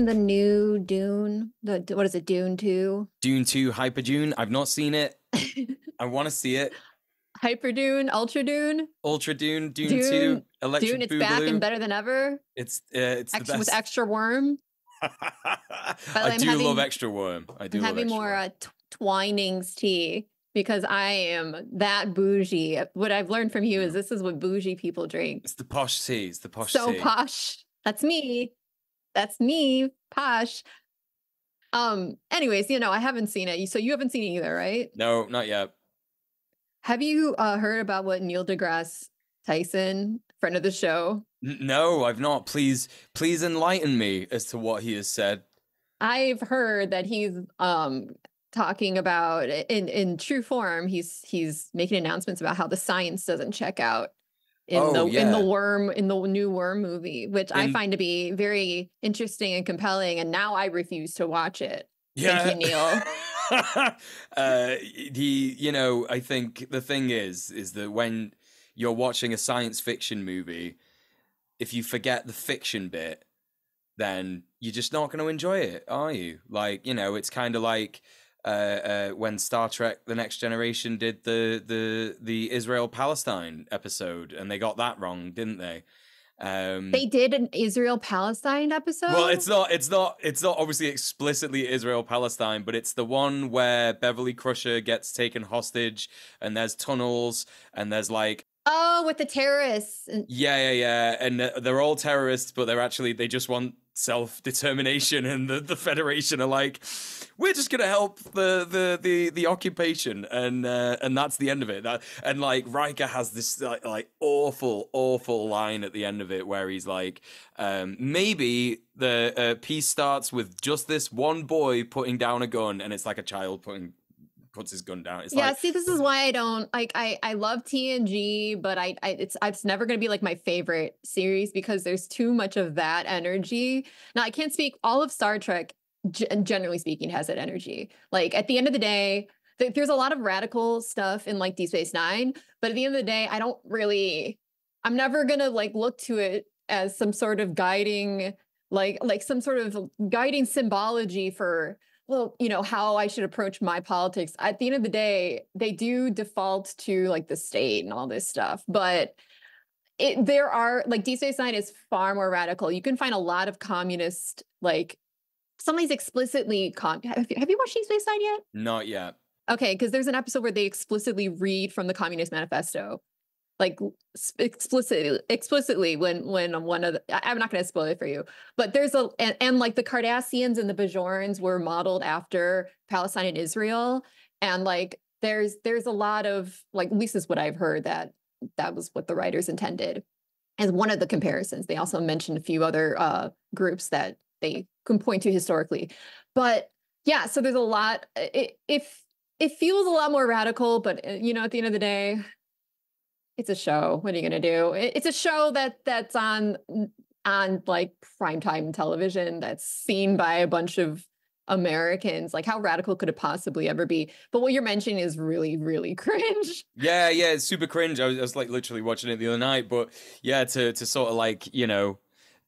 seen the new Dune? The what is it, Dune Two? Dune Two, Hyper Dune. I've not seen it. I want to see it. Hyper Dune, Ultra Dune, Ultra Dune, Dune, Dune- Two, Electric Dune. It's Boogaloo. back and better than ever. It's uh, it's with extra worm. I I'm do love extra worm. I do I'm having more uh, Twinings tea because I am that bougie. What I've learned from you is this is what bougie people drink. It's the posh tea. It's the posh so tea. posh. That's me. That's me, posh. Um. Anyways, you know, I haven't seen it. So you haven't seen it either, right? No, not yet. Have you uh, heard about what Neil deGrasse Tyson, friend of the show? No, I've not. Please, please enlighten me as to what he has said. I've heard that he's um talking about in in true form. He's he's making announcements about how the science doesn't check out in Oh, the in the worm in the new worm movie, which I find to be very interesting and compelling. And now I refuse to watch it. Yeah, Thank you, Neil. uh, he, you know, I think the thing is, is that when you're watching a science fiction movie, if you forget the fiction bit, then you're just not going to enjoy it, are you? Like, you know, it's kind of like uh, uh, when Star Trek: The Next Generation did the the the Israel Palestine episode, and they got that wrong, didn't they? Um, They did an Israel Palestine episode. well, it's not. It's not. It's not obviously explicitly Israel Palestine, but it's the one where Beverly Crusher gets taken hostage, and there's tunnels, and there's like, oh with the terrorists. yeah, yeah, yeah, and they're- they're all terrorists, but they're actually they just want self determination, and the the Federation are like, we're just gonna help the the the the occupation, and uh, and that's the end of it. That, and like Riker has this like, like awful awful line at the end of it where he's like, um, maybe the uh, peace starts with just this one boy putting down a gun, and it's like a child putting puts his gun down. It's yeah, like see, this is why I don't like. I I love TNG, but I, I it's it's never going to be like my favorite series because there's too much of that energy. Now I can't speak all of Star Trek. Generally speaking, has that energy. Like at the end of the day, th- there's a lot of radical stuff in like Deep Space Nine, but at the end of the day, I don't really. I'm never gonna like look to it as some sort of guiding, like like some sort of guiding symbology for well, you know, how I should approach my politics. At the end of the day, they do default to like the state and all this stuff. But it there are like Deep Space Nine is far more radical. You can find a lot of communist, like some of these explicitly com have you, have you watched East Nine yet? not yet. Okay, because there's an episode where they explicitly read from the Communist Manifesto, like explicitly, explicitly when when one of the, I'm not going to spoil it for you, but there's a and, and like the Cardassians and the Bajorans were modeled after Palestine and Israel, and like there's there's a lot of like at least is what I've heard that that was what the writers intended as one of the comparisons. They also mentioned a few other uh, groups that they can point to historically, but yeah so there's a lot it, if it feels a lot more radical but uh, you know at the end of the day it's a show. What are you going to do? It- it's a show that that's on on like primetime television that's seen by a bunch of americans. Like how radical could it possibly ever be? But what you're mentioning is really really cringe. Yeah, yeah, it's super cringe. I was, I was like literally watching it the other night, but yeah, to to sort of like you know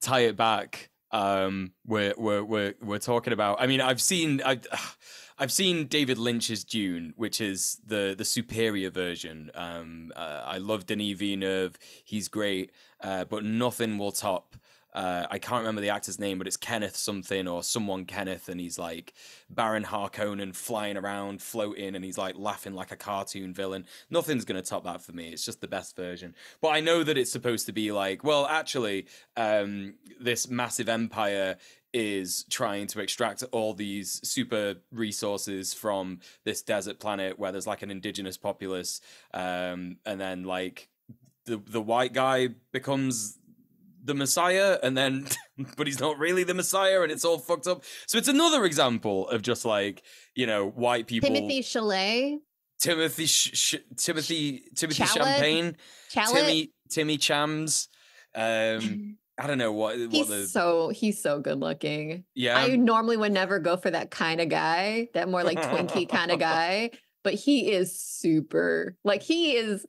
tie it back. Um, we're we're we're we're talking about. I mean, I've seen I've I've seen David Lynch's Dune, which is the the superior version. Um, uh, I love Denis Villeneuve. He's great, uh, but nothing will top. Uh, I can't remember the actor's name, but it's Kenneth something or someone Kenneth, and he's like Baron Harkonnen flying around, floating, and he's like laughing like a cartoon villain. Nothing's gonna top that for me. It's just the best version. But I know that it's supposed to be like, well, actually, um, this massive empire is trying to extract all these super resources from this desert planet where there's like an indigenous populace, um, and then like the the white guy becomes the Messiah, and then, but he's not really the Messiah, and it's all fucked up. So it's another example of just like you know white people. timothy chalet Timothy, Sh- Sh- Timothy, Timothy Chalet? Champagne, Chalet. Timmy, Timmy Chams. Um, I don't know what what he's the so he's so good looking yeah. I normally would never go for that kind of guy, that more like Twinkie kind of guy, but he is super like he is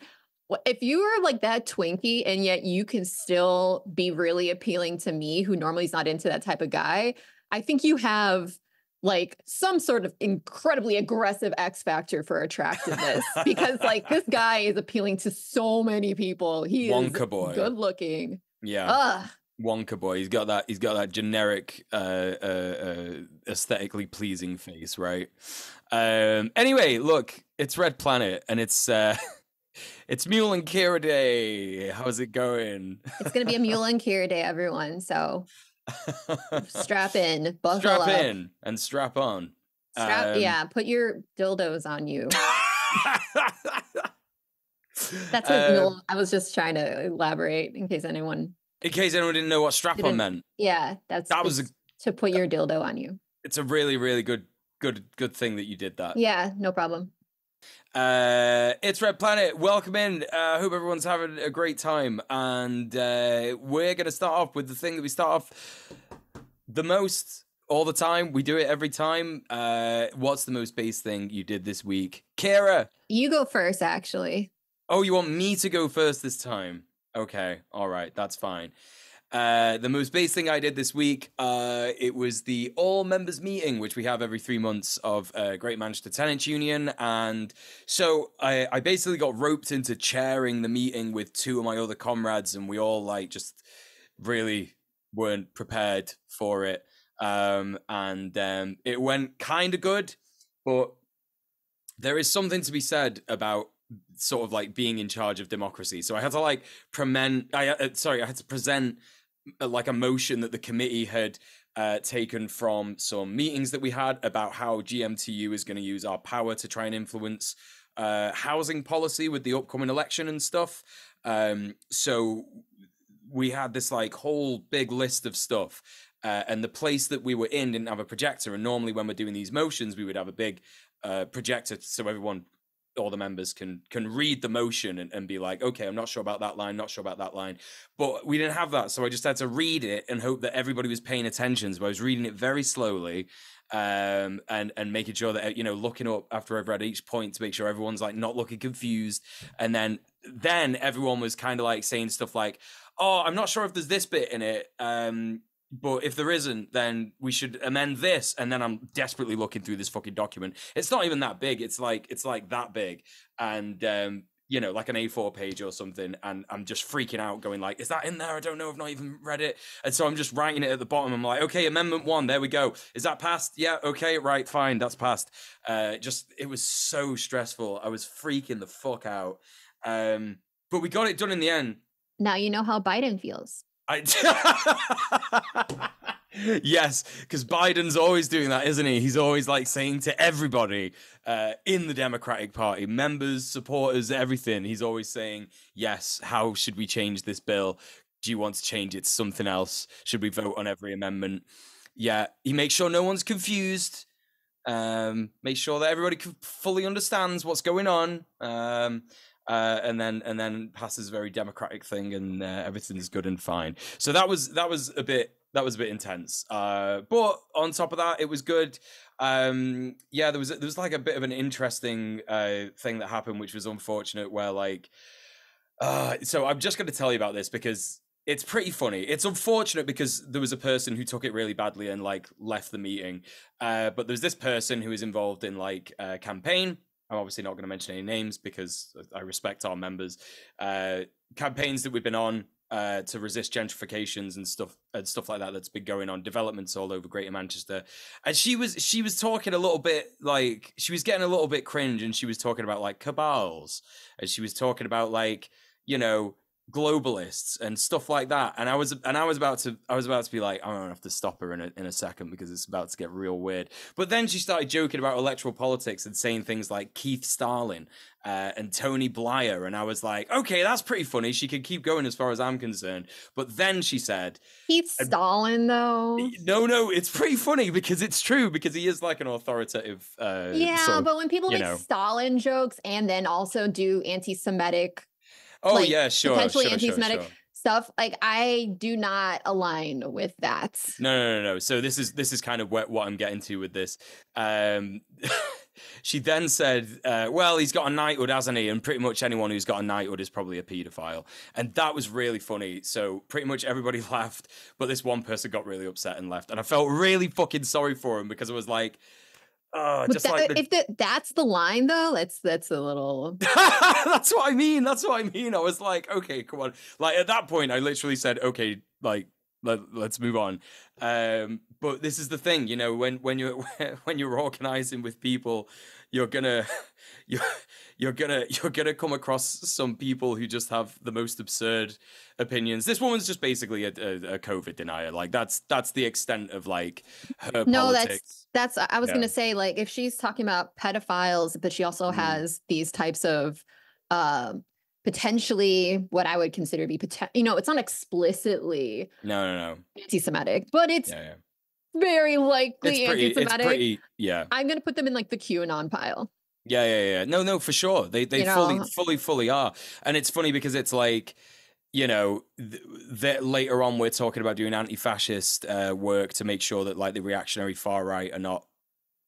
if you are like that Twinkie and yet you can still be really appealing to me, who normally is not into that type of guy, I think you have like some sort of incredibly aggressive X factor for attractiveness because like this guy is appealing to so many people. He Wonka is boy. good looking. Yeah. Ugh. Wonka boy. He's got that. He's got that generic, uh, uh, uh, aesthetically pleasing face, right? Um. Anyway, look, it's Red Planet, and it's uh, it's Muel and Kira Day. How's it going? It's gonna be a Muel and Kira day, everyone. So strap in, buckle strap up. in and strap on. Strap, Um, yeah, put your dildos on you. That's what Um, Muel. I was just trying to elaborate in case anyone. In case anyone didn't know what strap on meant, Yeah, that's that was a, to put your dildo on you. it's a really, really good, good, good thing that you did that. Yeah, no problem. Uh, it's Red Planet. Welcome in. I uh, hope everyone's having a great time. And uh, we're going to start off with the thing that we start off the most all the time. We do it every time. Uh, what's the most base thing you did this week? Kira. You go first, actually. Oh, you want me to go first this time? Okay. All right. That's fine. Uh, the most base thing I did this week, uh, it was the all members meeting, which we have every three months of uh, Greater Manchester Tenants Union. And so I, I basically got roped into chairing the meeting with two of my other comrades, and we all like just really weren't prepared for it. Um, and um, it went kind of good, but there is something to be said about sort of like being in charge of democracy. So I had to like present. I uh, sorry, I had to present like a motion that the committee had uh, taken from some meetings that we had about how GMTU is going to use our power to try and influence uh, housing policy with the upcoming election and stuff. Um, so we had this like whole big list of stuff. Uh, and the place that we were in didn't have a projector. And normally, when we're doing these motions, we would have a big uh, projector so everyone all the members can can read the motion and, and be like okay i'm not sure about that line not sure about that line. But we didn't have that so i just had to read it and hope that everybody was paying attention so i was reading it very slowly um and and making sure that you know looking up after i've read each point to make sure everyone's like not looking confused and then then everyone was kind of like saying stuff like oh i'm not sure if there's this bit in it um but if there isn't, then we should amend this. And then I'm desperately looking through this fucking document. It's not even that big. It's like it's like that big, and um, you know, like an A4 page or something. And I'm just freaking out, going like, "Is that in there? I don't know. I've not even read it." And so I'm just writing it at the bottom. I'm like, "Okay, amendment one. There we go. Is that passed? Yeah. Okay. Right. Fine. That's passed." Uh, just it was so stressful. I was freaking the fuck out. Um, but we got it done in the end. Now you know how Biden feels. I yes, because Biden's always doing that, isn't he? He's always like saying to everybody uh, in the Democratic Party, members, supporters, everything. He's always saying, "Yes, how should we change this bill? Do you want to change it to something else? Should we vote on every amendment?" Yeah, he makes sure no one's confused. Um, make sure that everybody fully understands what's going on. Um, uh, and then and then passes a very democratic thing, and uh, everything's good and fine. So that was that was a bit that was a bit intense. Uh, but on top of that, it was good. Um, yeah, there was there was like a bit of an interesting uh, thing that happened, which was unfortunate. Where like, uh, so I'm just going to tell you about this because it's pretty funny. It's unfortunate because there was a person who took it really badly and like left the meeting. Uh, but there's this person who is involved in like a campaign. I'm obviously not going to mention any names because I respect our members. Uh, campaigns that we've been on uh, to resist gentrifications and stuff and stuff like that that's been going on, developments all over Greater Manchester. And she was she was talking a little bit like she was getting a little bit cringe, and she was talking about like cabals, and she was talking about like you know globalists and stuff like that. And i was and i was about to i was about to be like i'm gonna have to stop her in a, in a second because it's about to get real weird. But then she started joking about electoral politics and saying things like keir stalin uh, and tony blyer and i was like okay that's pretty funny. She could keep going as far as i'm concerned. But then she said Keir Stalin, though. no no it's pretty funny because it's true because he is like an authoritative uh Yeah, sort of- but when people make know. Stalin jokes and then also do anti-Semitic, oh like, yeah sure potentially sure, anti-Semitic sure. stuff like I do not align with that. No, no, no, no. So this is this is kind of what, what I'm getting to with this. Um, she then said, uh, "Well, he's got a knighthood, hasn't he? And pretty much anyone who's got a knighthood is probably a paedophile." And that was really funny. So pretty much everybody laughed, but this one person got really upset and left, and I felt really fucking sorry for him because it was like. Oh, just that, like the... if the, that's the line though, that's that's a little. that's what I mean. That's what I mean. I was like, okay, come on. Like at that point, I literally said, okay, like let, us move on. Um, but this is the thing, you know, when when you're when you're organizing with people, you're gonna you're you're gonna you're gonna come across some people who just have the most absurd opinions. This woman's just basically a, a, a COVID denier. Like that's that's the extent of like her no, politics. That's I was yeah. gonna say like if she's talking about pedophiles, but she also mm. has these types of um potentially what I would consider to be poten- you know, it's not explicitly no no no anti-Semitic, but it's yeah, yeah. very likely it's pretty, anti-Semitic. It's pretty, yeah. I'm gonna put them in like the QAnon pile. Yeah, yeah, yeah. No, no, for sure. They they you fully, know? fully, fully are. And it's funny because it's like, you know, th- that later on we're talking about doing anti-fascist uh, work to make sure that like the reactionary far right are not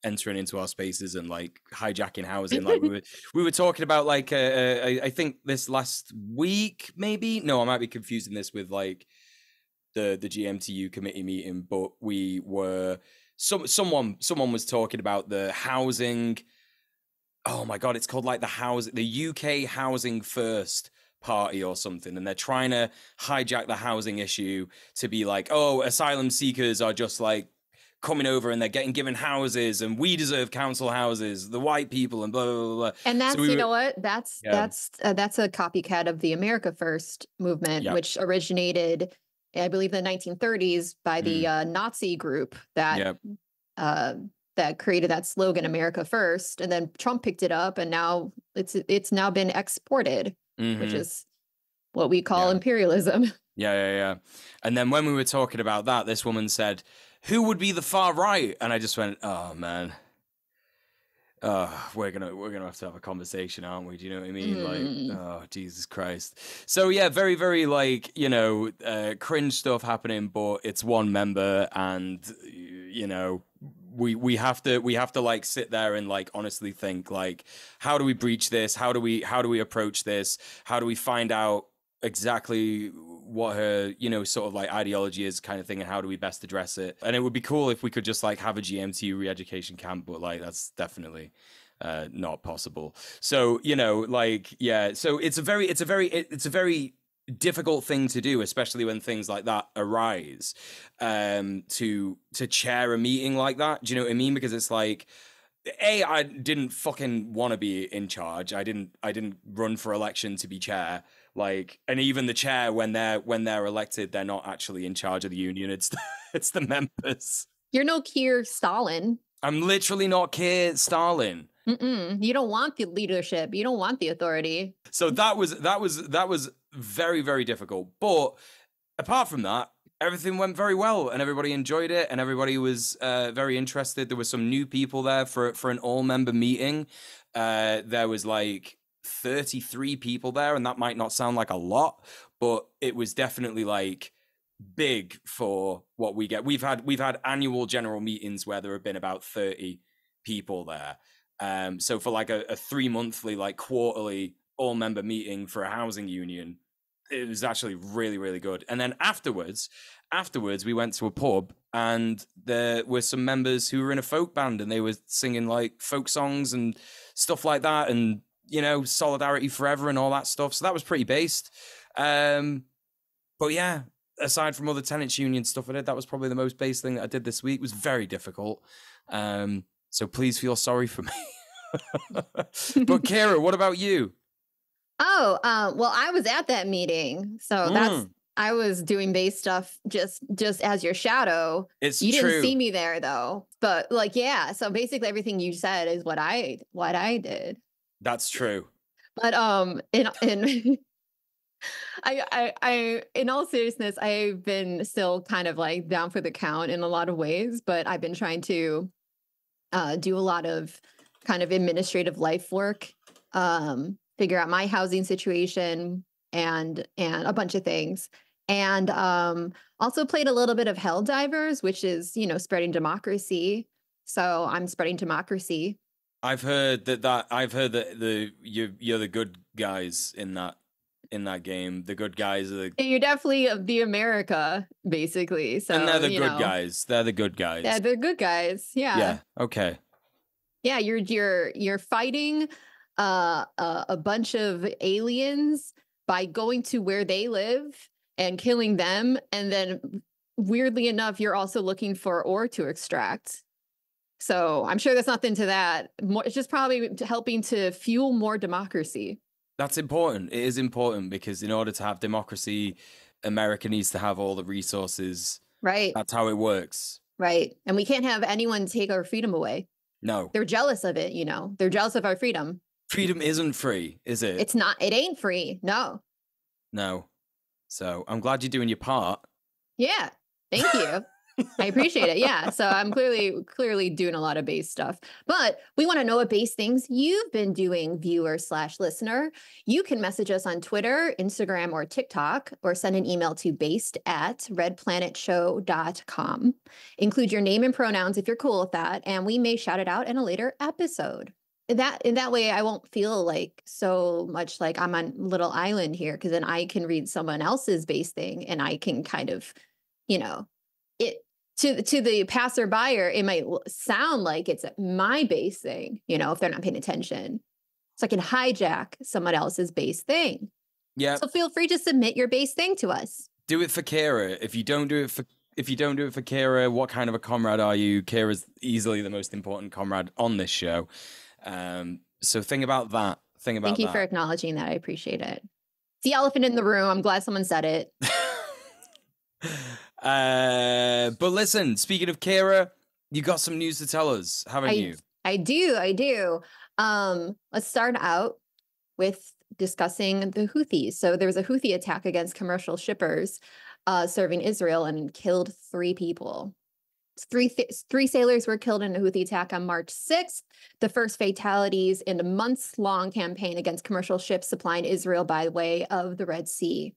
entering into our spaces and like hijacking housing. Like we were we were talking about like uh, uh, I, think this last week maybe. No, I might be confusing this with like the the GMTU committee meeting, but we were some someone someone was talking about the housing. Oh my god, it's called like the house the UK Housing First party or something and they're trying to hijack the housing issue to be like oh asylum seekers are just like coming over and they're getting given houses and we deserve council houses, the white people and blah blah blah. And that's so we you know what that's yeah. that's uh, that's a copycat of the America First movement, which originated, I believe, in the 1930s by the mm. uh, Nazi group that. Yep. Uh, that created that slogan America first and then Trump picked it up and now it's it's now been exported mm-hmm. which is what we call yeah. imperialism yeah yeah yeah and then when we were talking about that this woman said who would be the far right? And I just went, oh man. Uh, we're gonna we're gonna have to have a conversation, aren't we? Do you know what I mean? Mm. Like, oh Jesus Christ! So yeah, very very like you know uh, cringe stuff happening, but it's one member, and you know we we have to we have to like sit there and like honestly think like how do we breach this? How do we how do we approach this? How do we find out exactly what her you know sort of like ideology is kind of thing and how do we best address it and it would be cool if we could just like have a gmtu re-education camp but like that's definitely uh not possible so you know like yeah so it's a very it's a very it's a very difficult thing to do especially when things like that arise um to to chair a meeting like that. Do you know what i mean? Because it's like a i didn't fucking want to be in charge. I didn't i didn't run for election to be chair. Like and even the chair when they're when they're elected they're not actually in charge of the union. It's the, it's the members. You're no Keir Stalin. I'm literally not Keir Stalin. Mm-mm. you don't want the leadership. You don't want the authority. So that was that was that was very very difficult but apart from that everything went very well and everybody enjoyed it and everybody was uh, very interested there were some new people there for for an all member meeting uh, there was like 33 people there, and that might not sound like a lot, but it was definitely like big for what we get. We've had we've had annual general meetings where there have been about 30 people there. Um, so for like a, a three monthly, like quarterly all member meeting for a housing union, it was actually really, really good. And then afterwards, afterwards we went to a pub and there were some members who were in a folk band and they were singing like folk songs and stuff like that and you know, solidarity forever and all that stuff. So that was pretty based. Um, but yeah, aside from other tenants union stuff I did, that was probably the most based thing that I did this week. It was very difficult. Um, so please feel sorry for me. but Kira, what about you? Oh, uh, well, I was at that meeting, so mm. that's I was doing base stuff just just as your shadow. It's you true. didn't see me there though, but like yeah. So basically, everything you said is what I what I did. That's true. But um in in I, I, I, in all seriousness, I've been still kind of like down for the count in a lot of ways, but I've been trying to uh, do a lot of kind of administrative life work, um, figure out my housing situation and and a bunch of things. and um, also played a little bit of Helldivers, which is you know spreading democracy. So I'm spreading democracy. I've heard that that I've heard that the you you're the good guys in that in that game. The good guys are the You're definitely the America, basically. So and they're the good know. guys. They're the good guys. Yeah, they're good guys. Yeah. yeah. Okay. Yeah, you're you're you're fighting uh, a, a bunch of aliens by going to where they live and killing them, and then weirdly enough, you're also looking for ore to extract. So I'm sure there's nothing to that. More, it's just probably helping to fuel more democracy. That's important. It is important because in order to have democracy, America needs to have all the resources. Right. That's how it works. Right. And we can't have anyone take our freedom away. No. They're jealous of it, you know. They're jealous of our freedom. Freedom isn't free, is it? It's not it ain't free. No. no. So I'm glad you're doing your part. Yeah. Thank you. I appreciate it. Yeah. So I'm clearly clearly doing a lot of base stuff. But we want to know what base things you've been doing, viewer slash listener. You can message us on Twitter, Instagram, or TikTok, or send an email to based at redplanetshow.com. Include your name and pronouns if you're cool with that, and we may shout it out in a later episode. That in that way, I won't feel like so much like I'm on little island here, because then I can read someone else's base thing and I can kind of, you know, it to to the passerby, it might sound like it's my base thing, you know, if they're not paying attention. So I can hijack someone else's base thing. Yeah. So feel free to submit your base thing to us. do it for Kira. If you don't do it for if you don't do it for Kira, what kind of a comrade are you? Kira's easily the most important comrade on this show. Um, so think about that. Think about Thank you that. for acknowledging that. I appreciate it. It's the elephant in the room. I'm glad someone said it. uh, but listen, speaking of Kira, you got some news to tell us, haven't I, you? I do. I do. Um, let's start out with discussing the Houthis. So there was a Houthi attack against commercial shippers uh, serving Israel and killed three people. Three th- three sailors were killed in a Houthi attack on March 6th, the first fatalities in a months long campaign against commercial ships supplying Israel by way of the Red Sea.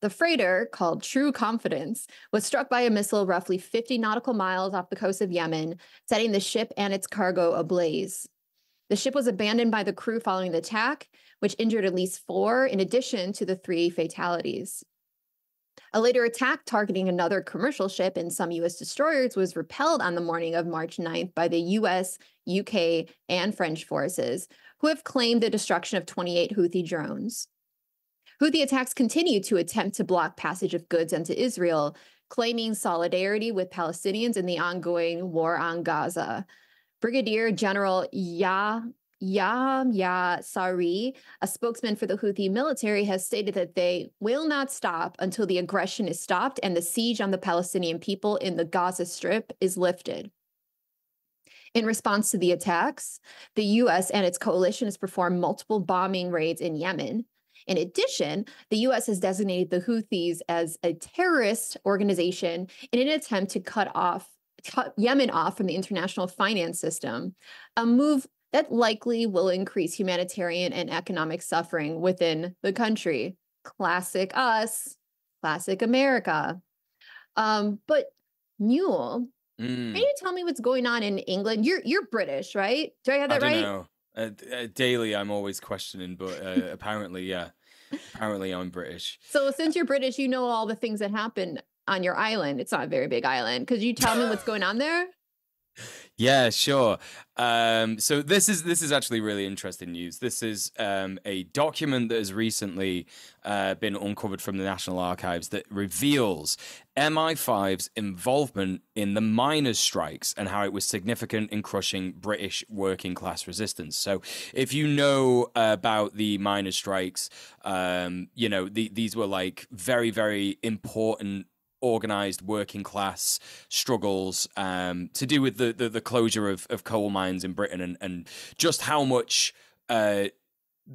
The freighter, called True Confidence, was struck by a missile roughly 50 nautical miles off the coast of Yemen, setting the ship and its cargo ablaze. The ship was abandoned by the crew following the attack, which injured at least four, in addition to the three fatalities. A later attack targeting another commercial ship and some U.S. destroyers was repelled on the morning of March 9th by the U.S., UK, and French forces, who have claimed the destruction of 28 Houthi drones. Houthi attacks continue to attempt to block passage of goods into Israel, claiming solidarity with Palestinians in the ongoing war on Gaza. Brigadier General Yah Yahya Sari, a spokesman for the Houthi military, has stated that they will not stop until the aggression is stopped and the siege on the Palestinian people in the Gaza Strip is lifted. In response to the attacks, the US and its coalition has performed multiple bombing raids in Yemen. In addition, the US has designated the Houthis as a terrorist organization in an attempt to cut off cut Yemen off from the international finance system, a move that likely will increase humanitarian and economic suffering within the country. Classic us, classic America. Um, but Muel, Mm, can you tell me what's going on in England? You're you're British, right? Do I have I that don't right? know. Uh, uh, daily, I'm always questioning, but uh, apparently, yeah. Apparently, I'm British. So since you're British, you know all the things that happen on your island. It's not a very big island. Could you tell me what's going on there? Yeah, sure. Um, so this is this is actually really interesting news. This is um, a document that has recently uh, been uncovered from the National Archives that reveals MI5's involvement in the miners' strikes and how it was significant in crushing British working class resistance. So, if you know about the miners' strikes, um, you know the, these were like very very important organized working class struggles um, to do with the, the, the closure of, of coal mines in Britain and, and just how much uh,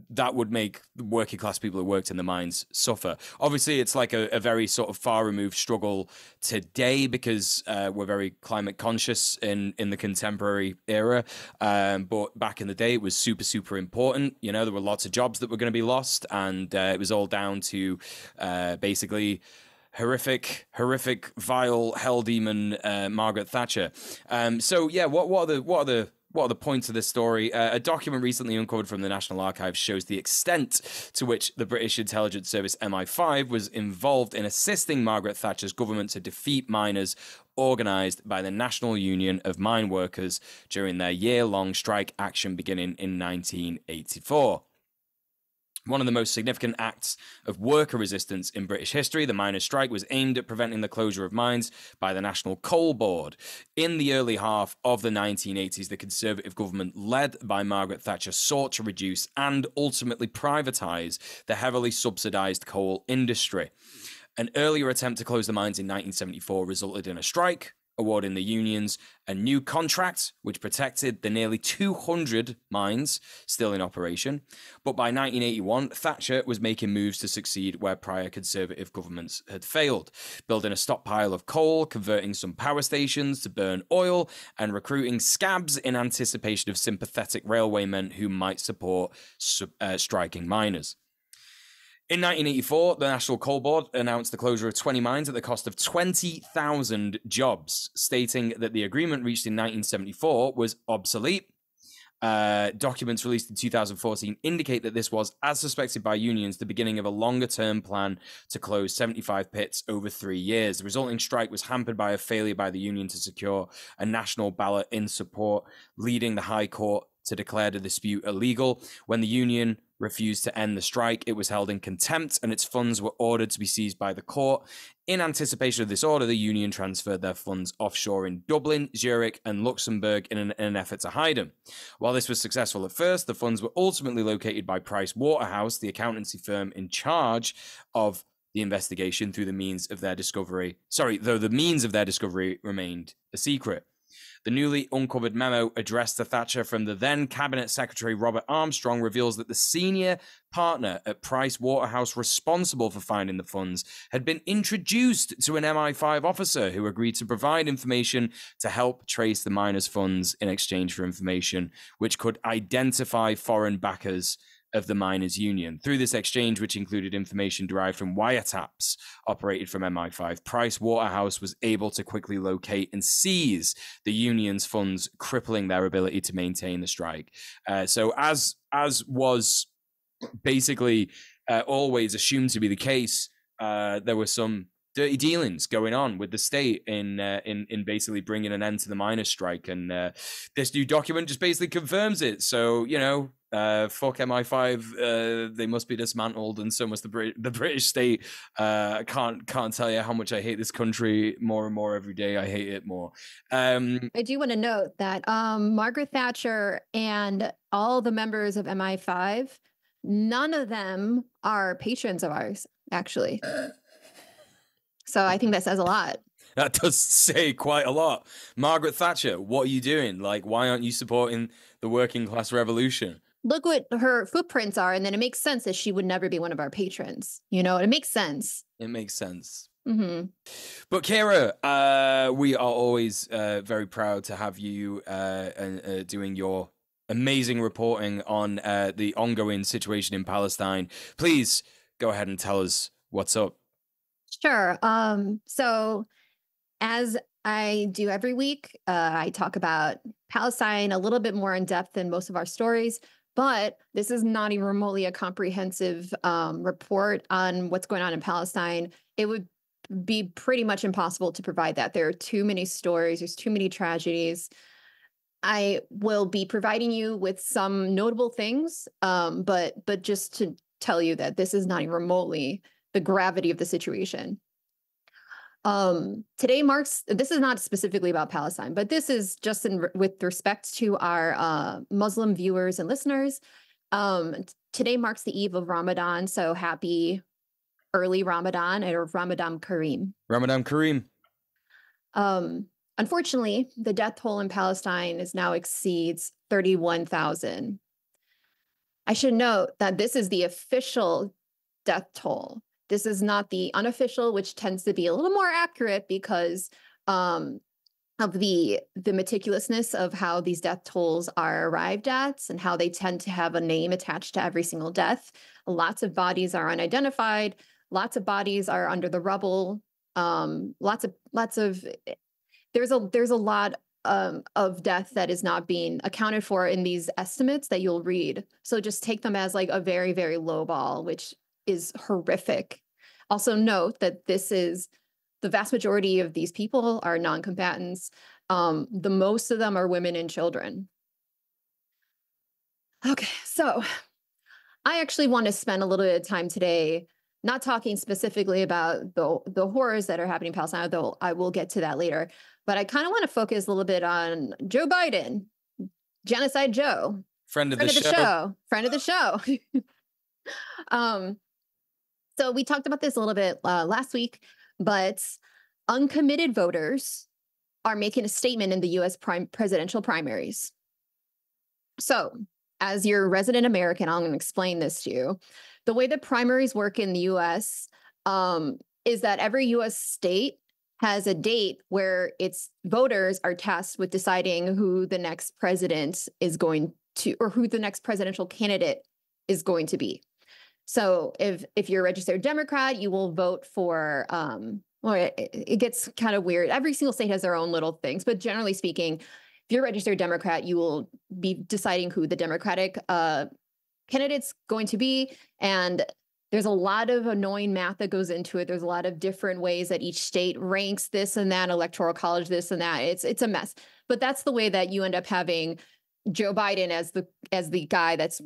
that would make working class people who worked in the mines suffer. Obviously, it's like a, a very sort of far removed struggle today because uh, we're very climate conscious in, in the contemporary era. Um, but back in the day, it was super, super important. You know, there were lots of jobs that were going to be lost, and uh, it was all down to uh, basically horrific, horrific, vile hell demon uh, Margaret Thatcher. Um, so yeah, what what are the what are the what are the points of this story? Uh, a document recently uncovered from the National Archives shows the extent to which the British intelligence service MI5 was involved in assisting Margaret Thatcher's government to defeat miners organised by the National Union of Mine Workers during their year long strike action beginning in 1984. One of the most significant acts of worker resistance in British history, the miners' strike, was aimed at preventing the closure of mines by the National Coal Board. In the early half of the 1980s, the Conservative government, led by Margaret Thatcher, sought to reduce and ultimately privatise the heavily subsidised coal industry. An earlier attempt to close the mines in 1974 resulted in a strike, awarding the unions a new contract which protected the nearly 200 mines still in operation. But by 1981, Thatcher was making moves to succeed where prior Conservative governments had failed, building a stockpile of coal, converting some power stations to burn oil, and recruiting scabs in anticipation of sympathetic railwaymen who might support uh, striking miners. In 1984, the National Coal Board announced the closure of 20 mines at the cost of 20,000 jobs, stating that the agreement reached in 1974 was obsolete. Uh, documents released in 2014 indicate that this was, as suspected by unions, the beginning of a longer term plan to close 75 pits over three years. The resulting strike was hampered by a failure by the union to secure a national ballot in support, leading the High Court to declare the dispute illegal. When the union refused to end the strike, it was held in contempt and its funds were ordered to be seized by the court. In anticipation of this order, the union transferred their funds offshore in Dublin, Zurich, and Luxembourg in an, in an effort to hide them. While this was successful at first, the funds were ultimately located by Price Waterhouse, the accountancy firm in charge of the investigation through the means of their discovery. Sorry, though the means of their discovery remained a secret. The newly uncovered memo addressed to Thatcher from the then Cabinet Secretary Robert Armstrong reveals that the senior partner at Price Waterhouse responsible for finding the funds had been introduced to an MI5 officer who agreed to provide information to help trace the miners' funds in exchange for information which could identify foreign backers of the miners' union. Through this exchange, which included information derived from wiretaps operated from MI5, Price Waterhouse was able to quickly locate and seize the union's funds, crippling their ability to maintain the strike. Uh, so, as as was basically uh, always assumed to be the case, uh, there were some dirty dealings going on with the state in uh, in in basically bringing an end to the miners' strike, and uh, this new document just basically confirms it. So you know, uh, fuck MI5, uh, they must be dismantled, and so must the Brit- the British state. Uh, I can't can't tell you how much I hate this country more and more every day. I hate it more. Um, I do want to note that um, Margaret Thatcher and all the members of MI5, none of them are patrons of ours, actually. So I think that says a lot. That does say quite a lot. Margaret Thatcher, what are you doing? Like, why aren't you supporting the working class revolution? Look what her footprints are, and then it makes sense that she would never be one of our patrons. You know, it makes sense. It makes sense. Mm-hmm. But Kira, uh, we are always uh, very proud to have you uh, uh doing your amazing reporting on uh, the ongoing situation in Palestine. Please go ahead and tell us what's up. Sure. Um, so, as I do every week, uh, I talk about Palestine a little bit more in depth than most of our stories, but this is not even remotely a comprehensive um, report on what's going on in Palestine. It would be pretty much impossible to provide that. There are too many stories, there's too many tragedies. I will be providing you with some notable things, um, but but just to tell you that this is not even remotely the gravity of the situation. Um, today marks, this is not specifically about Palestine, but this is just in, with respect to our uh, Muslim viewers and listeners. Um, today marks the eve of Ramadan, so happy early Ramadan or Ramadan Kareem. Ramadan Kareem. Um, unfortunately, the death toll in Palestine is now exceeds 31,000. I should note that this is the official death toll. This is not the unofficial, which tends to be a little more accurate because um, of the the meticulousness of how these death tolls are arrived at and how they tend to have a name attached to every single death. Lots of bodies are unidentified. Lots of bodies are under the rubble. Um, lots of lots of there's a there's a lot um, of death that is not being accounted for in these estimates that you'll read. So just take them as like a very very low ball, which is horrific. Also note that this is the vast majority of these people are non-combatants. Um, the most of them are women and children. Okay, so I actually want to spend a little bit of time today not talking specifically about the the horrors that are happening in Palestine, though I will get to that later. But I kind of want to focus a little bit on Joe Biden, Genocide Joe, friend of, friend the, of the show. show, friend of the show. um, so we talked about this a little bit uh, last week, but uncommitted voters are making a statement in the U.S. Prime presidential primaries. So, as your resident American, I'm going to explain this to you. The way the primaries work in the U.S. Um, is that every U.S. state has a date where its voters are tasked with deciding who the next president is going to, or who the next presidential candidate is going to be. So if if you're a registered Democrat, you will vote for um well it, it gets kind of weird. Every single state has their own little things, but generally speaking, if you're a registered Democrat, you will be deciding who the Democratic uh candidate's going to be and there's a lot of annoying math that goes into it. There's a lot of different ways that each state ranks this and that, electoral college, this and that. It's it's a mess. But that's the way that you end up having Joe Biden as the as the guy that's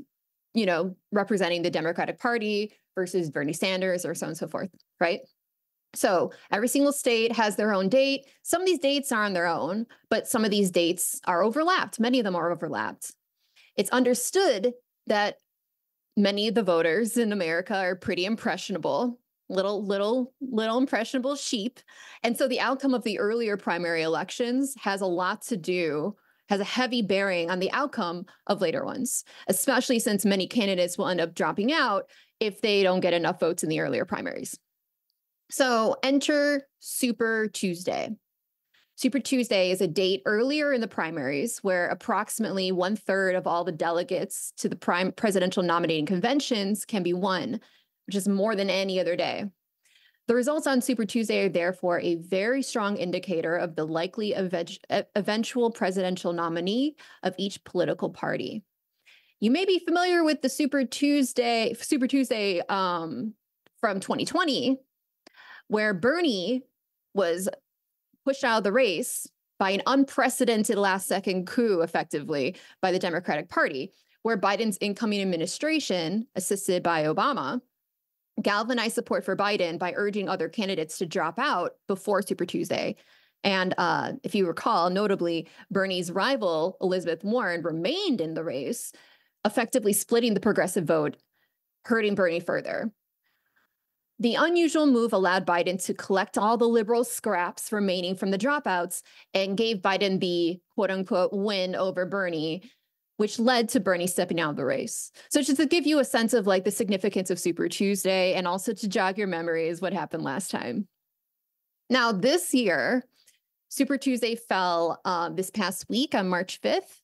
you know, representing the Democratic Party versus Bernie Sanders or so on and so forth, right? So every single state has their own date. Some of these dates are on their own, but some of these dates are overlapped. Many of them are overlapped. It's understood that many of the voters in America are pretty impressionable, little, little, little impressionable sheep. And so the outcome of the earlier primary elections has a lot to do has a heavy bearing on the outcome of later ones, especially since many candidates will end up dropping out if they don't get enough votes in the earlier primaries. So enter Super Tuesday. Super Tuesday is a date earlier in the primaries where approximately one third of all the delegates to the prime presidential nominating conventions can be won, which is more than any other day. The results on Super Tuesday are therefore a very strong indicator of the likely eventual presidential nominee of each political party. You may be familiar with the Super Tuesday Super Tuesday um, from 2020, where Bernie was pushed out of the race by an unprecedented last second coup, effectively, by the Democratic Party, where Biden's incoming administration, assisted by Obama, galvanized support for Biden by urging other candidates to drop out before Super Tuesday. And uh, if you recall, notably, Bernie's rival, Elizabeth Warren, remained in the race, effectively splitting the progressive vote, hurting Bernie further. The unusual move allowed Biden to collect all the liberal scraps remaining from the dropouts and gave Biden the quote unquote win over Bernie which led to Bernie stepping out of the race. So just to give you a sense of like the significance of Super Tuesday and also to jog your memories what happened last time. Now this year, Super Tuesday fell uh, this past week on March 5th,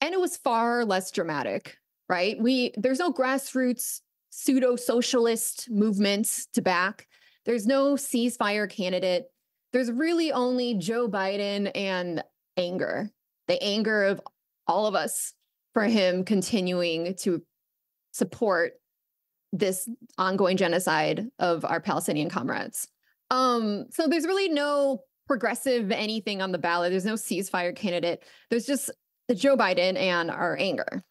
and it was far less dramatic, right? We there's no grassroots pseudo socialist movements to back. There's no ceasefire candidate. There's really only Joe Biden and anger, the anger of all of us for him continuing to support this ongoing genocide of our Palestinian comrades. Um, so there's really no progressive anything on the ballot. There's no ceasefire candidate. There's just Joe Biden and our anger.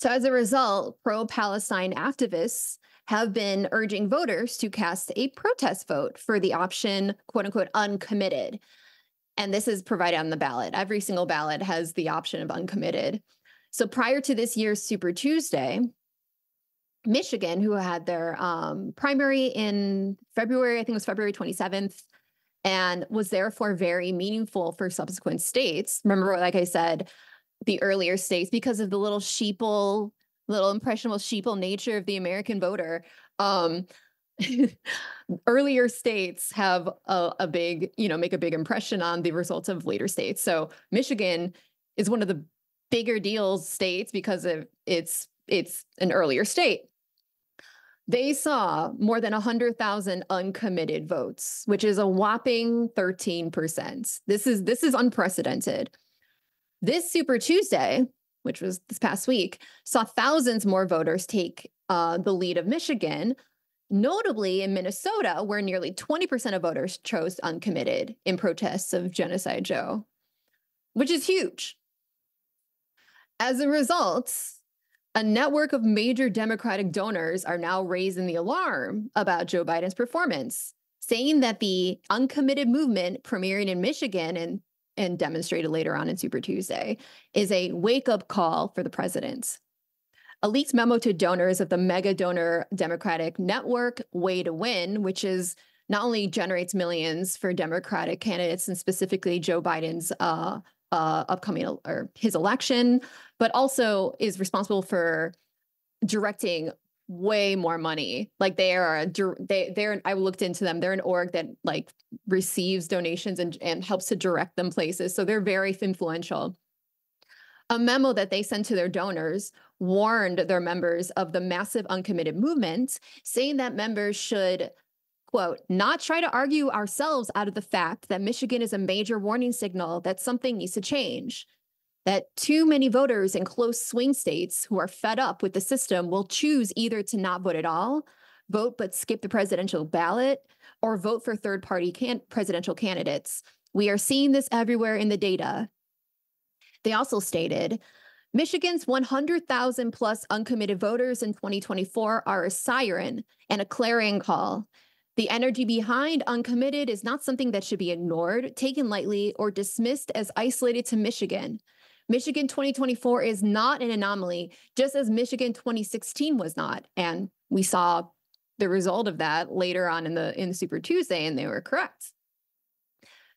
So as a result, pro-Palestine activists have been urging voters to cast a protest vote for the option, quote unquote, uncommitted. And this is provided on the ballot. Every single ballot has the option of uncommitted. So prior to this year's Super Tuesday, Michigan, who had their um, primary in February, I think it was February 27th, and was therefore very meaningful for subsequent states. Remember, like I said, the earlier states, because of the little sheeple, little impressionable sheeple nature of the American voter, um, earlier states have a, a big, you know, make a big impression on the results of later states. So Michigan is one of the bigger deals states because of it's it's an earlier state. they saw more than 100,000 uncommitted votes, which is a whopping 13%. This is this is unprecedented. This Super Tuesday, which was this past week, saw thousands more voters take uh, the lead of Michigan, notably in Minnesota, where nearly 20% of voters chose uncommitted in protests of Genocide Joe, which is huge. As a result, a network of major Democratic donors are now raising the alarm about Joe Biden's performance, saying that the uncommitted movement premiering in Michigan and, and demonstrated later on in Super Tuesday is a wake up call for the president. A leaked memo to donors of the mega donor Democratic network, Way to Win, which is not only generates millions for Democratic candidates and specifically Joe Biden's uh, uh, upcoming or his election, but also is responsible for directing way more money. Like they are they they're I looked into them. They're an org that like receives donations and and helps to direct them places. So they're very influential. A memo that they sent to their donors warned their members of the massive uncommitted movement, saying that members should quote, not try to argue ourselves out of the fact that Michigan is a major warning signal that something needs to change. That too many voters in close swing states who are fed up with the system will choose either to not vote at all, vote but skip the presidential ballot, or vote for third party can- presidential candidates. We are seeing this everywhere in the data. They also stated Michigan's 100,000 plus uncommitted voters in 2024 are a siren and a clarion call the energy behind uncommitted is not something that should be ignored, taken lightly, or dismissed as isolated to Michigan. Michigan 2024 is not an anomaly, just as Michigan 2016 was not. And we saw the result of that later on in the in Super Tuesday, and they were correct.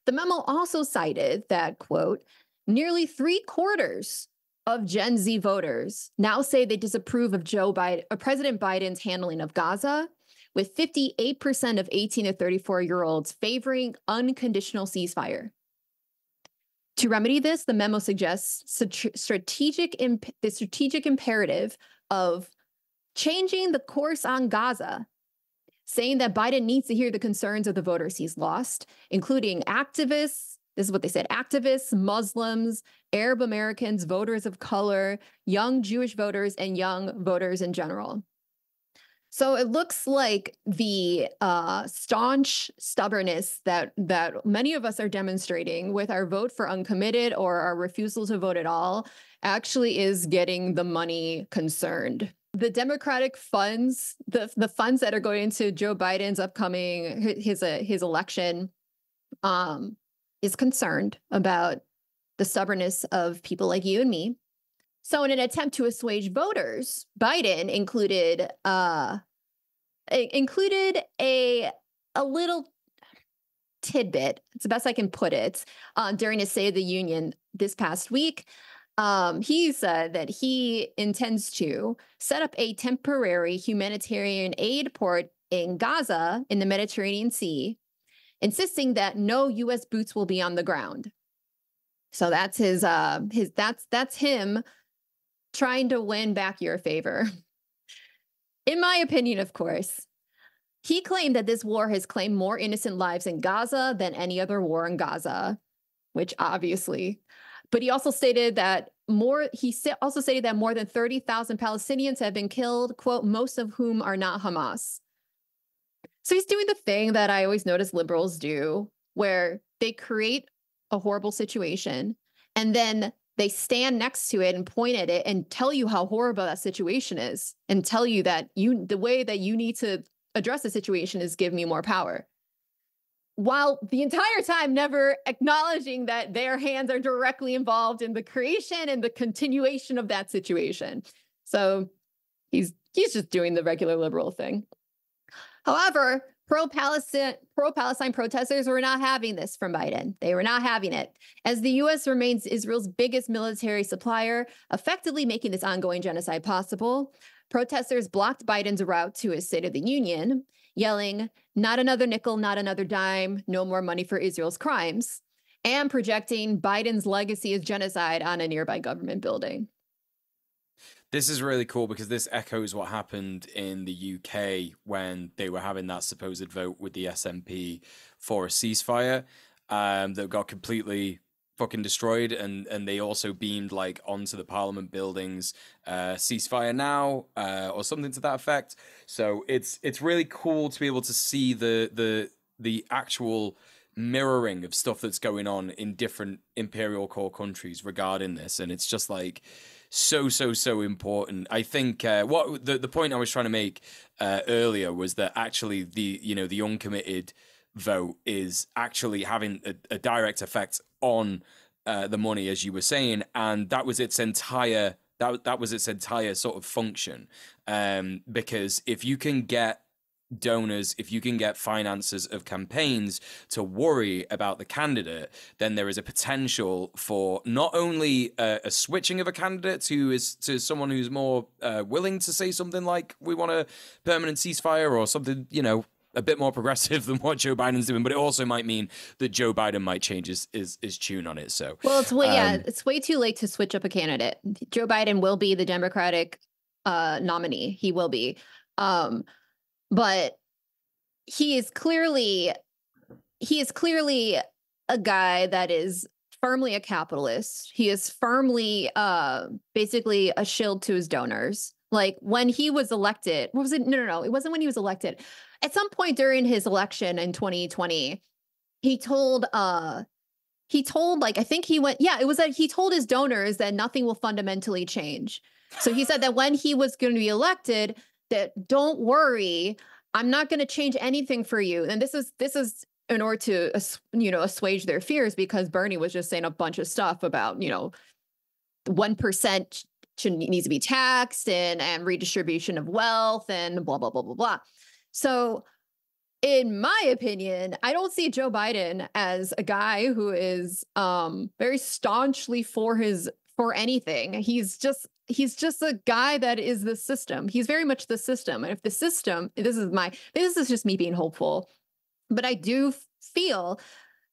The memo also cited that, quote, nearly three quarters of Gen Z voters now say they disapprove of Joe Biden, President Biden's handling of Gaza with 58% of 18 to 34 year olds favoring unconditional ceasefire. To remedy this, the memo suggests strategic imp- the strategic imperative of changing the course on Gaza, saying that Biden needs to hear the concerns of the voters he's lost, including activists. This is what they said activists, Muslims, Arab Americans, voters of color, young Jewish voters, and young voters in general. So it looks like the uh, staunch stubbornness that that many of us are demonstrating with our vote for uncommitted or our refusal to vote at all actually is getting the money concerned. The Democratic funds, the the funds that are going into Joe Biden's upcoming his uh, his election, um, is concerned about the stubbornness of people like you and me so, in an attempt to assuage voters, Biden included uh, included a a little tidbit. It's the best I can put it. Uh, during his State of the Union this past week, um, he said that he intends to set up a temporary humanitarian aid port in Gaza in the Mediterranean Sea, insisting that no U.S. boots will be on the ground. So that's his uh, his that's that's him trying to win back your favor. In my opinion, of course, he claimed that this war has claimed more innocent lives in Gaza than any other war in Gaza, which obviously, but he also stated that more, he also stated that more than 30,000 Palestinians have been killed, quote, most of whom are not Hamas. So he's doing the thing that I always notice liberals do, where they create a horrible situation and then they stand next to it and point at it and tell you how horrible that situation is and tell you that you the way that you need to address the situation is give me more power. While the entire time never acknowledging that their hands are directly involved in the creation and the continuation of that situation. So he's he's just doing the regular liberal thing. However Pro-Palestine, pro-Palestine protesters were not having this from Biden. They were not having it. As the U.S. remains Israel's biggest military supplier, effectively making this ongoing genocide possible, protesters blocked Biden's route to his State of the Union, yelling, not another nickel, not another dime, no more money for Israel's crimes, and projecting Biden's legacy as genocide on a nearby government building. This is really cool because this echoes what happened in the UK when they were having that supposed vote with the SNP for a ceasefire um, that got completely fucking destroyed and and they also beamed like onto the parliament buildings uh ceasefire now uh or something to that effect. So it's it's really cool to be able to see the the the actual mirroring of stuff that's going on in different imperial core countries regarding this. And it's just like so so so important i think uh what the, the point i was trying to make uh earlier was that actually the you know the uncommitted vote is actually having a, a direct effect on uh, the money, as you were saying, and that was its entire that that was its entire sort of function. Um, because if you can get donors, if you can get financiers of campaigns to worry about the candidate, then there is a potential for not only a, a switching of a candidate who is to someone who's more uh, willing to say something like "we want a permanent ceasefire" or something, you know, a bit more progressive than what Joe Biden's doing, but it also might mean that Joe Biden might change his his, his tune on it. So well, it's way um, yeah, it's way too late to switch up a candidate. Joe Biden will be the Democratic uh, nominee. He will be, um, but he is clearly he is clearly a guy that is firmly a capitalist. He is firmly uh, basically a shield to his donors. Like when he was elected, what was it? No, no, no. It wasn't when he was elected at some point during his election in 2020, he told uh he told like I think he went yeah, it was that he told his donors that nothing will fundamentally change. So he said that when he was going to be elected that don't worry, I'm not going to change anything for you. And this is this is in order to you know assuage their fears because Bernie was just saying a bunch of stuff about, you know, 1% should needs to be taxed and and redistribution of wealth and blah blah blah blah blah. So, in my opinion, I don't see Joe Biden as a guy who is um, very staunchly for his for anything. He's just he's just a guy that is the system. He's very much the system. And if the system, this is my this is just me being hopeful, but I do feel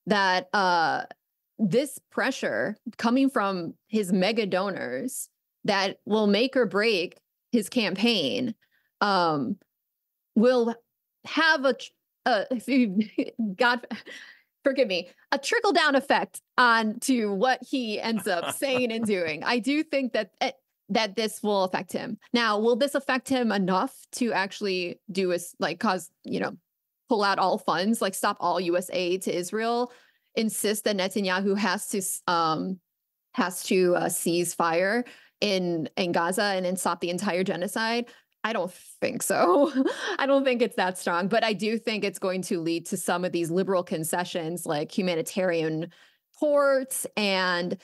that uh this pressure coming from his mega donors that will make or break his campaign um will have a, a God forgive me, a trickle down effect on to what he ends up saying and doing. I do think that eh, that this will affect him. Now, will this affect him enough to actually do a like cause, you know, pull out all funds, like stop all US aid to Israel, insist that Netanyahu has to um has to uh, cease fire in in Gaza and then stop the entire genocide? I don't think so. I don't think it's that strong, but I do think it's going to lead to some of these liberal concessions like humanitarian ports and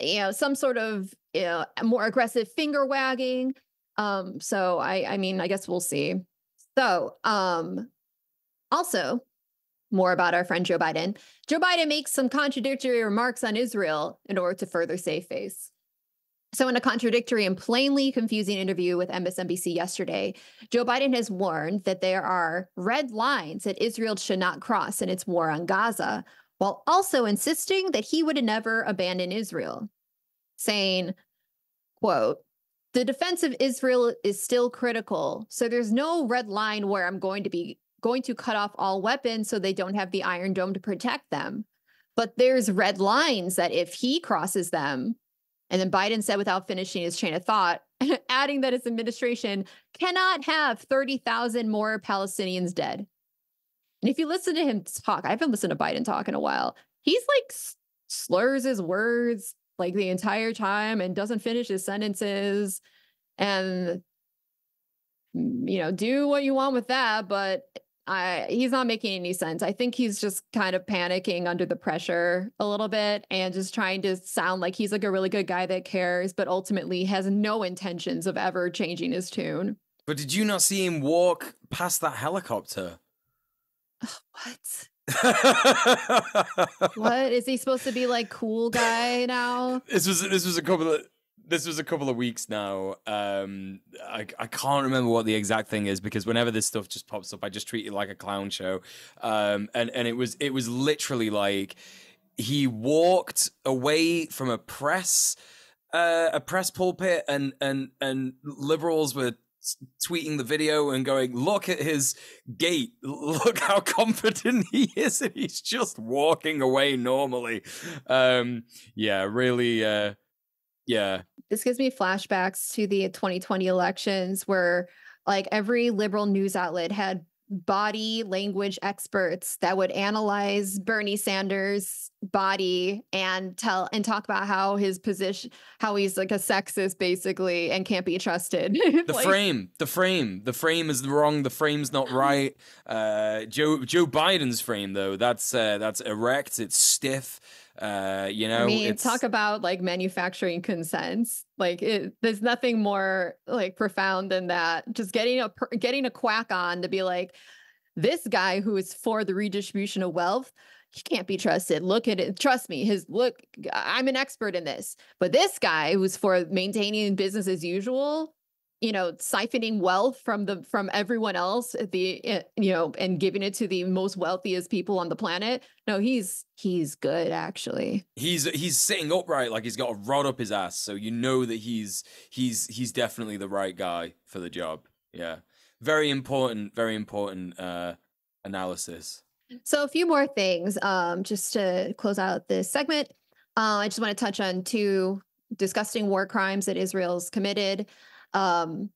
you know some sort of you know, more aggressive finger wagging. Um, so I I mean I guess we'll see. So um, also more about our friend Joe Biden. Joe Biden makes some contradictory remarks on Israel in order to further save face. So, in a contradictory and plainly confusing interview with MSNBC yesterday, Joe Biden has warned that there are red lines that Israel should not cross in its war on Gaza, while also insisting that he would never abandon Israel, saying, quote, the defense of Israel is still critical, so there's no red line where I'm going to be going to cut off all weapons so they don't have the Iron Dome to protect them. But there's red lines that if he crosses them, and then Biden said, without finishing his train of thought, adding that his administration cannot have 30,000 more Palestinians dead. And if you listen to him talk, I haven't listened to Biden talk in a while. He's like slurs his words like the entire time and doesn't finish his sentences. And, you know, do what you want with that. But I he's not making any sense. I think he's just kind of panicking under the pressure a little bit and just trying to sound like he's like a really good guy that cares, but ultimately has no intentions of ever changing his tune. But did you not see him walk past that helicopter? what? what is he supposed to be like cool guy now? This was this was a couple of this was a couple of weeks now. Um, I I can't remember what the exact thing is because whenever this stuff just pops up, I just treat it like a clown show. Um, and and it was it was literally like he walked away from a press uh, a press pulpit and and and liberals were tweeting the video and going, "Look at his gait! Look how confident he is, and he's just walking away normally." Um, yeah, really. Uh, yeah. This gives me flashbacks to the 2020 elections where like every liberal news outlet had body language experts that would analyze Bernie Sanders' body and tell and talk about how his position, how he's like a sexist basically and can't be trusted. the like, frame, the frame, the frame is wrong. The frame's not right. Uh, Joe Joe Biden's frame though, that's uh, that's erect. It's stiff. Uh, you know, I mean, talk about like manufacturing consents. Like, it, there's nothing more like profound than that. Just getting a getting a quack on to be like, this guy who is for the redistribution of wealth, he can't be trusted. Look at it. Trust me. His look. I'm an expert in this. But this guy who's for maintaining business as usual, you know siphoning wealth from the from everyone else at the eh, you know and giving it to the most wealthiest people on the planet. No he's he's good actually. He's he's sitting upright like he's got a rod up his ass so you know that he's he's he's definitely the right guy for the job. Yeah. Very important very important uh analysis. So a few more things um just to close out this segment. Uh, i just want to touch on two disgusting war crimes that israel's committed um,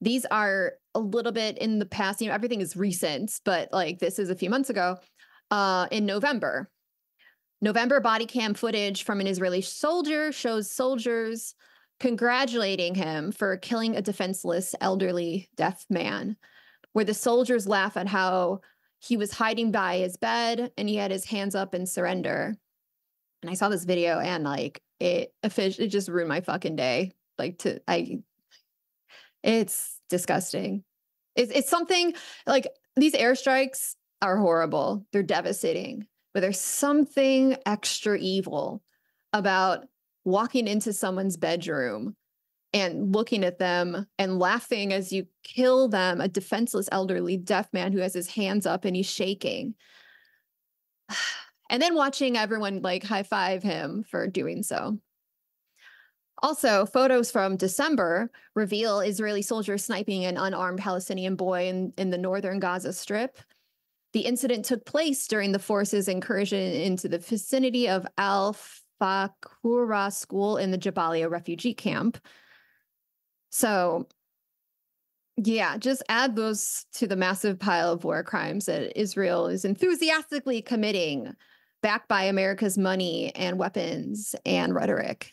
these are a little bit in the past. You know, everything is recent, but like this is a few months ago. Uh, in November, November body cam footage from an Israeli soldier shows soldiers congratulating him for killing a defenseless elderly deaf man, where the soldiers laugh at how he was hiding by his bed and he had his hands up in surrender. And I saw this video and like it it just ruined my fucking day. Like to I it's disgusting. It's, it's something like these airstrikes are horrible. They're devastating, but there's something extra evil about walking into someone's bedroom and looking at them and laughing as you kill them, a defenseless elderly deaf man who has his hands up and he's shaking. And then watching everyone like high five him for doing so. Also, photos from December reveal Israeli soldiers sniping an unarmed Palestinian boy in, in the northern Gaza Strip. The incident took place during the forces' incursion into the vicinity of Al Fakhura school in the Jabalia refugee camp. So, yeah, just add those to the massive pile of war crimes that Israel is enthusiastically committing, backed by America's money and weapons and rhetoric.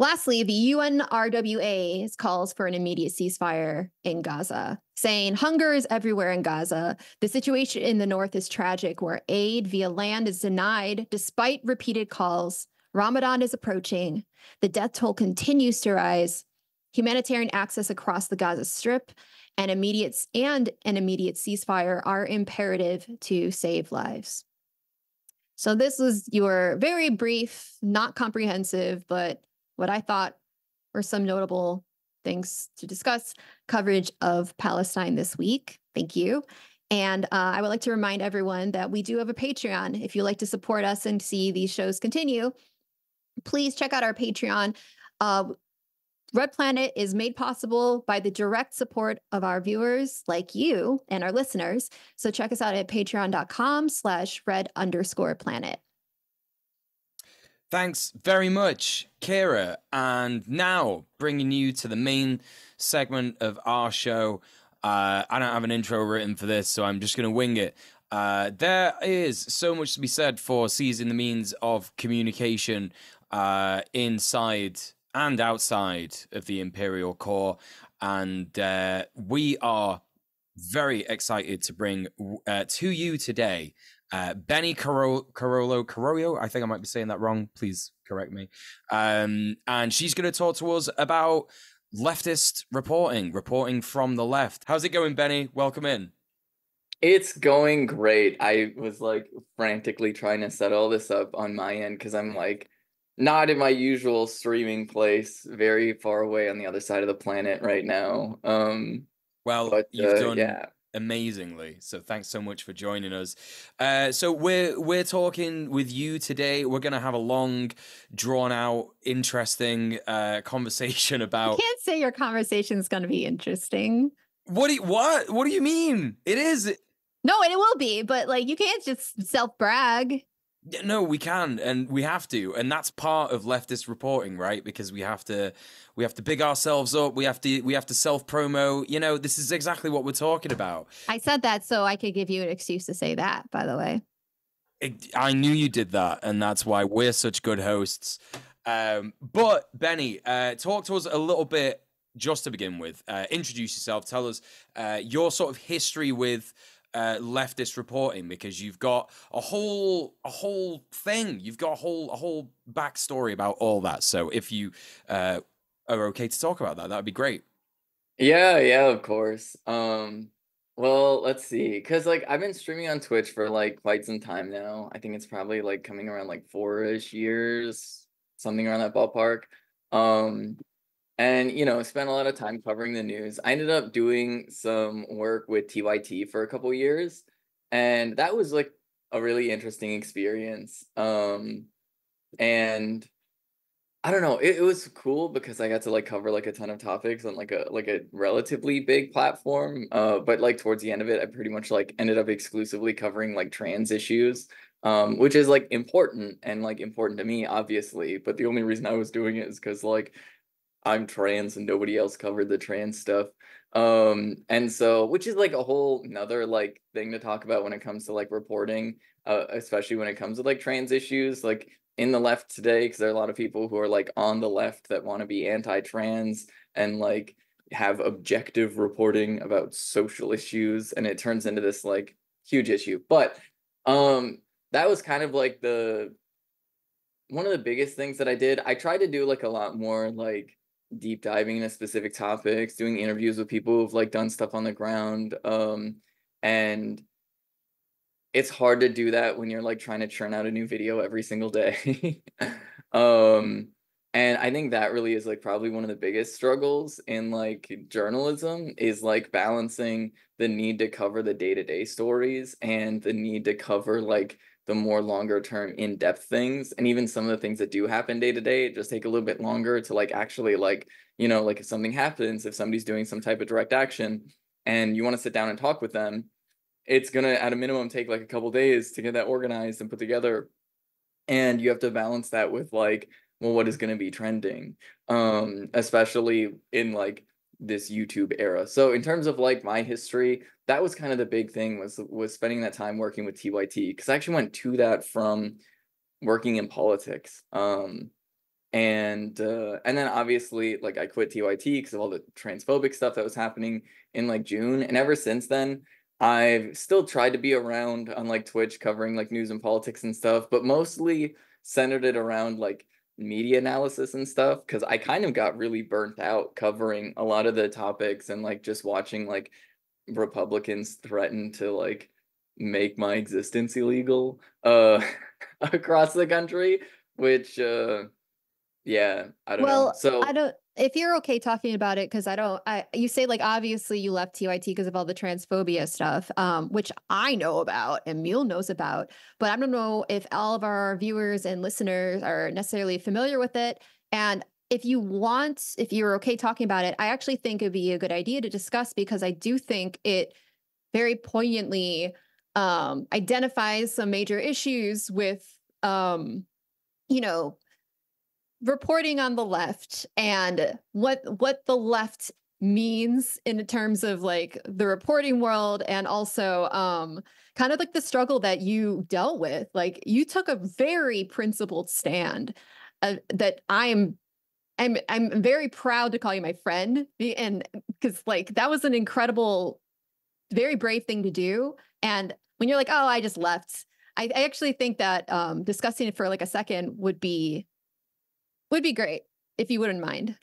Lastly, the UNRWA calls for an immediate ceasefire in Gaza, saying hunger is everywhere in Gaza. The situation in the north is tragic, where aid via land is denied despite repeated calls. Ramadan is approaching. The death toll continues to rise. Humanitarian access across the Gaza Strip and immediate and an immediate ceasefire are imperative to save lives. So this was your very brief, not comprehensive, but what I thought were some notable things to discuss coverage of Palestine this week. Thank you. And uh, I would like to remind everyone that we do have a Patreon. If you'd like to support us and see these shows continue, please check out our Patreon. Uh, Red Planet is made possible by the direct support of our viewers like you and our listeners. So check us out at patreon.com slash red underscore planet. Thanks very much, Kira. And now, bringing you to the main segment of our show. Uh, I don't have an intro written for this, so I'm just going to wing it. Uh, there is so much to be said for seizing the means of communication uh, inside and outside of the Imperial Core. And uh, we are very excited to bring uh, to you today uh, Bennie Carolo, Carolo Carollo, I think I might be saying that wrong. Please correct me. Um, and she's going to talk to us about leftist reporting, reporting from the left. How's it going, Bennie? Welcome in. It's going great. I was like frantically trying to set all this up on my end because I'm like not in my usual streaming place, very far away on the other side of the planet right now. Um, well, but, you've uh, done yeah amazingly. So thanks so much for joining us. Uh, so we're we're talking with you today. We're going to have a long, drawn out, interesting uh, conversation about. You can't say your conversation is going to be interesting. What do you, what what do you mean? It is. No, and it will be, but like you can't just self brag. No, we can and we have to, and that's part of leftist reporting, right? Because we have to, we have to big ourselves up. We have to, we have to self promo. You know, this is exactly what we're talking about. I said that so I could give you an excuse to say that. By the way, it, I knew you did that, and that's why we're such good hosts. Um, but Bennie, uh, talk to us a little bit just to begin with. Uh, introduce yourself. Tell us uh, your sort of history with uh, leftist reporting because you've got a whole a whole thing. You've got a whole a whole backstory about all that. So if you uh, are okay to talk about that, that would be great. Yeah, yeah, of course. Um, well, let's see, cause like I've been streaming on Twitch for like quite some time now. I think it's probably like coming around like four-ish years, something around that ballpark. Um, and you know spent a lot of time covering the news. I ended up doing some work with tyt for a couple years and that was like a really interesting experience um and i don't know it, it was cool because i got to like cover like a ton of topics on like a like a relatively big platform uh but like towards the end of it i pretty much like ended up exclusively covering like trans issues um which is like important and like important to me obviously but the only reason i was doing it is because like I'm trans and nobody else covered the trans stuff. Um, and so, which is like a whole another like thing to talk about when it comes to like reporting, uh, especially when it comes to like trans issues, like in the left today, because there are a lot of people who are like on the left that want to be anti-trans and like have objective reporting about social issues, and it turns into this like huge issue. But um, that was kind of like the one of the biggest things that I did. I tried to do like a lot more like deep diving into specific topics, doing interviews with people who've like done stuff on the ground. Um, and it's hard to do that when you're like trying to churn out a new video every single day. um, and I think that really is like probably one of the biggest struggles in like journalism is like balancing the need to cover the day to day stories and the need to cover like the more longer term in depth things and even some of the things that do happen day to day just take a little bit longer to like actually like you know like if something happens if somebody's doing some type of direct action and you want to sit down and talk with them it's going to at a minimum take like a couple days to get that organized and put together and you have to balance that with like well what is going to be trending um especially in like this YouTube era. So in terms of like my history, that was kind of the big thing was was spending that time working with TYT because I actually went to that from working in politics. Um and uh and then obviously like I quit TYT because of all the transphobic stuff that was happening in like June and ever since then I've still tried to be around on like Twitch covering like news and politics and stuff, but mostly centered it around like media analysis and stuff because I kind of got really burnt out covering a lot of the topics and like just watching like Republicans threaten to like make my existence illegal uh across the country, which uh yeah, I don't well, know. So I don't if you're okay talking about it because i don't i you say like obviously you left tyt because of all the transphobia stuff um, which i know about and Muel knows about but i don't know if all of our viewers and listeners are necessarily familiar with it. And if you want if you're okay talking about it i actually think it would be a good idea to discuss because i do think it very poignantly um, identifies some major issues with um, you know reporting on the left and what what the left means in terms of like the reporting world and also um kind of like the struggle that you dealt with. Like you took a very principled stand uh, that i'm i'm i'm very proud to call you my friend and because like that was an incredible very brave thing to do. And when you're like oh i just left i, I actually think that um discussing it for like a second would be would be great if you wouldn't mind.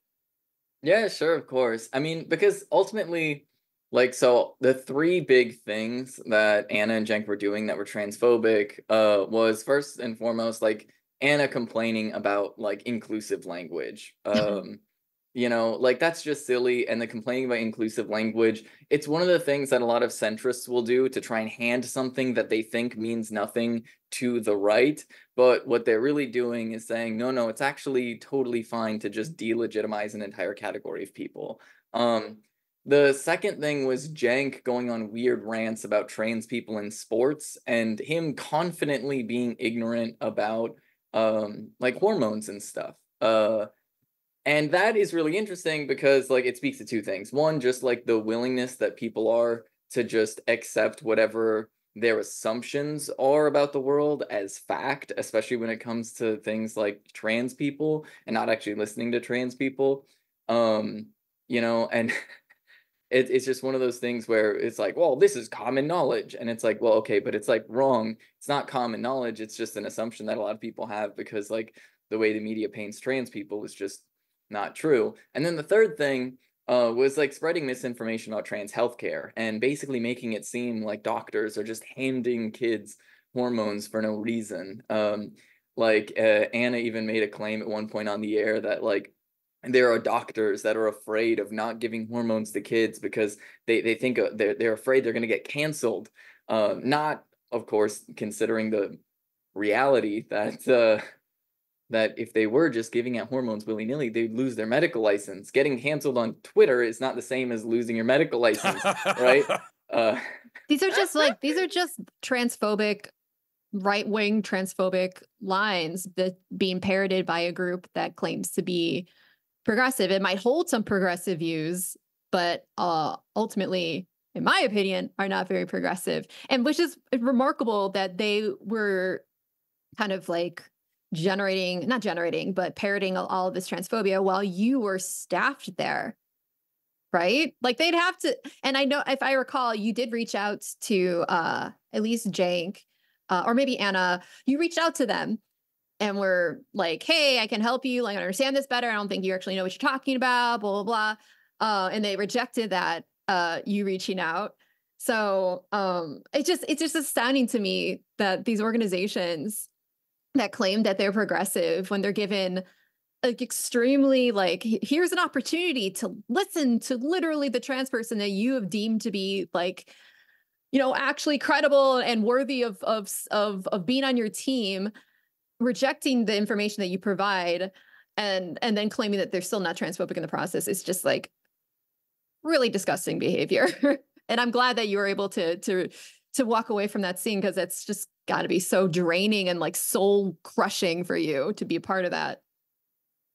Yeah, sure, of course. I mean, because ultimately, like, so the three big things that Anna and Cenk were doing that were transphobic uh, was first and foremost, like, Anna complaining about like inclusive language. Um, you know, like that's just silly. And the complaining about inclusive language, it's one of the things that a lot of centrists will do to try and hand something that they think means nothing to the right. But what they're really doing is saying, no, no, it's actually totally fine to just delegitimize an entire category of people. Um, the second thing was Cenk going on weird rants about trans people in sports and him confidently being ignorant about um, like hormones and stuff. Uh, and that is really interesting because like it speaks to two things. One, just like the willingness that people are to just accept whatever their assumptions are about the world as fact, especially when it comes to things like trans people and not actually listening to trans people. Um, you know, and it, it's just one of those things where it's like, well, this is common knowledge. And it's like, well, okay, but it's like wrong. It's not common knowledge. It's just an assumption that a lot of people have because like the way the media paints trans people is just not true. And then the third thing uh, was like spreading misinformation about trans healthcare and basically making it seem like doctors are just handing kids hormones for no reason. Um, like uh, Anna even made a claim at one point on the air that like there are doctors that are afraid of not giving hormones to kids because they, they think uh, they're, they're afraid they're going to get canceled. Uh, not, of course, considering the reality that uh, that if they were just giving out hormones willy nilly, they'd lose their medical license. Getting canceled on Twitter is not the same as losing your medical license, right? Uh, these are just like these are just transphobic, right wing transphobic lines that being parroted by a group that claims to be progressive. It might hold some progressive views, but uh, ultimately, in my opinion, are not very progressive. And which is remarkable that they were kind of like generating, not generating, but parroting all of this transphobia while you were staffed there. Right? Like they'd have to, and I know if I recall, you did reach out to uh at least Cenk uh, or maybe Anna, you reached out to them and were like, hey, I can help you, like understand this better. I don't think you actually know what you're talking about, blah, blah, blah. Uh, and they rejected that, uh, you reaching out. So um, it's just it's just astounding to me that these organizations that claim that they're progressive when they're given like extremely like here's an opportunity to listen to literally the trans person that you have deemed to be like you know actually credible and worthy of of of of being on your team rejecting the information that you provide and and then claiming that they're still not transphobic in the process is just like really disgusting behavior. And i'm glad that you were able to to to walk away from that scene because it's just got to be so draining and like soul crushing for you to be a part of that.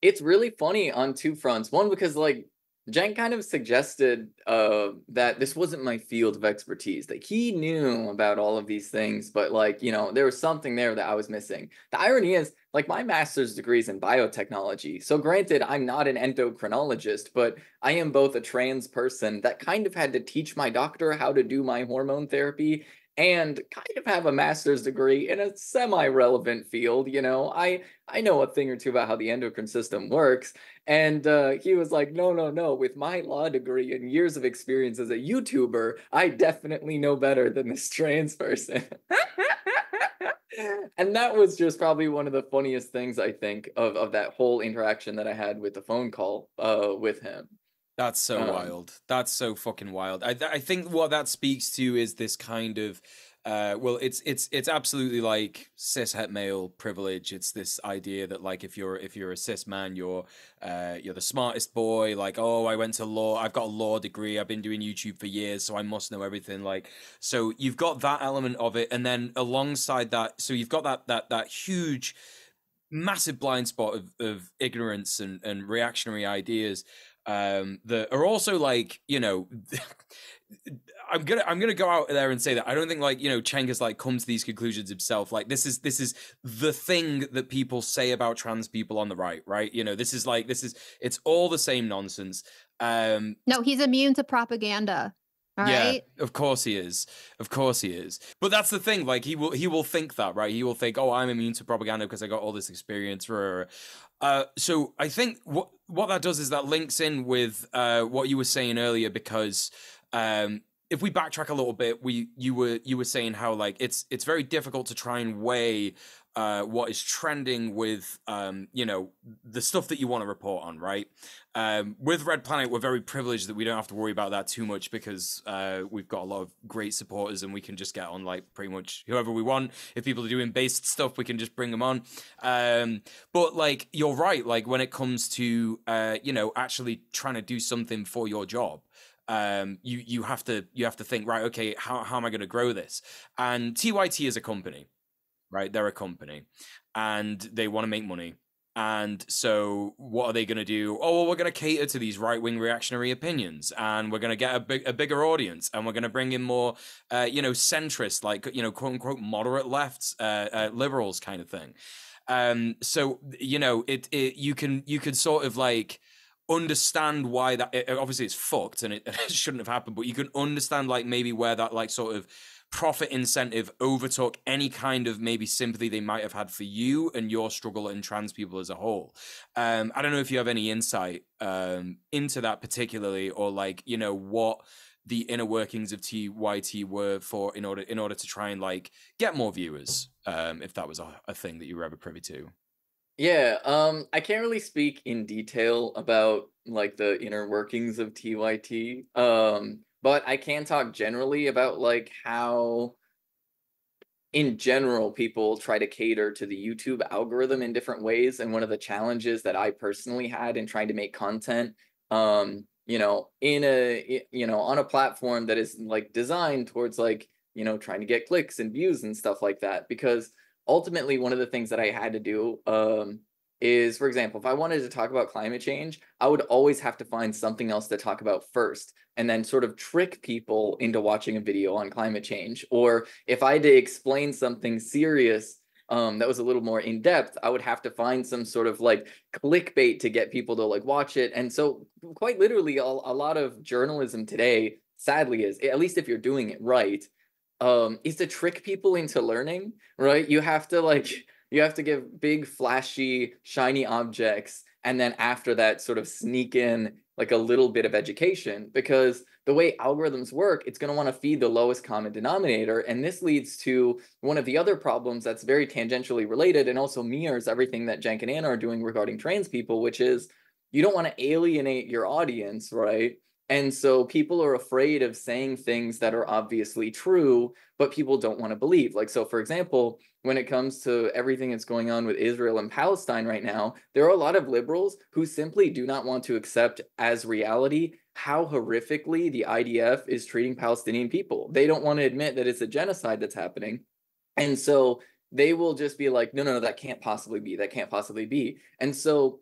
It's really funny on two fronts. One, because like Cenk kind of suggested uh, that this wasn't my field of expertise. That he knew about all of these things, but like you know, there was something there that I was missing. The irony is, like my master's degree is in biotechnology. So granted, I'm not an endocrinologist, but I am both a trans person that kind of had to teach my doctor how to do my hormone therapy and kind of have a master's degree in a semi-relevant field you know? I i know a thing or two about how the endocrine system works and uh, he was like no no no with my law degree and years of experience as a youtuber i definitely know better than this trans person. And that was just probably one of the funniest things i think of, of that whole interaction that i had with the phone call uh, with him that's so um, wild. That's so fucking wild. I I think what that speaks to is this kind of uh, well, it's it's it's absolutely like cis het male privilege. It's this idea that like if you're if you're a cis man, you're uh, you're the smartest boy. Like oh, I went to law. I've got a law degree. I've been doing YouTube for years, so I must know everything. Like so, you've got that element of it, and then alongside that, so you've got that that that huge, massive blind spot of of ignorance and and reactionary ideas um, that are also like you know. I'm gonna I'm gonna go out there and say that I don't think like you know Cenk has like come to these conclusions himself. Like this is this is the thing that people say about trans people on the right, right? You know, this is like this is it's all the same nonsense. Um No, he's immune to propaganda. All yeah, right? of course he is. Of course he is. But that's the thing. Like he will he will think that, right? He will think, oh, I'm immune to propaganda because I got all this experience. Uh, so I think what what that does is that links in with uh, what you were saying earlier because um, if we backtrack a little bit, we you were you were saying how like it's it's very difficult to try and weigh uh, what is trending with um, you know the stuff that you want to report on, right? Um, with Red Planet, we're very privileged that we don't have to worry about that too much because uh, we've got a lot of great supporters and we can just get on like pretty much whoever we want. If people are doing based stuff, we can just bring them on. Um, but like you're right, like when it comes to uh, you know actually trying to do something for your job, um, you you have to you have to think right. Okay, how how am I going to grow this? And TYT is a company, right? They're a company, and they want to make money. And so, what are they going to do? Oh, well, we're going to cater to these right wing reactionary opinions, and we're going to get a big, a bigger audience, and we're going to bring in more, uh, you know, centrist, like you know, quote unquote, moderate lefts, uh, uh, liberals, kind of thing. Um, so you know, it, it you can you can sort of like understand why that it, obviously it's fucked and it, it, shouldn't have happened but you can understand like maybe where that like sort of profit incentive overtook any kind of maybe sympathy they might have had for you and your struggle and trans people as a whole um i don't know if you have any insight um into that particularly or like you know what the inner workings of tyt were for in order in order to try and like get more viewers um if that was a, a thing that you were ever privy to yeah, um, I can't really speak in detail about like the inner workings of TYT. Um, but I can talk generally about like how in general people try to cater to the YouTube algorithm in different ways. And one of the challenges that I personally had in trying to make content, um, you know, in a you know, on a platform that is like designed towards like, you know, trying to get clicks and views and stuff like that. Because ultimately one of the things that I had to do um, is, for example, if I wanted to talk about climate change, I would always have to find something else to talk about first and then sort of trick people into watching a video on climate change. Or if I had to explain something serious um, that was a little more in depth, I would have to find some sort of like clickbait to get people to like watch it. And so, quite literally, a, a lot of journalism today, sadly, is at least if you're doing it right, um, is to trick people into learning, right? You have to like you have to give big, flashy, shiny objects, and then after that, sort of sneak in like a little bit of education because the way algorithms work, it's going to want to feed the lowest common denominator. And this leads to one of the other problems that's very tangentially related and also mirrors everything that Cenk and Anna are doing regarding trans people, which is you don't want to alienate your audience, right? And so people are afraid of saying things that are obviously true, but people don't want to believe. Like, so for example, when it comes to everything that's going on with Israel and Palestine right now, there are a lot of liberals who simply do not want to accept as reality how horrifically the IDF is treating Palestinian people. They don't want to admit that it's a genocide that's happening. And so they will just be like, no, no, no, that can't possibly be. That can't possibly be. And so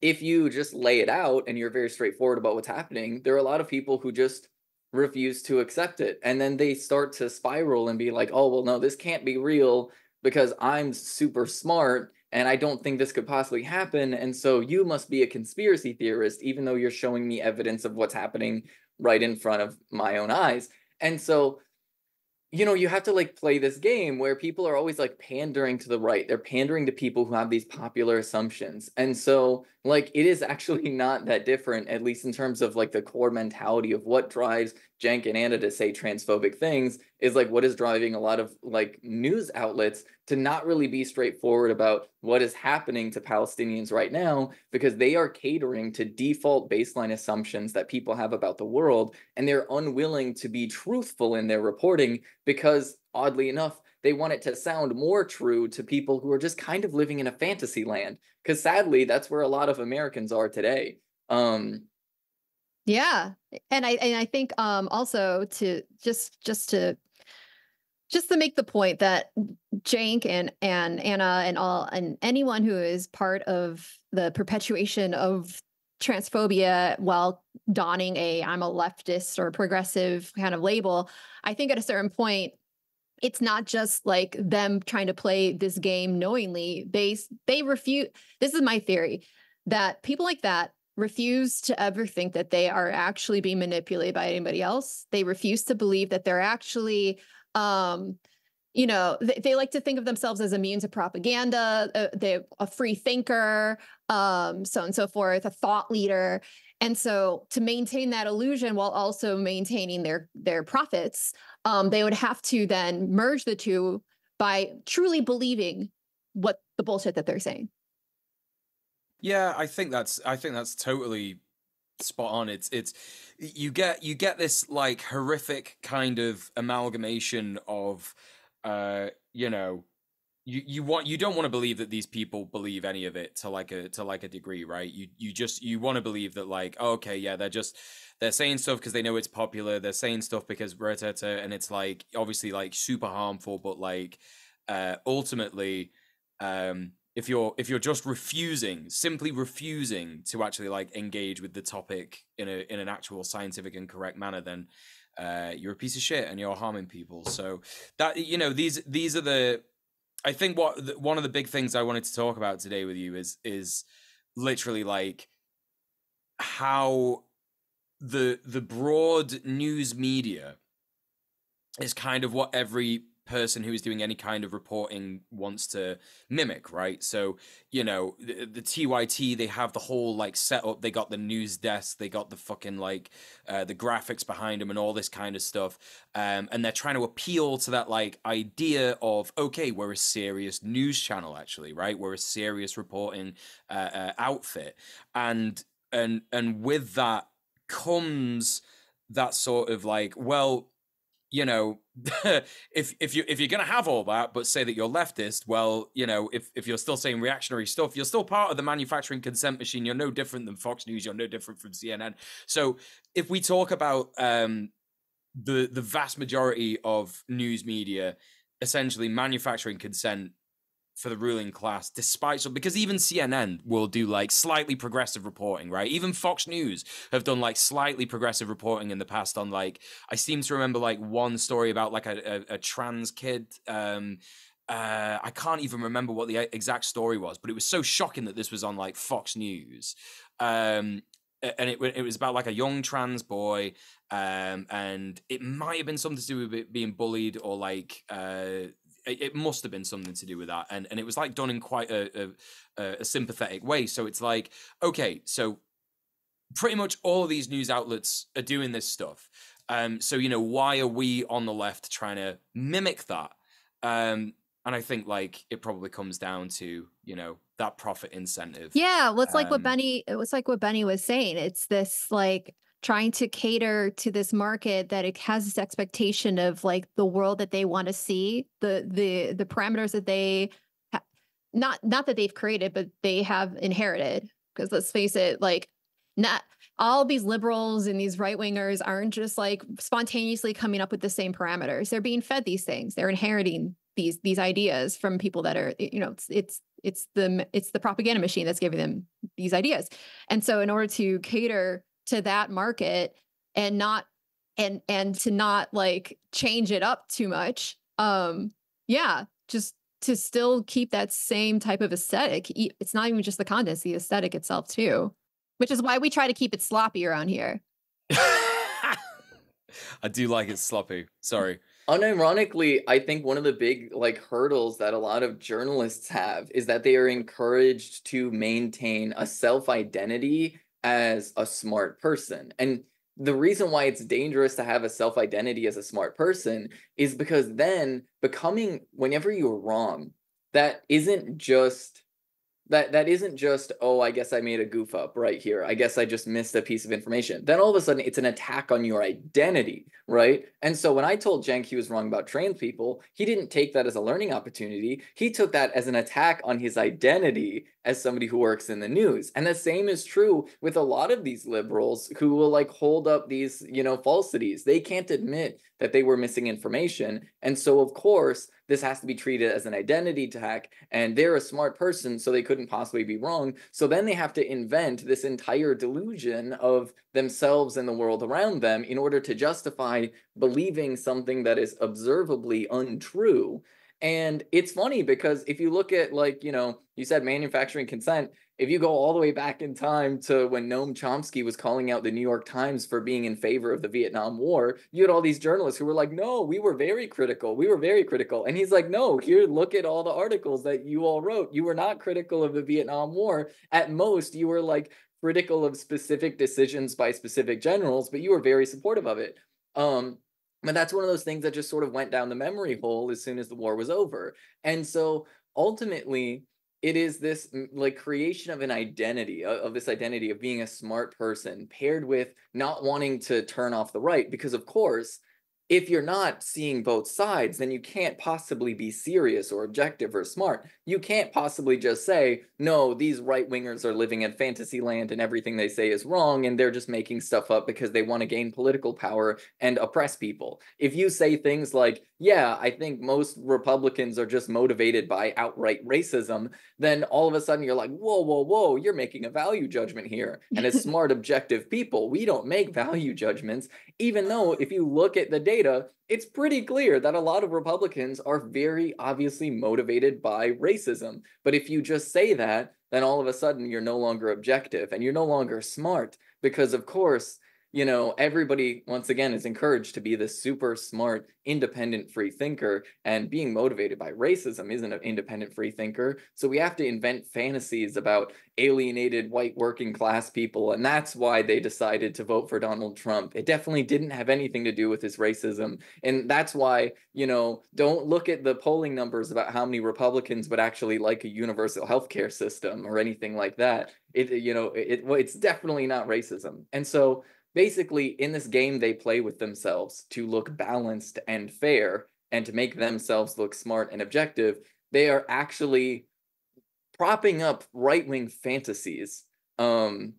if you just lay it out and you're very straightforward about what's happening, there are a lot of people who just refuse to accept it. And then they start to spiral and be like, oh, well, no, this can't be real because I'm super smart and I don't think this could possibly happen. And so you must be a conspiracy theorist, even though you're showing me evidence of what's happening right in front of my own eyes. And so you know, you have to like play this game where people are always like pandering to the right. They're pandering to people who have these popular assumptions. And so, like, it is actually not that different, at least in terms of like the core mentality of what drives Cenk and Anna to say transphobic things, is like what is driving a lot of like news outlets to not really be straightforward about what is happening to Palestinians right now because they are catering to default baseline assumptions that people have about the world and they're unwilling to be truthful in their reporting because oddly enough they want it to sound more true to people who are just kind of living in a fantasy land because sadly that's where a lot of Americans are today. Um yeah and i and i think um also to just just to just to make the point that Cenk and and Anna and all and anyone who is part of the perpetuation of transphobia while donning a I'm a leftist or progressive kind of label, I think at a certain point it's not just like them trying to play this game knowingly. They they refute this is my theory that people like that refuse to ever think that they are actually being manipulated by anybody else. They refuse to believe that they're actually um, you know, they, they, like to think of themselves as immune to propaganda. Uh, they're a free thinker, um, so and so forth, a thought leader. And so, to maintain that illusion while also maintaining their their profits, um, they would have to then merge the two by truly believing what the bullshit that they're saying. Yeah, I think that's I think that's totally spot on. It's it's you get you get this like horrific kind of amalgamation of uh you know you you want you don't want to believe that these people believe any of it to like a to like a degree right you you just you want to believe that like oh, okay yeah they're just they're saying stuff because they know it's popular they're saying stuff because and it's like obviously like super harmful but like uh ultimately um if you're if you're just refusing simply refusing to actually like engage with the topic in a in an actual scientific and correct manner then uh, you're a piece of shit and you're harming people. So that you know these these are the i think what one of the big things i wanted to talk about today with you is is literally like how the the broad news media is kind of what every person who is doing any kind of reporting wants to mimic, right? So, you know, the, the, TYT, they have the whole like setup. They got the news desk, they got the fucking like uh, the graphics behind them and all this kind of stuff. Um, and they're trying to appeal to that like idea of, okay, we're a serious news channel, actually, right? We're a serious reporting uh, uh, outfit. And, and, and with that comes that sort of like, well, you know, if if you if you're gonna have all that, but say that you're leftist, well, you know, if if you're still saying reactionary stuff, you're still part of the manufacturing consent machine. You're no different than Fox News. You're no different from CNN. So if we talk about um, the the vast majority of news media essentially manufacturing consent for the ruling class, despite so because even CNN will do like slightly progressive reporting, right? Even Fox News have done like slightly progressive reporting in the past on like I seem to remember like one story about like a, a, a trans kid. Um, uh, I can't even remember what the exact story was, but it was so shocking that this was on like Fox News. Um, and it, it was about like a young trans boy um, and it might have been something to do with being bullied or like uh, it must have been something to do with that and and it was like done in quite a, a, a sympathetic way. So it's like okay so pretty much all of these news outlets are doing this stuff. Um so you know why are we on the left trying to mimic that? Um and i think like it probably comes down to you know that profit incentive. Yeah well it's like um, what bennie it was like what bennie was saying. It's this like trying to cater to this market that it has this expectation of like the world that they want to see the the the parameters that they ha- not not that they've created but they have inherited. Because let's face it like not all these liberals and these right wingers aren't just like spontaneously coming up with the same parameters. They're being fed these things. They're inheriting these these ideas from people that are you know it's it's it's the it's the propaganda machine that's giving them these ideas. And so in order to cater to that market and not and and to not like change it up too much um yeah just to still keep that same type of aesthetic it's not even just the content it's the aesthetic itself too which is why we try to keep it sloppy around here. I do like it sloppy sorry. Unironically i think one of the big like hurdles that a lot of journalists have is that they are encouraged to maintain a self identity as a smart person. And the reason why it's dangerous to have a self identity as a smart person is because then becoming, whenever you're wrong, that isn't just that that isn't just oh i guess i made a goof up right here. I guess i just missed a piece of information. Then all of a sudden it's an attack on your identity right? And so when i told cenk he was wrong about trans people he didn't take that as a learning opportunity. He took that as an attack on his identity as somebody who works in the news. And the same is true with a lot of these liberals who will like hold up these you know falsities. They can't admit that they were missing information. And so of course this has to be treated as an identity attack and they're a smart person so they couldn't possibly be wrong. So then they have to invent this entire delusion of themselves and the world around them in order to justify believing something that is observably untrue and it's funny because if you look at like you know you said manufacturing consent if you go all the way back in time to when Noam Chomsky was calling out the New York Times for being in favor of the Vietnam War, you had all these journalists who were like, no, we were very critical. We were very critical. And he's like, no, here, look at all the articles that you all wrote. You were not critical of the Vietnam War. At most, you were like critical of specific decisions by specific generals, but you were very supportive of it. Um, but that's one of those things that just sort of went down the memory hole as soon as the war was over. And so ultimately it is this mm, like creation of an identity of, of this identity of being a smart person paired with not wanting to turn off the right because of course if you're not seeing both sides, then you can't possibly be serious or objective or smart. You can't possibly just say, no, these right wingers are living in fantasy land and everything they say is wrong and they're just making stuff up because they want to gain political power and oppress people. If you say things like, yeah, I think most Republicans are just motivated by outright racism, then all of a sudden you're like, whoa, whoa, whoa, you're making a value judgment here. And as smart, objective people, we don't make value judgments, even though if you look at the data, it's pretty clear that a lot of Republicans are very obviously motivated by racism. But if you just say that, then all of a sudden you're no longer objective and you're no longer smart because, of course, you know, everybody, once again, is encouraged to be this super smart, independent free thinker. And being motivated by racism isn't an independent free thinker. So we have to invent fantasies about alienated white working class people. And that's why they decided to vote for Donald Trump. It definitely didn't have anything to do with his racism. And that's why, you know, don't look at the polling numbers about how many Republicans would actually like a universal healthcare system or anything like that. It, you know, it, it's definitely not racism. And so, basically in this game they play with themselves to look balanced and fair and to make themselves look smart and objective they are actually propping up right-wing fantasies um,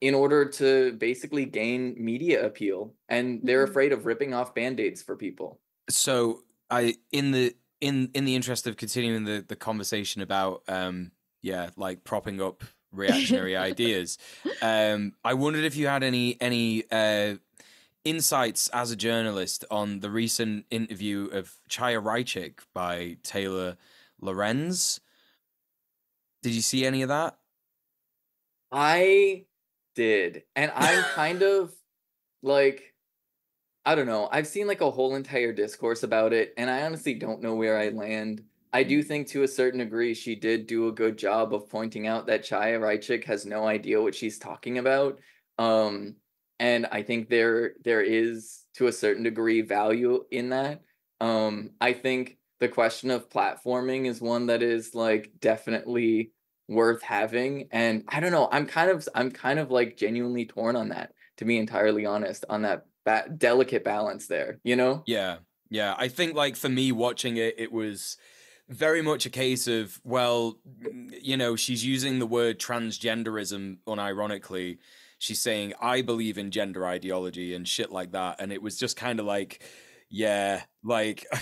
in order to basically gain media appeal and they're mm-hmm. afraid of ripping off band-aids for people so i in the in in the interest of continuing the the conversation about um yeah like propping up reactionary ideas. Um, I wondered if you had any any uh, insights as a journalist on the recent interview of Chaya Raichik by Taylor Lorenz. Did you see any of that? I did, and I'm kind of like. I don't know. I've seen like a whole entire discourse about it, and I honestly don't know where I land. I do think to a certain degree she did do a good job of pointing out that Chaya Raichik has no idea what she's talking about. Um, and I think there there is to a certain degree value in that. Um, I think the question of platforming is one that is like definitely worth having. And I don't know, I'm kind of I'm kind of like genuinely torn on that, to be entirely honest, on that ba- delicate balance there, you know? Yeah. Yeah. I think like for me watching it, it was very much a case of well you know she's using the word transgenderism unironically she's saying i believe in gender ideology and shit like that and it was just kind of like yeah like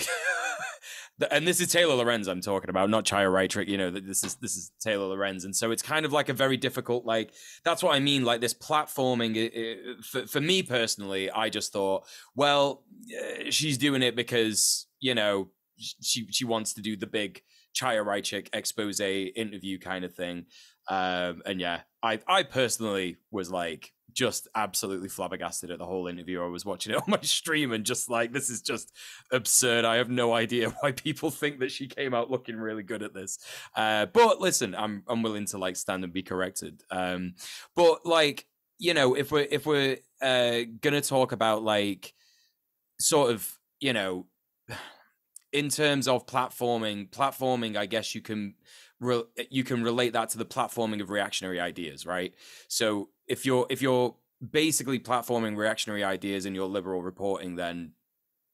and this is Taylor Lorenz I'm talking about, not Chaya Raichik. You know, this is this is Taylor Lorenz, and so it's kind of like a very difficult. Like that's what I mean. Like this platforming. It, it, for for me personally, I just thought, well, eh, she's doing it because you know she she wants to do the big Chaya Raichik expose interview kind of thing. Um, and yeah, I I personally was like just absolutely flabbergasted at the whole interview. I was watching it on my stream and just like this is just absurd. I have no idea why people think that she came out looking really good at this. Uh, but listen, I'm I'm willing to like stand and be corrected. Um, but like you know, if we're if we're uh, gonna talk about like sort of you know in terms of platforming, platforming, I guess you can re- you can relate that to the platforming of reactionary ideas, right? So if you're if you're basically platforming reactionary ideas in your liberal reporting, then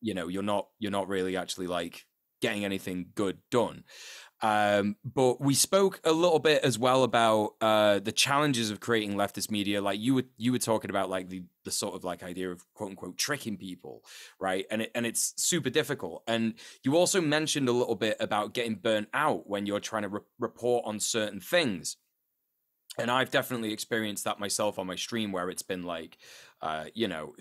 you know you're not you're not really actually like getting anything good done. Um, but we spoke a little bit as well about uh, the challenges of creating leftist media. Like you were you were talking about like the the sort of like idea of quote unquote tricking people, right? And it, and it's super difficult. And you also mentioned a little bit about getting burnt out when you're trying to re- report on certain things and I've definitely experienced that myself on my stream where it's been like, uh, you know,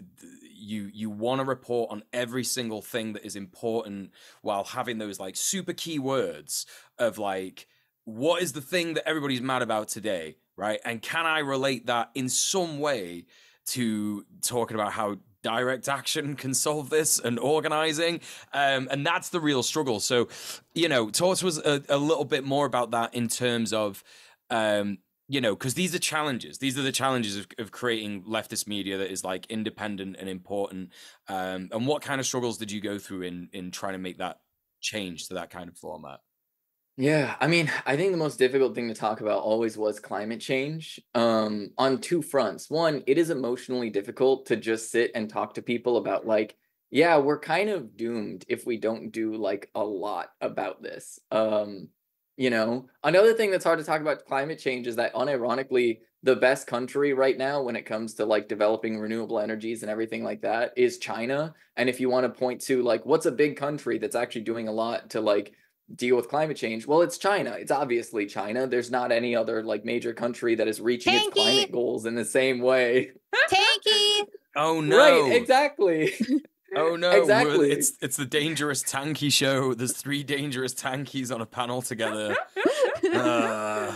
you you want to report on every single thing that is important while having those like super key words of like, what is the thing that everybody's mad about today, right? And can I relate that in some way to talking about how direct action can solve this and organizing um, and that's the real struggle so you know talk to us a, a little bit more about that in terms of um, you know, because these are challenges. These are the challenges of, of creating leftist media that is like independent and important. Um, and what kind of struggles did you go through in in trying to make that change to that kind of format? Yeah, I mean, I think the most difficult thing to talk about always was climate change. Um, on two fronts. One, it is emotionally difficult to just sit and talk to people about like, yeah, we're kind of doomed if we don't do like a lot about this. Um, you know, another thing that's hard to talk about climate change is that unironically, the best country right now when it comes to like developing renewable energies and everything like that is China. And if you want to point to like what's a big country that's actually doing a lot to like deal with climate change? Well, it's China. It's obviously China. There's not any other like major country that is reaching Tanky. its climate goals in the same way. Tanky. Oh no! Right, exactly. Oh no! Exactly. It's it's the dangerous tanky show. There's three dangerous tankies on a panel together. Uh,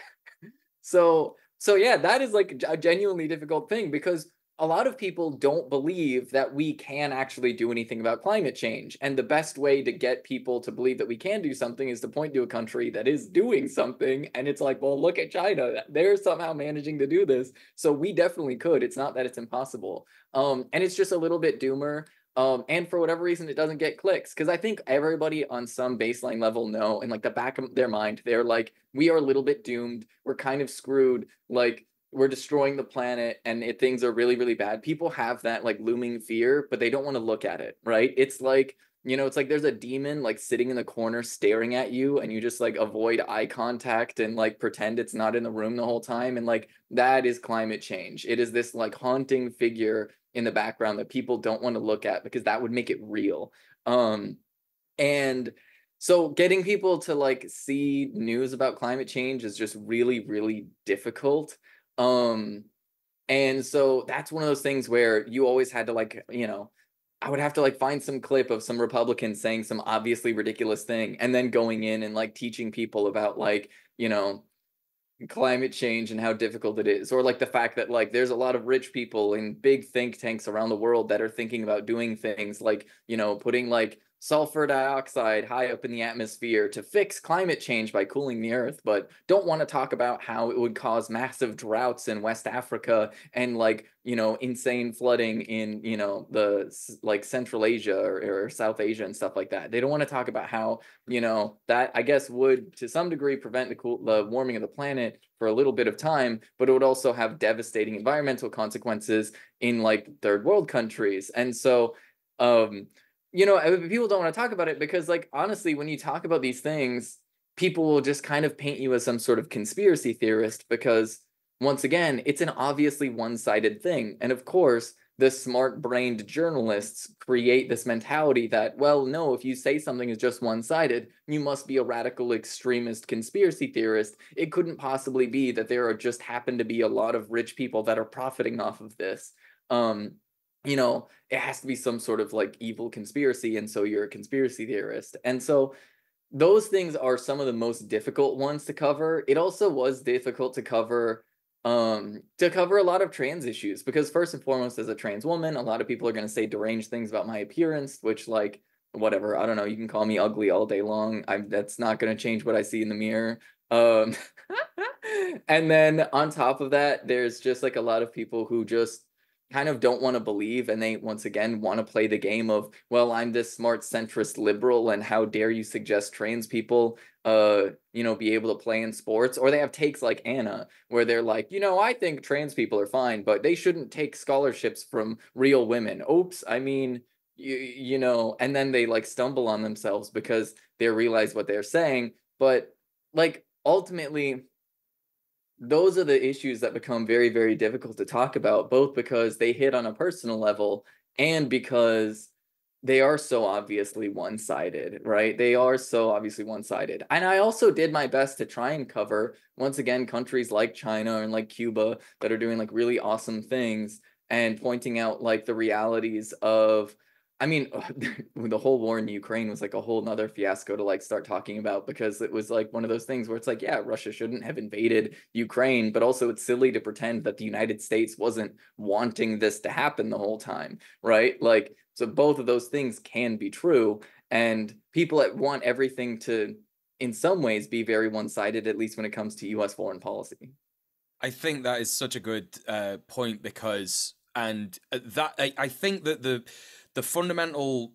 so so yeah, that is like a genuinely difficult thing because a lot of people don't believe that we can actually do anything about climate change. And the best way to get people to believe that we can do something is to point to a country that is doing something. And it's like, well, look at China. They're somehow managing to do this. So we definitely could. It's not that it's impossible. Um, and it's just a little bit doomer. Um, and for whatever reason, it doesn't get clicks because I think everybody on some baseline level know, in like the back of their mind, they're like, we are a little bit doomed. We're kind of screwed. Like we're destroying the planet and it, things are really really bad. People have that like looming fear but they don't want to look at it right? It's like you know it's like there's a demon like sitting in the corner staring at you and you just like avoid eye contact and like pretend it's not in the room the whole time and like that is climate change. It is this like haunting figure in the background that people don't want to look at because that would make it real. Um and so getting people to like see news about climate change is just really really difficult um, and so that's one of those things where you always had to like, you know, I would have to like find some clip of some Republican saying some obviously ridiculous thing and then going in and like teaching people about like, you know, climate change and how difficult it is or like the fact that like there's a lot of rich people in big think tanks around the world that are thinking about doing things like, you know, putting like sulfur dioxide high up in the atmosphere to fix climate change by cooling the earth, but don't want to talk about how it would cause massive droughts in West Africa and like, you know, insane flooding in, you know, the like Central Asia or, or South Asia and stuff like that. They don't want to talk about how, you know, that I guess would to some degree prevent the cool the warming of the planet for a little bit of time, but it would also have devastating environmental consequences in like third world countries. And so um you know, uh, people don't want to talk about it because, like, honestly, when you talk about these things, people will just kind of paint you as some sort of conspiracy theorist because, once again, it's an obviously one sided thing. And of course, the smart brained journalists create this mentality that, well, no, if you say something is just one sided, you must be a radical extremist conspiracy theorist. It couldn't possibly be that there are just happen to be a lot of rich people that are profiting off of this. Um, you know, it has to be some sort of like evil conspiracy. And so you're a conspiracy theorist. And so those things are some of the most difficult ones to cover. It also was difficult to cover um to cover a lot of trans issues because first and foremost as a trans woman a lot of people are going to say deranged things about my appearance which like whatever i don't know you can call me ugly all day long i'm that's not going to change what i see in the mirror um and then on top of that there's just like a lot of people who just kind of don't want to believe and they once again want to play the game of well i'm this smart centrist liberal and how dare you suggest trans people uh you know be able to play in sports? Or they have takes like ana where they're like you know i think trans people are fine but they shouldn't take scholarships from real women. Oops i mean you, you know and then they like stumble on themselves because they realize what they're saying but like ultimately those are the issues that become very very difficult to talk about both because they hit on a personal level and because they are so obviously one-sided right? They are so obviously one-sided. And i also did my best to try and cover once again countries like china and like cuba that are doing like really awesome things and pointing out like the realities of I mean, the whole war in Ukraine was like a whole nother fiasco to like start talking about because it was like one of those things where it's like, yeah, Russia shouldn't have invaded Ukraine, but also it's silly to pretend that the United States wasn't wanting this to happen the whole time, right? Like, so both of those things can be true. And people that want everything to, in some ways, be very one sided, at least when it comes to US foreign policy. I think that is such a good uh, point because, and uh, that I, I think that the the fundamental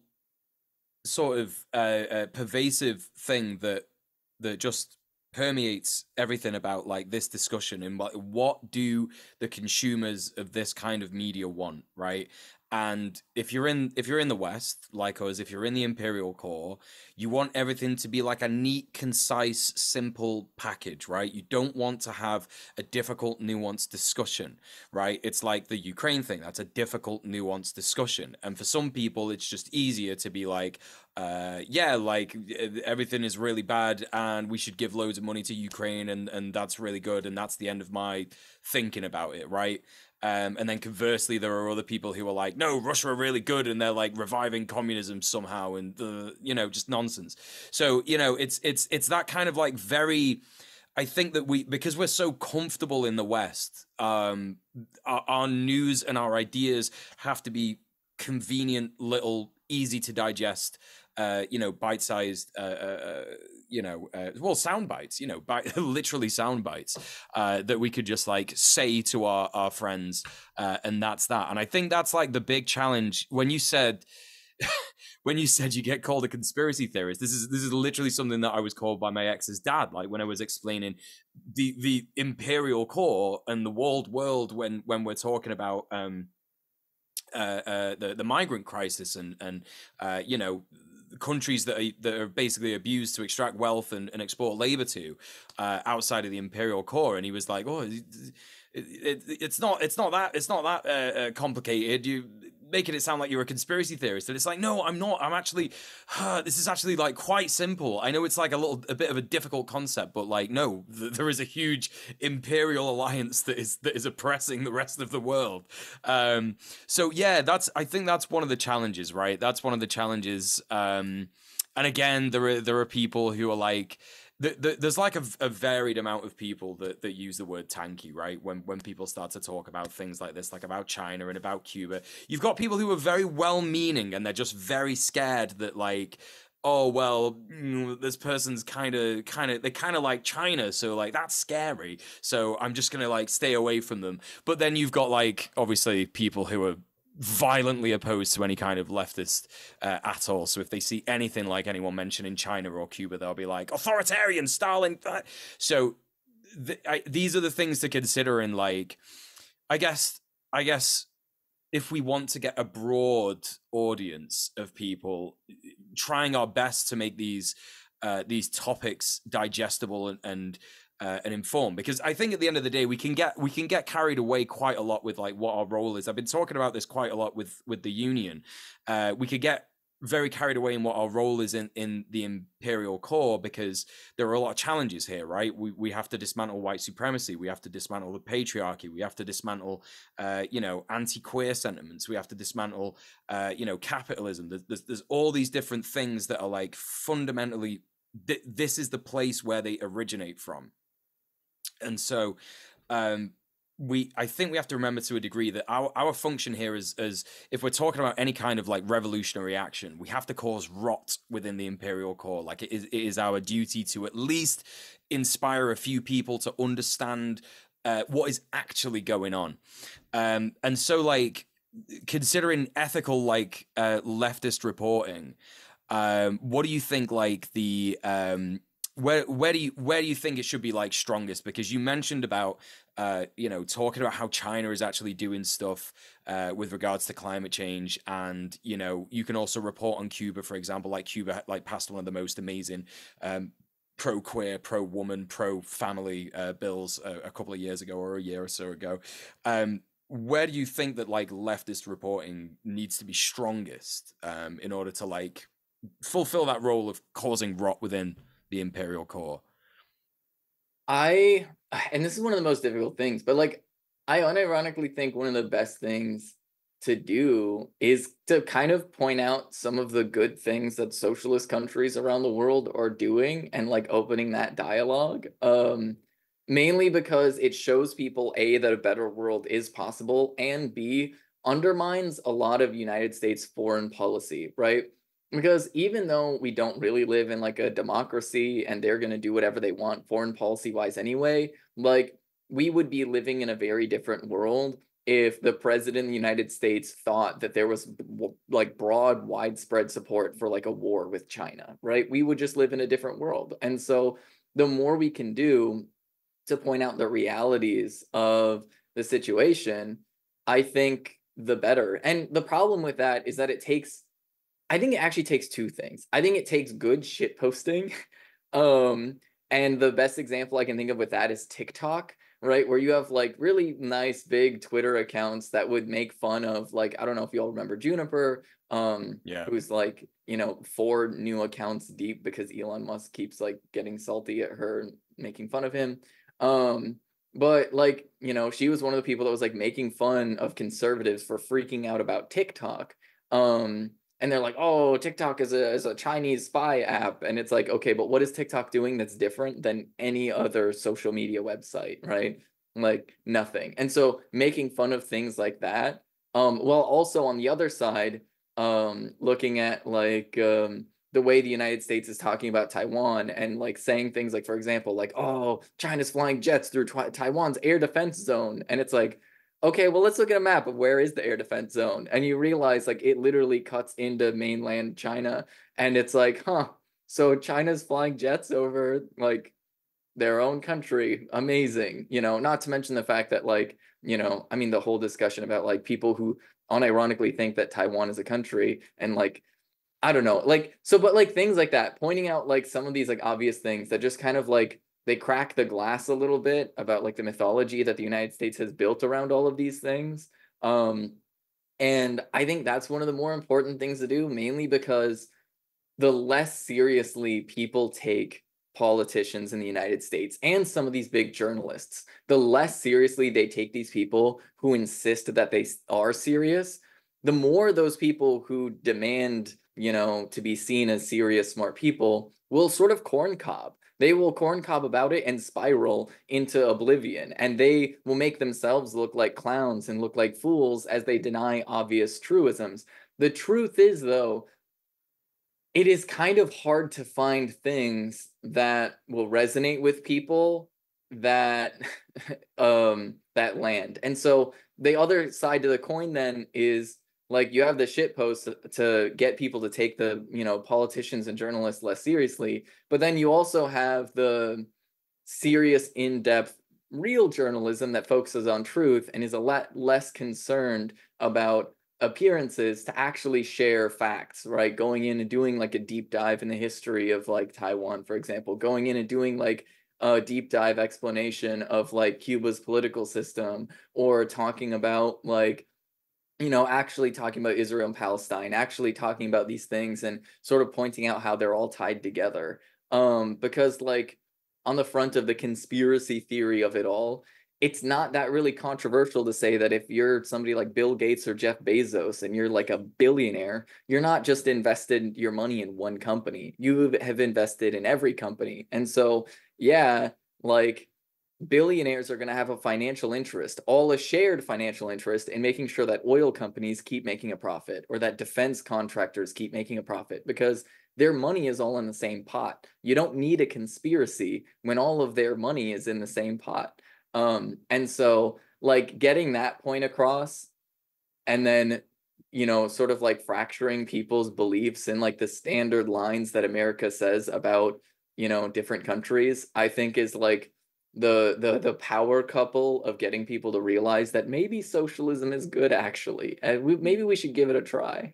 sort of uh, uh, pervasive thing that that just permeates everything about like this discussion and what what do the consumers of this kind of media want right and if you're in if you're in the west like us if you're in the imperial core you want everything to be like a neat concise simple package right? You don't want to have a difficult nuanced discussion right? It's like the ukraine thing that's a difficult nuanced discussion. And for some people it's just easier to be like uh, yeah, like everything is really bad, and we should give loads of money to Ukraine, and and that's really good, and that's the end of my thinking about it, right? Um, and then conversely, there are other people who are like, no, Russia are really good, and they're like reviving communism somehow, and the you know just nonsense. So you know, it's it's it's that kind of like very. I think that we because we're so comfortable in the West, um, our, our news and our ideas have to be convenient, little, easy to digest uh, you know, bite-sized, uh, uh, uh you know, uh, well, sound bites, you know, literally sound bites that we could just like say to our our friends, and that's that. And I think that's like the big challenge when you said. when you said you get called a conspiracy theorist, this is this is literally something that I was called by my ex's dad. Like when I was explaining the the imperial core and the walled world when when we're talking about um uh, uh the the migrant crisis and and uh you know countries that are, that are basically abused to extract wealth and, and export labor to uh, outside of the imperial core. And he was like, oh, it, it, it's not it's not that it's not that uh, uh, complicated. You making it sound like you're a conspiracy theorist and it's like no i'm not. I'm actually this is actually like quite simple. I know it's like a little a bit of a difficult concept but like no th- there is a huge imperial alliance that is that is oppressing the rest of the world. Um so yeah that's i think that's one of the challenges right? That's one of the challenges um and again there are there are people who are like the, the, there's like a, a, varied amount of people that, that use the word tanky, right? When when people start to talk about things like this, like about China and about Cuba, you've got people who are very well meaning and they're just very scared that like oh well mm, this person's kind of kind of they're kind of like china so like that's scary so i'm just gonna like stay away from them but then you've got like obviously people who are violently opposed to any kind of leftist uh, at all. So if they see anything like anyone mentioning China or Cuba, they'll be like authoritarian, Stalin. So th- I, these are the things to consider. In like, I guess, I guess, if we want to get a broad audience of people, trying our best to make these uh, these topics digestible and, and uh, and informed because I think at the end of the day we can get we can get carried away quite a lot with like what our role is. I've been talking about this quite a lot with with the union. Uh, we could get very carried away in what our role is in in the imperial core because there are a lot of challenges here right? We we have to dismantle white supremacy. We have to dismantle the patriarchy. We have to dismantle uh, you know anti-queer sentiments. We have to dismantle uh, you know capitalism. There's, there's, there's all these different things that are like fundamentally th- this is the place where they originate from and so um, we I think we have to remember to a degree that our, our function here is as if we're talking about any kind of like revolutionary action, we have to cause rot within the imperial core. Like it is, it is our duty to at least inspire a few people to understand uh, what is actually going on. Um, and so like considering ethical like uh, leftist reporting, um, what do you think like the um, where where do you where do you think it should be like strongest? Because you mentioned about uh, you know talking about how China is actually doing stuff uh, with regards to climate change, and you know you can also report on Cuba, for example, like Cuba like passed one of the most amazing. Um, pro queer, pro woman, pro family uh, bills a, a, couple of years ago or a year or so ago. Um, where do you think that like leftist reporting needs to be strongest um, in order to like fulfill that role of causing rot within the Imperial Core? I and this is one of the most difficult things, but like I unironically think one of the best things to do is to kind of point out some of the good things that socialist countries around the world are doing and like opening that dialogue. Um mainly because it shows people a that a better world is possible and b undermines a lot of United States foreign policy, right? Because even though we don't really live in like a democracy and they're going to do whatever they want foreign policy wise anyway like we would be living in a very different world if the president of the United States thought that there was like broad, widespread support for like a war with China, right? We would just live in a different world. And so the more we can do to point out the realities of the situation, I think the better. And the problem with that is that it takes I think it actually takes two things. I think it takes good shit posting. um and the best example I can think of with that is TikTok, right? Where you have like really nice big Twitter accounts that would make fun of like I don't know if you all remember Juniper, um yeah. who's like, you know, four new accounts deep because Elon Musk keeps like getting salty at her and making fun of him. Um but like, you know, she was one of the people that was like making fun of conservatives for freaking out about TikTok. Um, and they're like, "Oh, TikTok is a is a Chinese spy app," and it's like, okay, but what is TikTok doing that's different than any other social media website, right? Like nothing. And so making fun of things like that, um, while also on the other side, um, looking at like um, the way the United States is talking about Taiwan and like saying things like, for example, like, oh, China's flying jets through Taiwan's air defense zone. And it's like, okay, well, let's look at a map of where is the air defense zone. And you realize like it literally cuts into mainland China. And it's like, huh, so China's flying jets over like their own country. Amazing. You know, not to mention the fact that like, you know, I mean, the whole discussion about like people who unironically think that Taiwan is a country and like I don't know. Like so but like things like that, pointing out like some of these like obvious things that just kind of like they crack the glass a little bit about like the mythology that the United States has built around all of these things. Um and I think that's one of the more important things to do mainly because the less seriously people take politicians in the United States and some of these big journalists, the less seriously they take these people who insist that they are serious, the more those people who demand you know, to be seen as serious, smart people will sort of corn cob. They will corn cob about it and spiral into oblivion. And they will make themselves look like clowns and look like fools as they deny obvious truisms. The truth is, though, it is kind of hard to find things that will resonate with people that um that land. And so the other side to the coin then is like you have the shit posts to get people to take the you know politicians and journalists less seriously but then you also have the serious in-depth real journalism that focuses on truth and is a lot less concerned about appearances to actually share facts right? Going in and doing like a deep dive in the history of like taiwan for example going in and doing like a deep dive explanation of like cuba's political system or talking about like you know, actually talking about Israel and Palestine, actually talking about these things and sort of pointing out how they're all tied together. Um, because like on the front of the conspiracy theory of it all, it's not that really controversial to say that if you're somebody like Bill Gates or Jeff Bezos and you're like a billionaire, you're not just invested your money in one company. You have invested in every company. And so, yeah, like billionaires are going to have a financial interest, all a shared financial interest in making sure that oil companies keep making a profit or that defense contractors keep making a profit because their money is all in the same pot. You don't need a conspiracy when all of their money is in the same pot. Um, and so, like, getting that point across and then you know sort of like fracturing people's beliefs in like the standard lines that america says about you know different countries i think is like the the the power couple of getting people to realize that maybe socialism is good actually and we, maybe we should give it a try.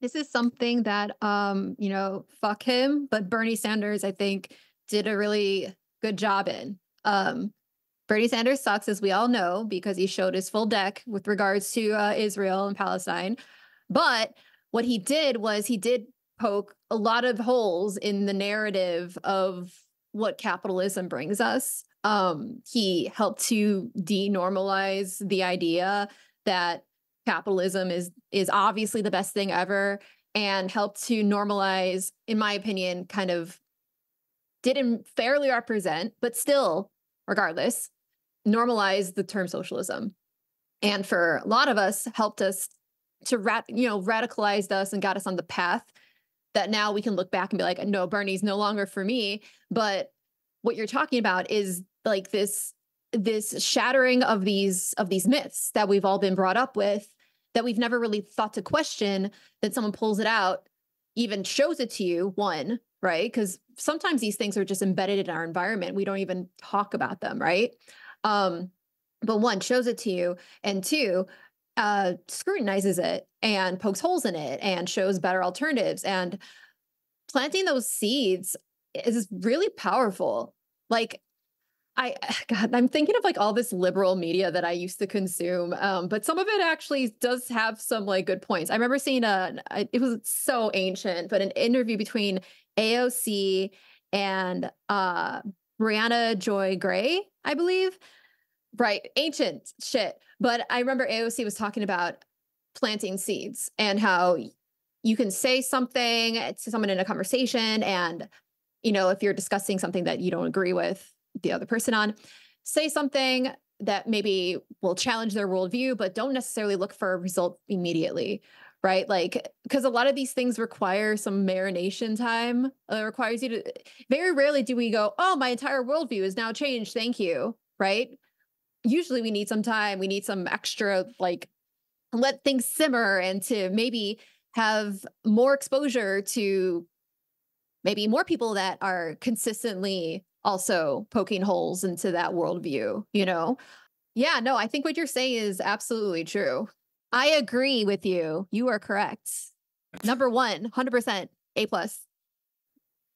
This is something that um you know fuck him but bernie sanders i think did a really good job in. Um bernie sanders sucks as we all know because he showed his full deck with regards to uh, israel and palestine. But what he did was he did poke a lot of holes in the narrative of what capitalism brings us um, he helped to denormalize the idea that capitalism is is obviously the best thing ever and helped to normalize in my opinion kind of didn't fairly represent but still regardless normalize the term socialism. And for a lot of us helped us to rat you know radicalized us and got us on the path that now we can look back and be like no bernie's no longer for me. But what you're talking about is like this this shattering of these of these myths that we've all been brought up with that we've never really thought to question that someone pulls it out even shows it to you one right? Because sometimes these things are just embedded in our environment. We don't even talk about them right? Um but one shows it to you and two uh scrutinizes it and pokes holes in it and shows better alternatives. And planting those seeds is really powerful. Like I God, I'm thinking of like all this liberal media that I used to consume, um, but some of it actually does have some like good points. I remember seeing a it was so ancient, but an interview between AOC and uh, Briahna Joy Gray, I believe. Right, ancient shit. But I remember AOC was talking about planting seeds and how you can say something to someone in a conversation and you know if you're discussing something that you don't agree with the other person on, say something that maybe will challenge their worldview, but don't necessarily look for a result immediately. Right. Like, because a lot of these things require some marination time. It requires you to, very rarely do we go, oh, my entire worldview is now changed. Thank you. Right. Usually we need some time. We need some extra, like, let things simmer and to maybe have more exposure to maybe more people that are consistently also poking holes into that worldview, you know? Yeah, no, I think what you're saying is absolutely true. I agree with you. You are correct. Number one, 100% A plus.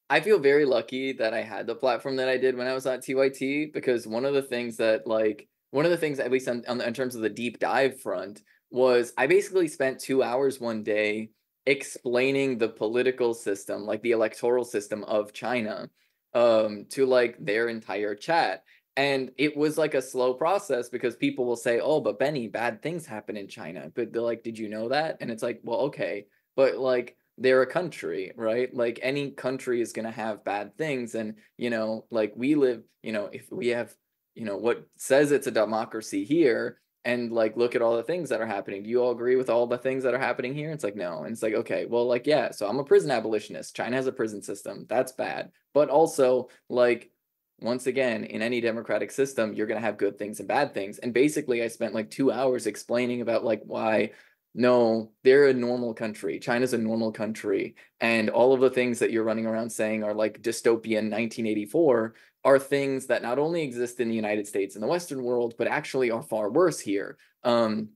I feel very lucky that I had the platform that I did when I was at TYT because one of the things that like one of the things at least on, on, in terms of the deep dive front was I basically spent 2 hours one day explaining the political system, like the electoral system of China um to like their entire chat. And it was like a slow process because people will say oh but bennie bad things happen in china. But they're like did you know that? And it's like well okay. But like they're a country right? Like any country is going to have bad things. And you know like we live you know if we have you know what says it's a democracy here and like look at all the things that are happening. Do you all agree with all the things that are happening here? It's like no. And it's like okay, well like yeah, so I'm a prison abolitionist. China has a prison system. That's bad. But also like once again, in any democratic system, you're going to have good things and bad things. And basically I spent like 2 hours explaining about like why no, they're a normal country. China's a normal country. And all of the things that you're running around saying are like dystopian 1984 are things that not only exist in the United States and the Western world, but actually are far worse here. Um,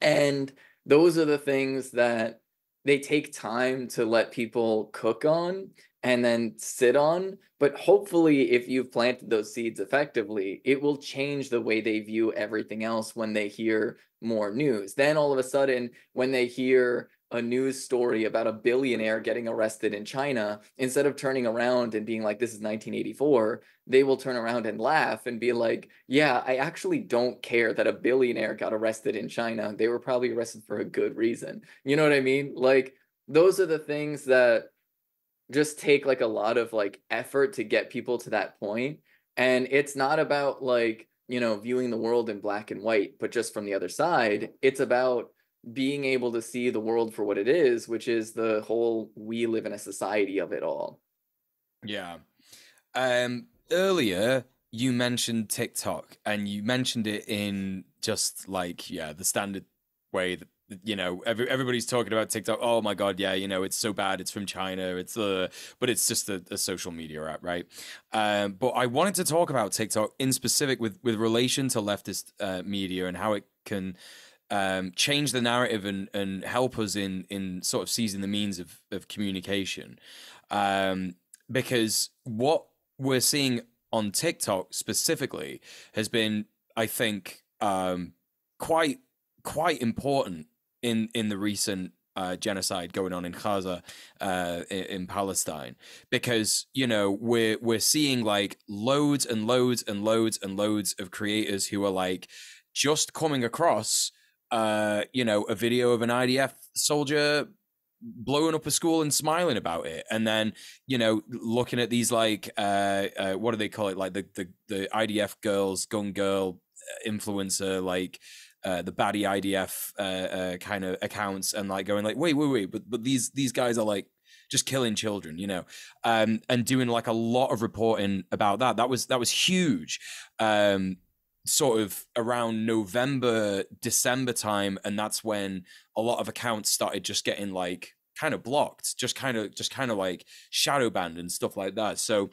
and those are the things that they take time to let people cook on and then sit on. But hopefully, if you've planted those seeds effectively, it will change the way they view everything else when they hear more news. Then all of a sudden, when they hear a news story about a billionaire getting arrested in China, instead of turning around and being like, this is 1984, they will turn around and laugh and be like, yeah, I actually don't care that a billionaire got arrested in China. They were probably arrested for a good reason. You know what I mean? Like, those are the things that just take like a lot of like effort to get people to that point. And it's not about like, you know, viewing the world in black and white, but just from the other side. It's about being able to see the world for what it is, which is the whole we live in a society of it all. Yeah. Um earlier you mentioned TikTok and you mentioned it in just like yeah, the standard way that you know every, everybody's talking about TikTok. Oh my god, yeah, you know it's so bad. It's from China. It's uh, but it's just a, a social media app, right? Um, but I wanted to talk about TikTok in specific with with relation to leftist uh, media and how it can um, change the narrative and, and help us in in sort of seizing the means of, of communication. Um, because what we're seeing on TikTok specifically has been, I think, um, quite quite important in in the recent uh, genocide going on in Gaza, uh, in, in, Palestine, because you know we're we're seeing like loads and loads and loads and loads of creators who are like just coming across uh, you know, a video of an IDF soldier blowing up a school and smiling about it. And then you know looking at these like uh, uh what do they call it? Like the the, the idf girls gun girl uh, influencer like uh, the baddie idf uh, kind of accounts and like going like wait wait wait but but these these guys are like just killing children you know? Um and doing like a lot of reporting about that. That was that was huge. Um sort of around November, December time, and that's when a lot of accounts started just getting like kind of blocked, just kind of just kind of like shadow banned and stuff like that. So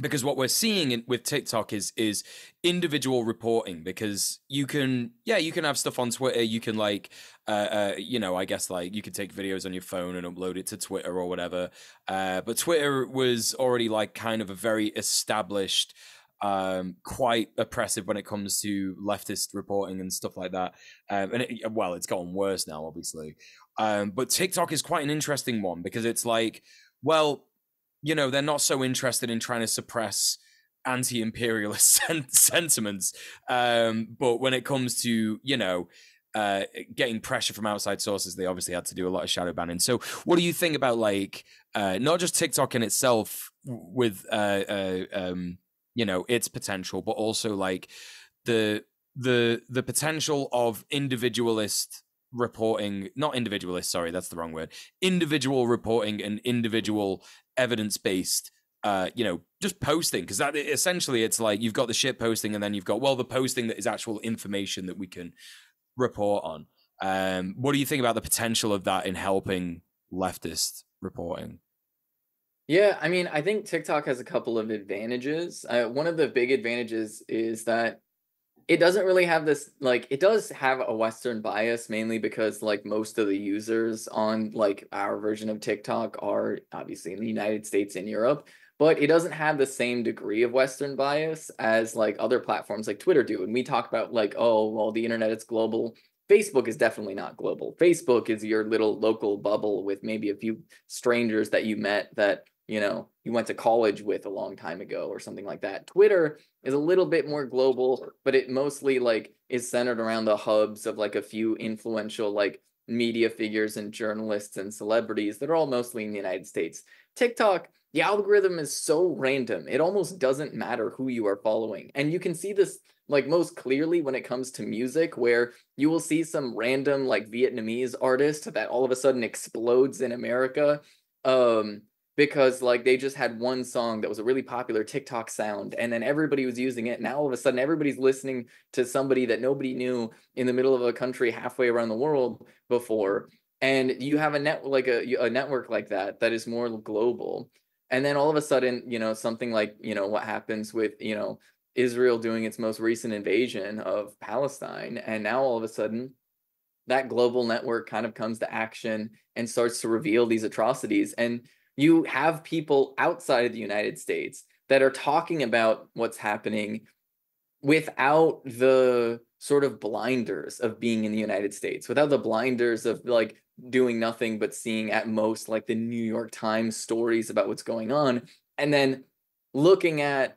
because what we're seeing in, with TikTok is is individual reporting because you can yeah you can have stuff on Twitter you can like uh, uh, you know I guess like you could take videos on your phone and upload it to Twitter or whatever uh, but Twitter was already like kind of a very established um, quite oppressive when it comes to leftist reporting and stuff like that um, and it, well it's gotten worse now obviously um, but TikTok is quite an interesting one because it's like well you know, they're not so interested in trying to suppress anti-imperialist sen- sentiments. Um, but when it comes to, you know, uh, getting pressure from outside sources, they obviously had to do a lot of shadow banning. So, what do you think about like uh, not just TikTok in itself with uh, uh, um, you know its potential, but also like the the the potential of individualist reporting not individualist sorry that's the wrong word individual reporting and individual evidence based uh, you know, just posting because that essentially it's like you've got the shit posting and then you've got well the posting that is actual information that we can report on. Um, what do you think about the potential of that in helping leftist reporting? Yeah, I mean, I think TikTok has a couple of advantages. Uh, one of the big advantages is that it doesn't really have this like it does have a western bias mainly because like most of the users on like our version of TikTok are obviously in the United States and Europe but it doesn't have the same degree of western bias as like other platforms like Twitter do and we talk about like oh well the internet is global Facebook is definitely not global. Facebook is your little local bubble with maybe a few strangers that you met that you know you went to college with a long time ago or something like that. Twitter is a little bit more global but it mostly like is centered around the hubs of like a few influential like media figures and journalists and celebrities that are all mostly in the united states. Tiktok the algorithm is so random. It almost doesn't matter who you are following. And you can see this like most clearly when it comes to music where you will see some random like vietnamese artist that all of a sudden explodes in america. Um because like they just had one song that was a really popular TikTok sound and then everybody was using it. Now all of a sudden everybody's listening to somebody that nobody knew in the middle of a country halfway around the world before. And you have a net like a, a network like that that is more global. And then all of a sudden, you know, something like, you know, what happens with, you know, Israel doing its most recent invasion of Palestine. And now all of a sudden, that global network kind of comes to action and starts to reveal these atrocities. And you have people outside of the United States that are talking about what's happening without the sort of blinders of being in the United States, without the blinders of like doing nothing but seeing at most like the New York Times stories about what's going on, and then looking at,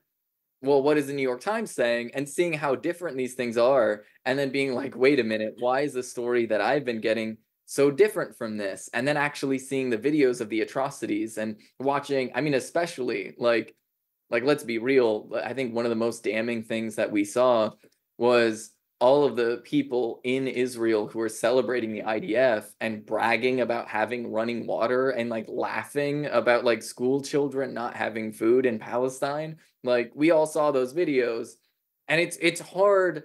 well, what is the New York Times saying, and seeing how different these things are, and then being like, wait a minute, why is the story that I've been getting so different from this and then actually seeing the videos of the atrocities and watching i mean especially like like let's be real i think one of the most damning things that we saw was all of the people in israel who were celebrating the idf and bragging about having running water and like laughing about like school children not having food in palestine. Like we all saw those videos and it's it's hard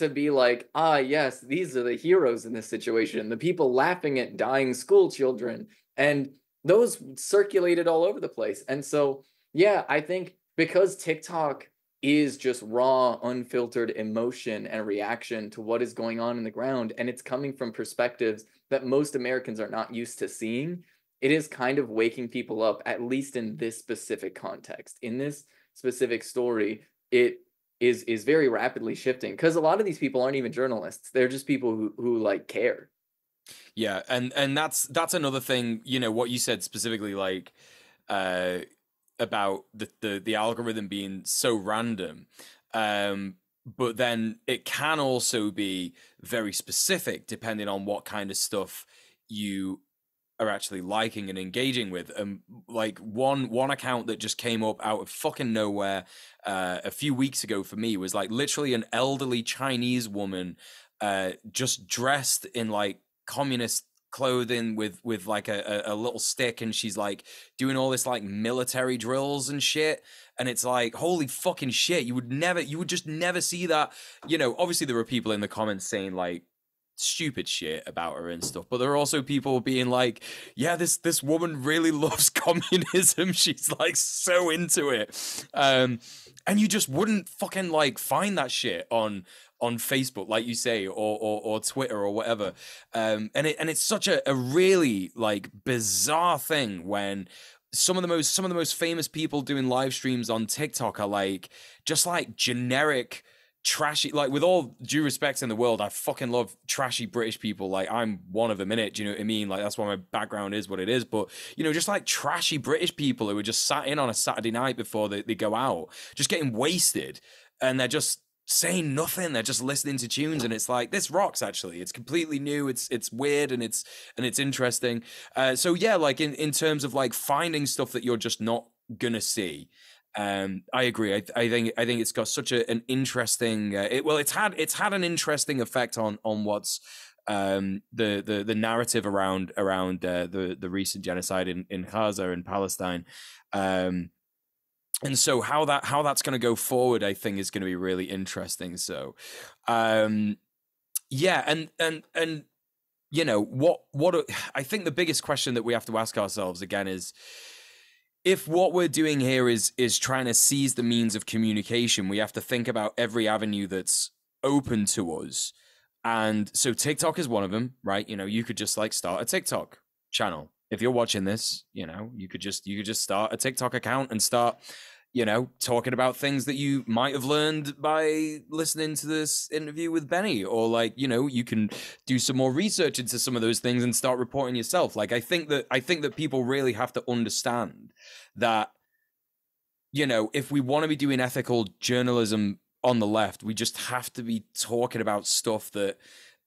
to be like, ah, yes, these are the heroes in this situation, the people laughing at dying school children. And those circulated all over the place. And so, yeah, I think because TikTok is just raw, unfiltered emotion and reaction to what is going on in the ground, and it's coming from perspectives that most Americans are not used to seeing, it is kind of waking people up, at least in this specific context. In this specific story, it is is very rapidly shifting because a lot of these people aren't even journalists. They're just people who who like care. Yeah and and that's that's another thing you know what you said specifically like uh about the the, the algorithm being so random um but then it can also be very specific depending on what kind of stuff you are actually liking and engaging with. And um, like one one account that just came up out of fucking nowhere uh, a few weeks ago for me was like literally an elderly Chinese woman uh, just dressed in like communist clothing with with like a, a, a little stick and she's like doing all this like military drills and shit and it's like holy fucking shit you would never you would just never see that you know obviously there were people in the comments saying like stupid shit about her and stuff but there are also people being like yeah this this woman really loves communism she's like so into it um and you just wouldn't fucking like find that shit on on Facebook, like you say, or or, or Twitter or whatever. Um, and it and it's such a, a really like bizarre thing when some of the most some of the most famous people doing live streams on TikTok are like just like generic trashy like with all due respect in the world i fucking love trashy british people. Like i'm one of them in it do you know what i mean? Like that's why my background is what it is. But you know just like trashy british people who are just sat in on a saturday night before they, they go out just getting wasted and they're just saying nothing. They're just listening to tunes and it's like this rocks actually. It's completely new. It's it's weird and it's and it's interesting. Uh, so yeah like in in terms of like finding stuff that you're just not gonna see um i agree. I, I think i think it's got such a, an interesting uh, it, well it's had it's had an interesting effect on on what's um the the the narrative around around uh, the the recent genocide in in Gaza and Palestine. Um and so how that how that's going to go forward i think is going to be really interesting. So um yeah and and and you know what what i think the biggest question that we have to ask ourselves again is if what we're doing here is is trying to seize the means of communication we have to think about every avenue that's open to us. And so tiktok is one of them right? You know you could just like start a tiktok channel. If you're watching this you know you could just you could just start a tiktok account and start you know, talking about things that you might have learned by listening to this interview with Bennie, or like, you know, you can do some more research into some of those things and start reporting yourself. Like, I think that I think that people really have to understand that, you know, if we want to be doing ethical journalism on the left, we just have to be talking about stuff that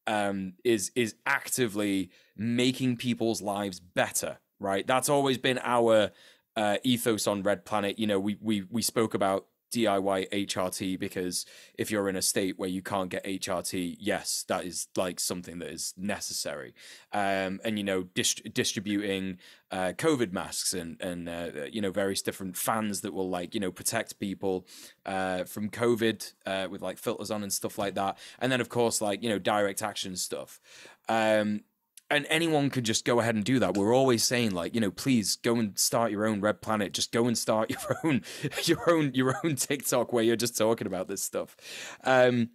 um, is is actively making people's lives better. Right? That's always been our uh, ethos on Red Planet, you know, we we we spoke about DIY HRT because if you're in a state where you can't get HRT, yes, that is like something that is necessary. Um, and you know, dist- distributing uh, COVID masks and and uh, you know various different fans that will like you know protect people uh, from COVID uh, with like filters on and stuff like that. And then of course like you know direct action stuff. Um, and anyone could just go ahead and do that. We're always saying like, you know, please go and start your own Red Planet. Just go and start your own your own your own TikTok where you're just talking about this stuff. Um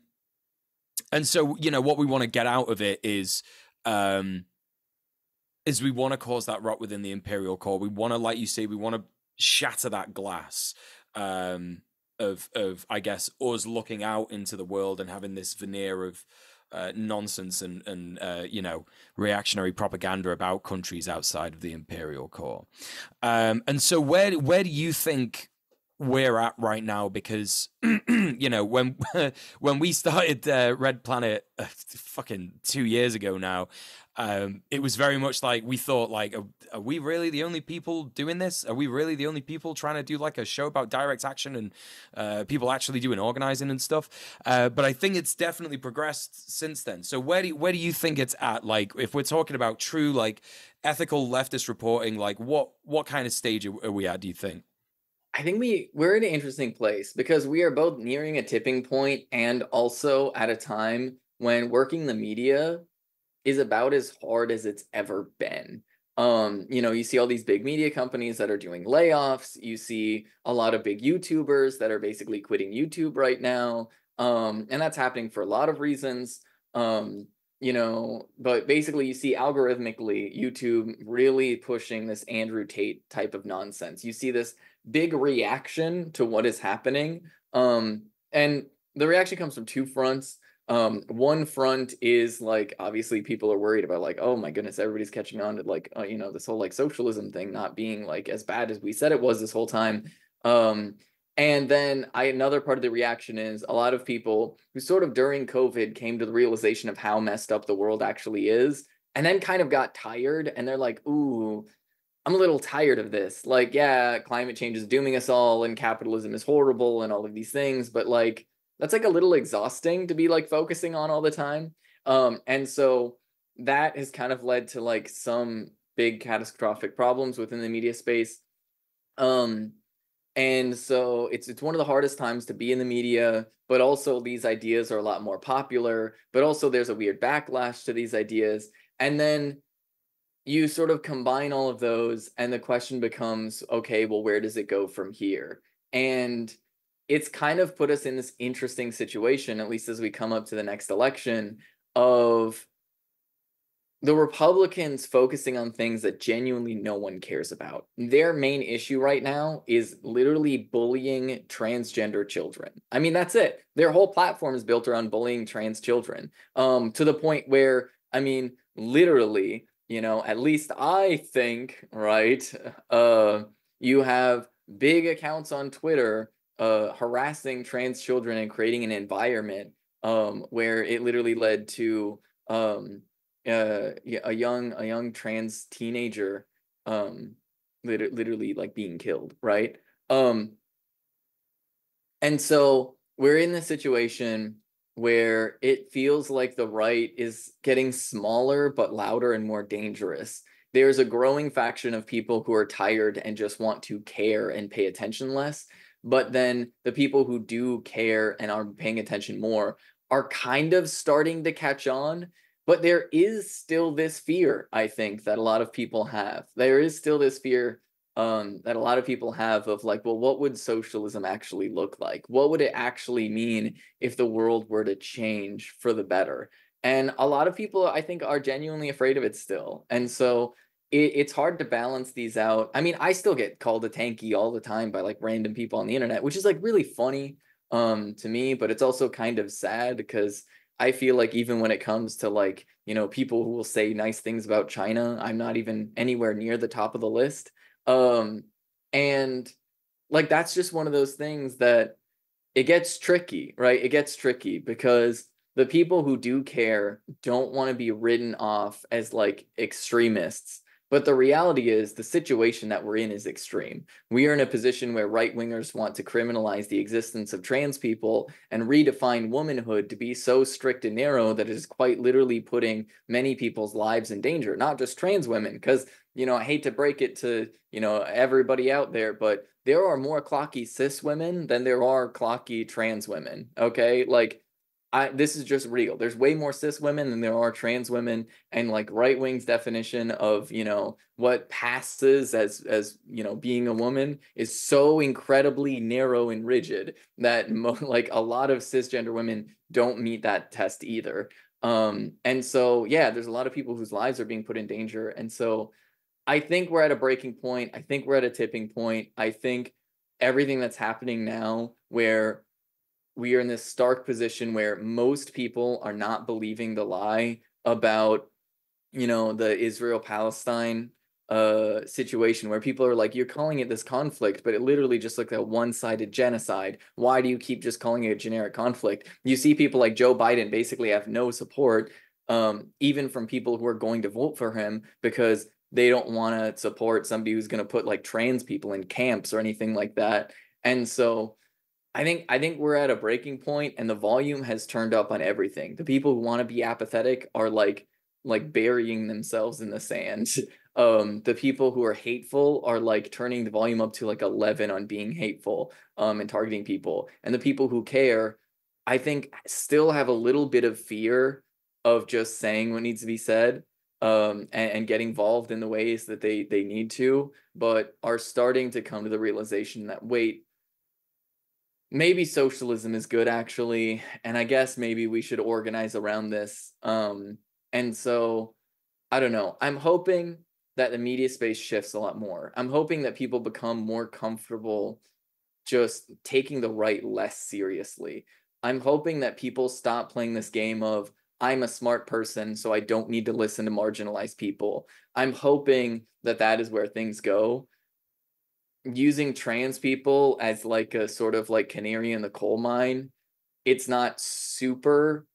and so, you know, what we want to get out of it is um is we want to cause that rot within the Imperial core. We want to, like you say, we want to shatter that glass um of of I guess us looking out into the world and having this veneer of uh, nonsense and and uh, you know reactionary propaganda about countries outside of the imperial core. Um, and so where where do you think we're at right now because you know when when we started uh, Red Planet uh, fucking 2 years ago now um, it was very much like we thought like are, are, we really the only people doing this? Are we really the only people trying to do like a show about direct action and uh, people actually doing organizing and stuff? Uh, but I think it's definitely progressed since then. So where do where do you think it's at? Like if we're talking about true like ethical leftist reporting like what what kind of stage are we at do you think? I think we we're in an interesting place because we are both nearing a tipping point and also at a time when working the media is about as hard as it's ever been. Um, you know, you see all these big media companies that are doing layoffs. You see a lot of big YouTubers that are basically quitting YouTube right now. Um, and that's happening for a lot of reasons. Um, you know, but basically you see algorithmically YouTube really pushing this Andrew Tate type of nonsense. You see this big reaction to what is happening. Um, and the reaction comes from two fronts. Um, one front is like obviously people are worried about like, oh my goodness, everybody's catching on to like, uh, you know, this whole like socialism thing not being like as bad as we said it was this whole time. Um, and then I another part of the reaction is a lot of people who sort of during COVID came to the realization of how messed up the world actually is, and then kind of got tired, and they're like, ooh, I'm a little tired of this. Like, yeah, climate change is dooming us all and capitalism is horrible and all of these things, but like that's like a little exhausting to be like focusing on all the time. Um, and so that has kind of led to like some big catastrophic problems within the media space. Um, and so it's it's one of the hardest times to be in the media, but also these ideas are a lot more popular, but also there's a weird backlash to these ideas. And then you sort of combine all of those and the question becomes, okay, well where does it go from here? And it's kind of put us in this interesting situation at least as we come up to the next election of the Republicans focusing on things that genuinely no one cares about. Their main issue right now is literally bullying transgender children. I mean, that's it. Their whole platform is built around bullying trans children. Um, to the point where, I mean, literally, you know, at least I think, right? Uh, you have big accounts on Twitter uh, harassing trans children and creating an environment um, where it literally led to um, uh, a young a young trans teenager um literally, literally like being killed right? Um and so we're in this situation where it feels like the right is getting smaller but louder and more dangerous. There's a growing faction of people who are tired and just want to care and pay attention less but then the people who do care and are paying attention more are kind of starting to catch on but there is still this fear, I think, that a lot of people have. There is still this fear um, that a lot of people have of like, well, what would socialism actually look like? What would it actually mean if the world were to change for the better? And a lot of people, I think, are genuinely afraid of it still. And so it, it's hard to balance these out. I mean, I still get called a tanky all the time by like random people on the internet, which is like really funny um, to me, but it's also kind of sad because I feel like even when it comes to like, you know, people who will say nice things about China, I'm not even anywhere near the top of the list. Um, and like that's just one of those things that it gets tricky, right? It gets tricky because the people who do care don't want to be written off as like extremists but the reality is, the situation that we're in is extreme. We are in a position where right wingers want to criminalize the existence of trans people and redefine womanhood to be so strict and narrow that it is quite literally putting many people's lives in danger, not just trans women. Because, you know, I hate to break it to, you know, everybody out there, but there are more clocky cis women than there are clocky trans women. Okay. Like, I this is just real. There's way more cis women than there are trans women, and like right wing's definition of you know what passes as as you know being a woman is so incredibly narrow and rigid that mo- like a lot of cisgender women don't meet that test either. Um, and so yeah, there's a lot of people whose lives are being put in danger, and so I think we're at a breaking point. I think we're at a tipping point. I think everything that's happening now, where we are in this stark position where most people are not believing the lie about you know the Israel Palestine uh situation where people are like you're calling it this conflict but it literally just like a one-sided genocide. Why do you keep just calling it a generic conflict? You see people like Joe Biden basically have no support um even from people who are going to vote for him because they don't want to support somebody who's going to put like trans people in camps or anything like that. And so I think I think we're at a breaking point and the volume has turned up on everything. The people who want to be apathetic are like like burying themselves in the sand. Um the people who are hateful are like turning the volume up to like 11 on being hateful um and targeting people. And the people who care I think still have a little bit of fear of just saying what needs to be said um and, and get involved in the ways that they they need to but are starting to come to the realization that wait maybe socialism is good actually and i guess maybe we should organize around this um and so i don't know i'm hoping that the media space shifts a lot more. I'm hoping that people become more comfortable just taking the right less seriously. I'm hoping that people stop playing this game of i'm a smart person so i don't need to listen to marginalized people. I'm hoping that that is where things go using trans people as like a sort of like canary in the coal mine it's not super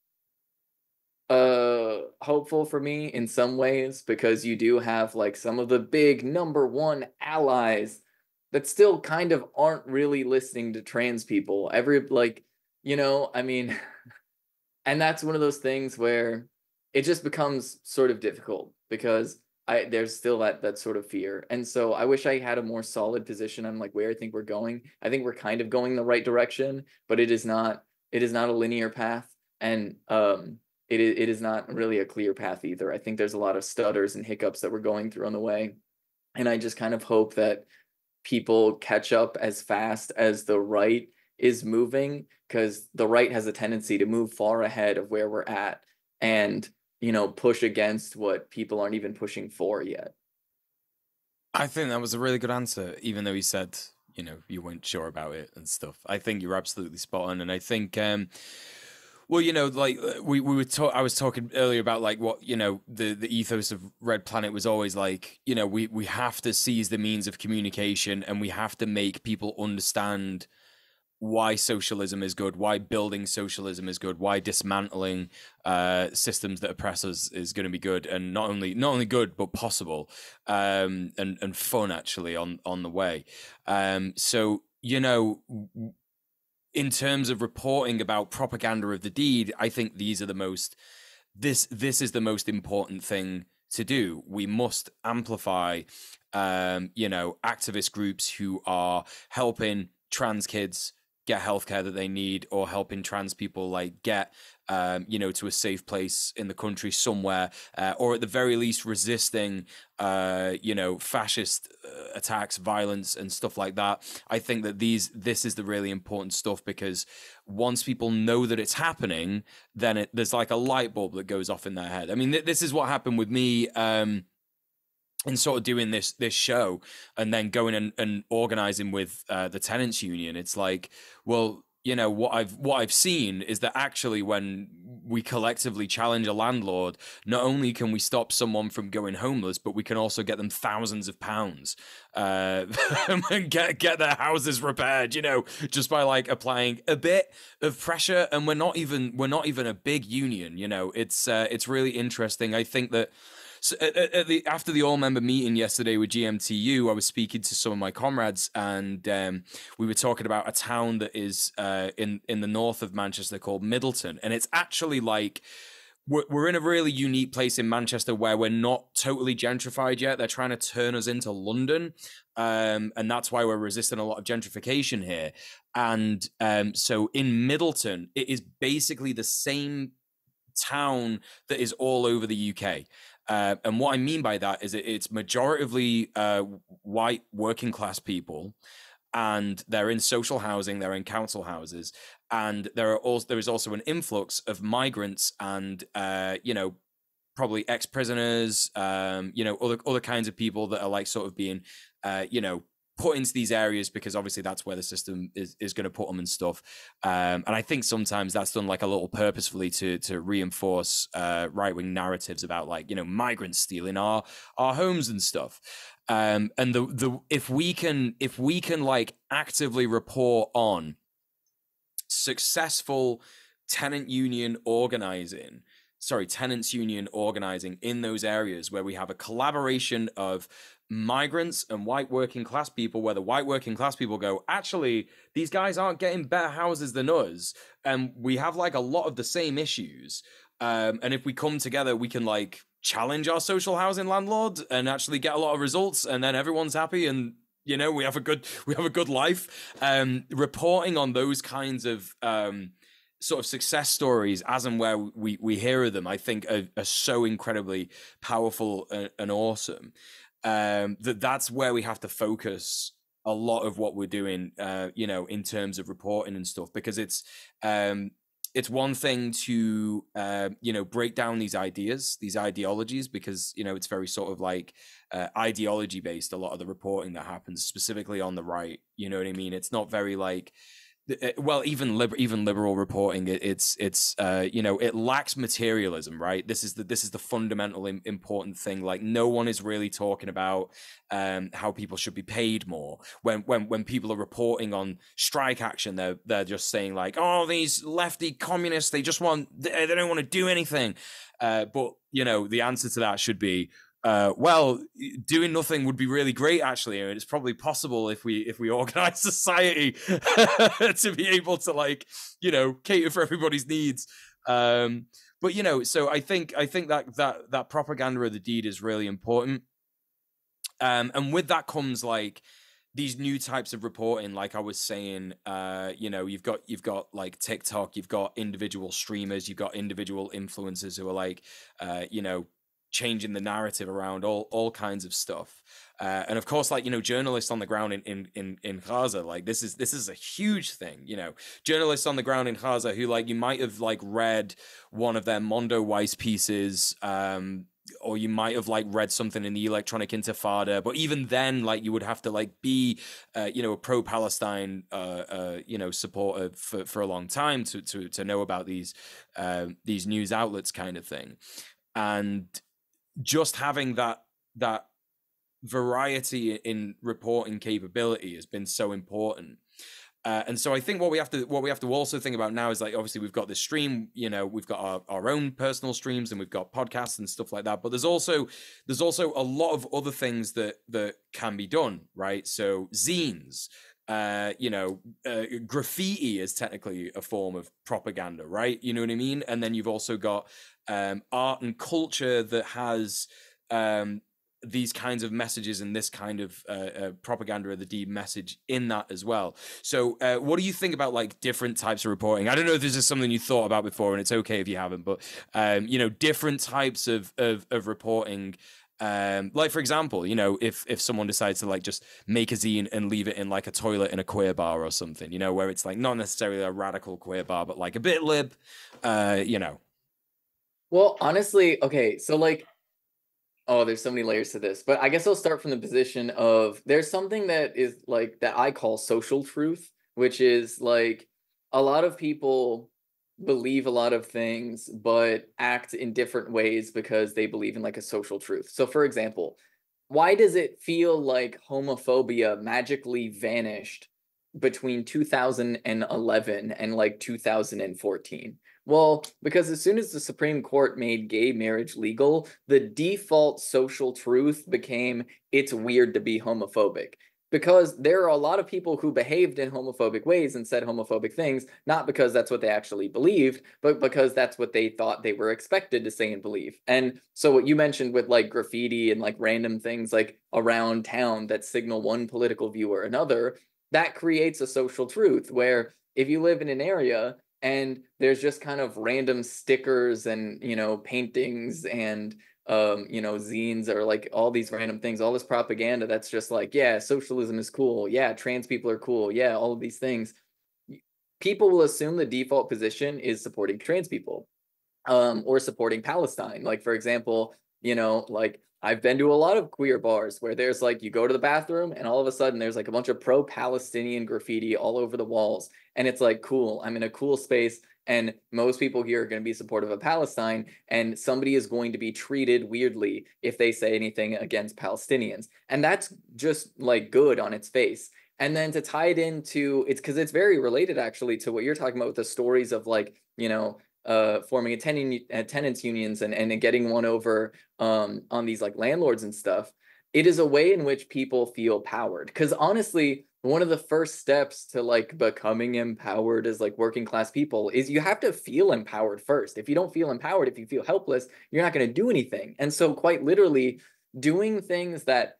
uh hopeful for me in some ways because you do have like some of the big number one allies that still kind of aren't really listening to trans people. Every like you know i mean and that's one of those things where it just becomes sort of difficult because I there's still that that sort of fear. And so I wish I had a more solid position on like where I think we're going. I think we're kind of going the right direction, but it is not it is not a linear path and um it is it is not really a clear path either. I think there's a lot of stutters and hiccups that we're going through on the way. And I just kind of hope that people catch up as fast as the right is moving because the right has a tendency to move far ahead of where we're at and you know push against what people aren't even pushing for yet. I think that was a really good answer even though you said you know you weren't sure about it and stuff. I think you're absolutely spot on and i think um well, you know, like uh, we we were talk- I was talking earlier about like what you know the the ethos of Red Planet was always like you know we we have to seize the means of communication and we have to make people understand why socialism is good, why building socialism is good, why dismantling uh, systems that oppress us is going to be good, and not only not only good but possible, um, and and fun actually on on the way. Um, so you know, in terms of reporting about propaganda of the deed, I think these are the most this this is the most important thing to do. We must amplify, um, you know, activist groups who are helping trans kids get healthcare that they need or helping trans people like get um, you know to a safe place in the country somewhere uh, or at the very least resisting uh, you know fascist uh, attacks violence and stuff like that. I think that these this is the really important stuff because once people know that it's happening then it, there's like a light bulb that goes off in their head. I mean th- this is what happened with me um, and sort of doing this this show and then going and, and organizing with uh, the tenants union it's like well you know what i've what i've seen is that actually when we collectively challenge a landlord not only can we stop someone from going homeless but we can also get them thousands of pounds uh, and get get their houses repaired you know just by like applying a bit of pressure. And we're not even we're not even a big union you know it's uh, it's really interesting. I think that so at, at the, after the all member meeting yesterday with GMTU, I was speaking to some of my comrades, and um, we were talking about a town that is uh, in in the north of Manchester called Middleton, and it's actually like we're, we're in a really unique place in Manchester where we're not totally gentrified yet. They're trying to turn us into London. Um, and that's why we're resisting a lot of gentrification here. And um, so in Middleton, it is basically the same town that is all over the UK. Uh, and what I mean by that is it, it's majoritively uh, white working class people, and they're in social housing, they're in council houses, and there are also there is also an influx of migrants and uh, you know probably ex prisoners, um, you know other other kinds of people that are like sort of being uh, you know put into these areas because obviously that's where the system is, is going to put them and stuff. Um, and I think sometimes that's done like a little purposefully to to reinforce uh, right wing narratives about like you know migrants stealing our our homes and stuff. Um, and the the if we can if we can like actively report on successful tenant union organizing sorry tenants union organizing in those areas where we have a collaboration of migrants and white working class people where the white working class people go actually these guys aren't getting better houses than us and we have like a lot of the same issues um, and if we come together we can like challenge our social housing landlord and actually get a lot of results and then everyone's happy and you know we have a good we have a good life. Um reporting on those kinds of um sort of success stories as and where we we hear them i think are, are so incredibly powerful and, and awesome um, that that's where we have to focus a lot of what we're doing, uh, you know, in terms of reporting and stuff, because it's um, it's one thing to uh, you know break down these ideas, these ideologies, because you know it's very sort of like uh, ideology based. A lot of the reporting that happens, specifically on the right, you know what I mean. It's not very like well even liber- even liberal reporting it, it's it's uh you know it lacks materialism right? This is the this is the fundamental Im- important thing. Like no one is really talking about um how people should be paid more. When when when people are reporting on strike action they're they're just saying like oh these lefty communists they just want they, they don't want to do anything. Uh but you know the answer to that should be uh, well, doing nothing would be really great. Actually, and it's probably possible if we if we organize society to be able to like you know cater for everybody's needs. Um, but you know, so I think I think that that that propaganda of the deed is really important. Um, and with that comes like these new types of reporting like i was saying uh you know you've got you've got like tiktok you've got individual streamers you've got individual influencers who are like uh you know changing the narrative around all all kinds of stuff. Uh, and of course like you know journalists on the ground in in in, in Gaza like this is this is a huge thing you know. Journalists on the ground in Gaza who like you might have like read one of their Mondoweiss pieces um or you might have like read something in the electronic intifada but even then like you would have to like be uh, you know a pro-palestine uh, uh, you know supporter for, for a long time to, to to know about these uh, these news outlets kind of thing. And just having that that variety in reporting capability has been so important uh, and so I think what we have to what we have to also think about now is like obviously we've got this stream, you know, we've got our, our own personal streams and we've got podcasts and stuff like that. But there's also there's also a lot of other things that that can be done, right? So zines, uh, you know, uh, graffiti is technically a form of propaganda, right? You know what I mean? And then you've also got um, art and culture that has um, these kinds of messages and this kind of uh, uh, propaganda of the deed message in that as well. So, uh, what do you think about like different types of reporting? I don't know if this is something you thought about before, and it's okay if you haven't, but um, you know, different types of of, of reporting. Um, like for example, you know, if if someone decides to like just make a zine and leave it in like a toilet in a queer bar or something, you know, where it's like not necessarily a radical queer bar, but like a bit lib, uh, you know. Well, honestly, okay, so like Oh, there's so many layers to this, but I guess I'll start from the position of there's something that is like that I call social truth, which is like a lot of people believe a lot of things but act in different ways because they believe in like a social truth. So for example, why does it feel like homophobia magically vanished between 2011 and like 2014? Well, because as soon as the Supreme Court made gay marriage legal, the default social truth became it's weird to be homophobic. Because there are a lot of people who behaved in homophobic ways and said homophobic things, not because that's what they actually believed, but because that's what they thought they were expected to say and believe. And so, what you mentioned with like graffiti and like random things like around town that signal one political view or another, that creates a social truth where if you live in an area and there's just kind of random stickers and you know paintings and um you know zines or like all these random things all this propaganda that's just like yeah socialism is cool. Yeah trans people are cool. Yeah all of these things. People will assume the default position is supporting trans people um or supporting palestine. Like for example you know like I've been to a lot of queer bars where there's like you go to the bathroom and all of a sudden there's like a bunch of pro-Palestinian graffiti all over the walls and it's like cool. I'm in a cool space and most people here are going to be supportive of Palestine and somebody is going to be treated weirdly if they say anything against Palestinians. And that's just like good on its face. And then to tie it into it's because it's very related actually to what you're talking about with the stories of like, you know, uh, forming attending, uh, tenants unions and, and getting one over um, on these like landlords and stuff it is a way in which people feel powered. Because honestly one of the first steps to like becoming empowered as like working class people is you have to feel empowered first. If you don't feel empowered if you feel helpless you're not going to do anything. And so quite literally doing things that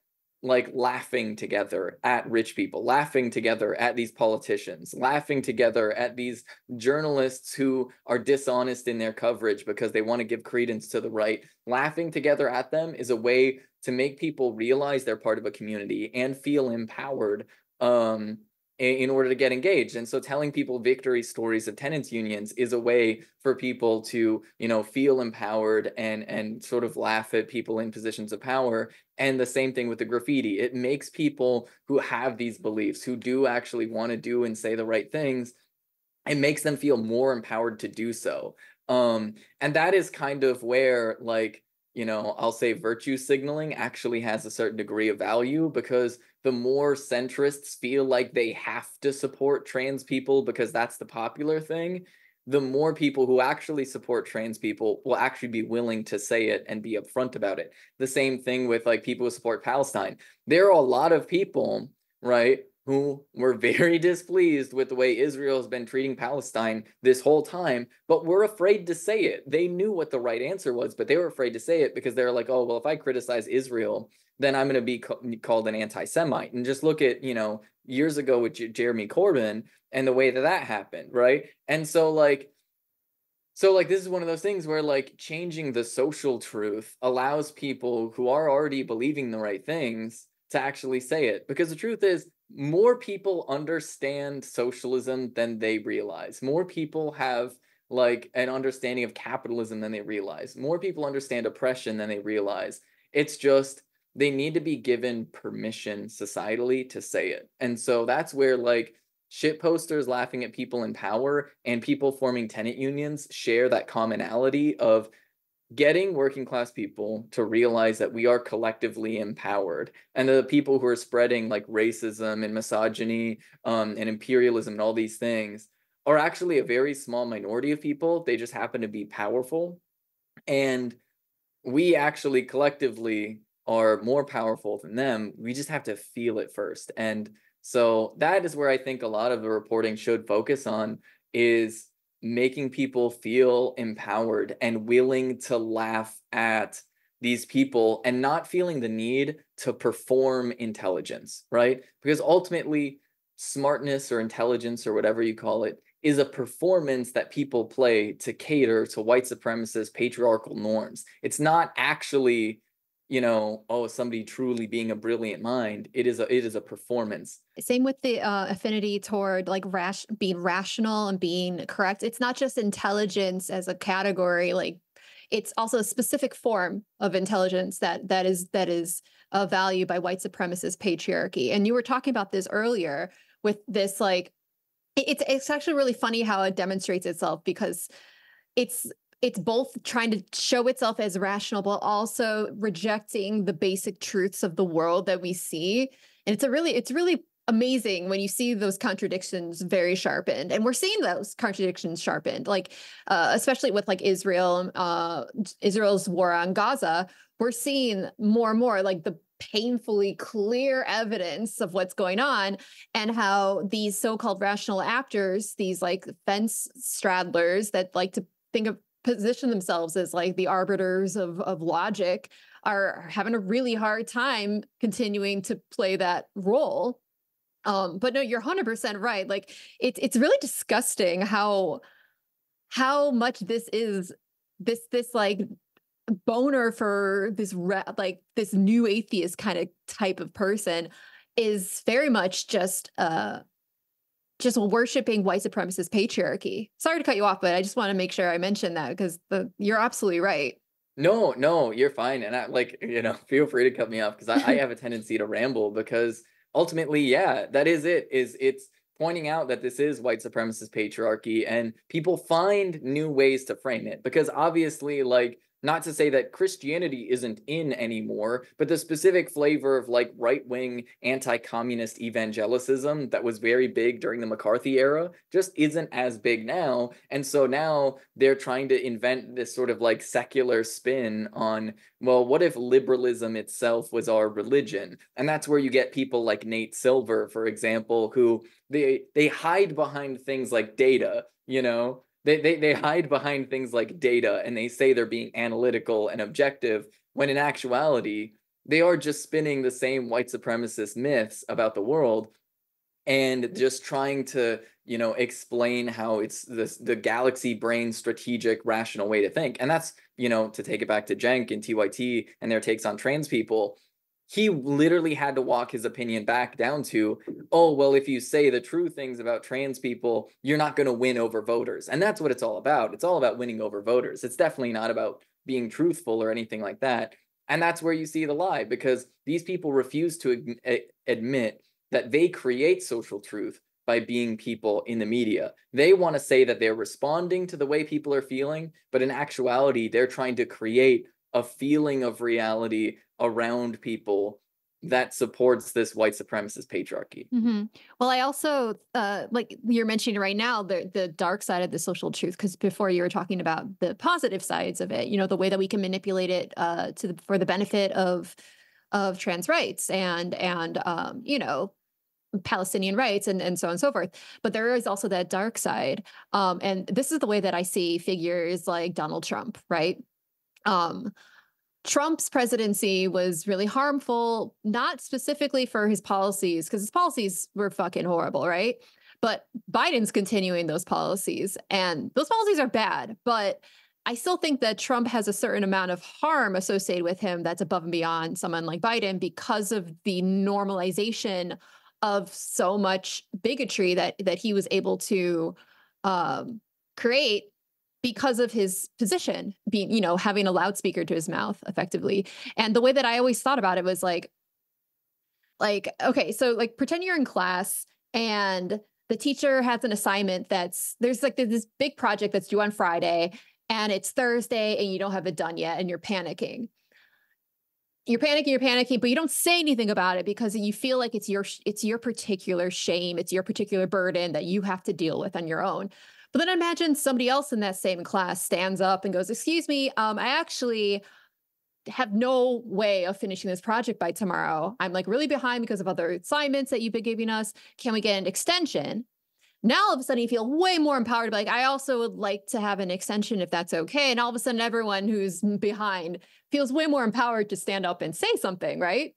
like laughing together at rich people, laughing together at these politicians, laughing together at these journalists who are dishonest in their coverage because they want to give credence to the right. Laughing together at them is a way to make people realize they're part of a community and feel empowered um, in order to get engaged. And so telling people victory stories of tenants unions is a way for people to you know feel empowered and and sort of laugh at people in positions of power. And the same thing with the graffiti. It makes people who have these beliefs who do actually want to do and say the right things it makes them feel more empowered to do so. Um and that is kind of where like you know i'll say virtue signaling actually has a certain degree of value because the more centrists feel like they have to support trans people because that's the popular thing, the more people who actually support trans people will actually be willing to say it and be upfront about it. The same thing with like people who support Palestine. There are a lot of people, right, who were very displeased with the way Israel has been treating Palestine this whole time, but were afraid to say it. They knew what the right answer was, but they were afraid to say it because they're like, oh, well, if I criticize Israel, then I'm going to be called an anti-Semite. And just look at, you know, years ago with J- Jeremy Corbyn and the way that that happened, right? And so, like, so like this is one of those things where like changing the social truth allows people who are already believing the right things to actually say it because the truth is more people understand socialism than they realize. More people have like an understanding of capitalism than they realize. More people understand oppression than they realize. It's just they need to be given permission societally to say it. And so that's where like shit posters laughing at people in power and people forming tenant unions share that commonality of getting working class people to realize that we are collectively empowered and the people who are spreading like racism and misogyny um, and imperialism and all these things are actually a very small minority of people. They just happen to be powerful. And we actually collectively are more powerful than them. We just have to feel it first. And so that is where i think a lot of the reporting should focus on is making people feel empowered and willing to laugh at these people and not feeling the need to perform intelligence, right? Because ultimately, smartness or intelligence or whatever you call it is a performance that people play to cater to white supremacist patriarchal norms. It's not actually you know oh somebody truly being a brilliant mind it is a it is a performance. Same with the uh, affinity toward like rash being rational and being correct. It's not just intelligence as a category like it's also a specific form of intelligence that that is that is uh, value by white supremacist patriarchy. And you were talking about this earlier with this like it's it's actually really funny how it demonstrates itself because it's it's both trying to show itself as rational but also rejecting the basic truths of the world that we see. And it's a really it's really amazing when you see those contradictions very sharpened. And we're seeing those contradictions sharpened like uh, especially with like israel uh, israel's war on gaza we're seeing more and more like the painfully clear evidence of what's going on and how these so-called rational actors these like fence straddlers that like to think of position themselves as like the arbiters of of logic are having a really hard time continuing to play that role. Um but no you're 100% right. Like it's it's really disgusting how how much this is this this like boner for this re- like this new atheist kind of type of person is very much just uh just worshiping white supremacist patriarchy. Sorry to cut you off, but I just want to make sure I mention that because you're absolutely right. No, no, you're fine. And I like, you know, feel free to cut me off because I, I have a tendency to ramble because ultimately, yeah, that is it. Is it's pointing out that this is white supremacist patriarchy and people find new ways to frame it because obviously like not to say that Christianity isn't in anymore, but the specific flavor of like right wing anti communist evangelicism that was very big during the McCarthy era just isn't as big now. And so now they're trying to invent this sort of like secular spin on, well, what if liberalism itself was our religion? And that's where you get people like Nate Silver, for example, who they they hide behind things like data, you know, they, they they hide behind things like data and they say they're being analytical and objective when in actuality they are just spinning the same white supremacist myths about the world and just trying to you know explain how it's this the galaxy brain strategic rational way to think. And that's you know to take it back to Cenk and TYT and their takes on trans people he literally had to walk his opinion back down to, oh, well, if you say the true things about trans people, you're not going to win over voters. And that's what it's all about. It's all about winning over voters. It's definitely not about being truthful or anything like that. And that's where you see the lie because these people refuse to eh, admit that they create social truth by being people in the media. They want to say that they're responding to the way people are feeling, but in actuality, they're trying to create a feeling of reality around people that supports this white supremacist patriarchy. Mm-hmm. Well, I also uh, like you're mentioning right now the the dark side of the social truth because before you were talking about the positive sides of it, you know, the way that we can manipulate it uh, to the, for the benefit of of trans rights and and um, you know Palestinian rights and, and so on and so forth. But there is also that dark side. Um, and this is the way that I see figures like Donald Trump, right? Um, Trump's presidency was really harmful, not specifically for his policies, because his policies were fucking horrible, right? But Biden's continuing those policies, and those policies are bad. But I still think that Trump has a certain amount of harm associated with him that's above and beyond someone like Biden because of the normalization of so much bigotry that that he was able to um, create because of his position being you know having a loudspeaker to his mouth effectively. And the way that i always thought about it was like like okay so like pretend you're in class and the teacher has an assignment that's there's like this big project that's due on friday and it's thursday and you don't have it done yet and you're panicking. You're panicking you're panicking but you don't say anything about it because you feel like it's your it's your particular shame it's your particular burden that you have to deal with on your own but then imagine somebody else in that same class stands up and goes, Excuse me, um, I actually have no way of finishing this project by tomorrow. I'm like really behind because of other assignments that you've been giving us. Can we get an extension? Now all of a sudden you feel way more empowered. Like I also would like to have an extension if that's okay. And all of a sudden everyone who's behind feels way more empowered to stand up and say something, right?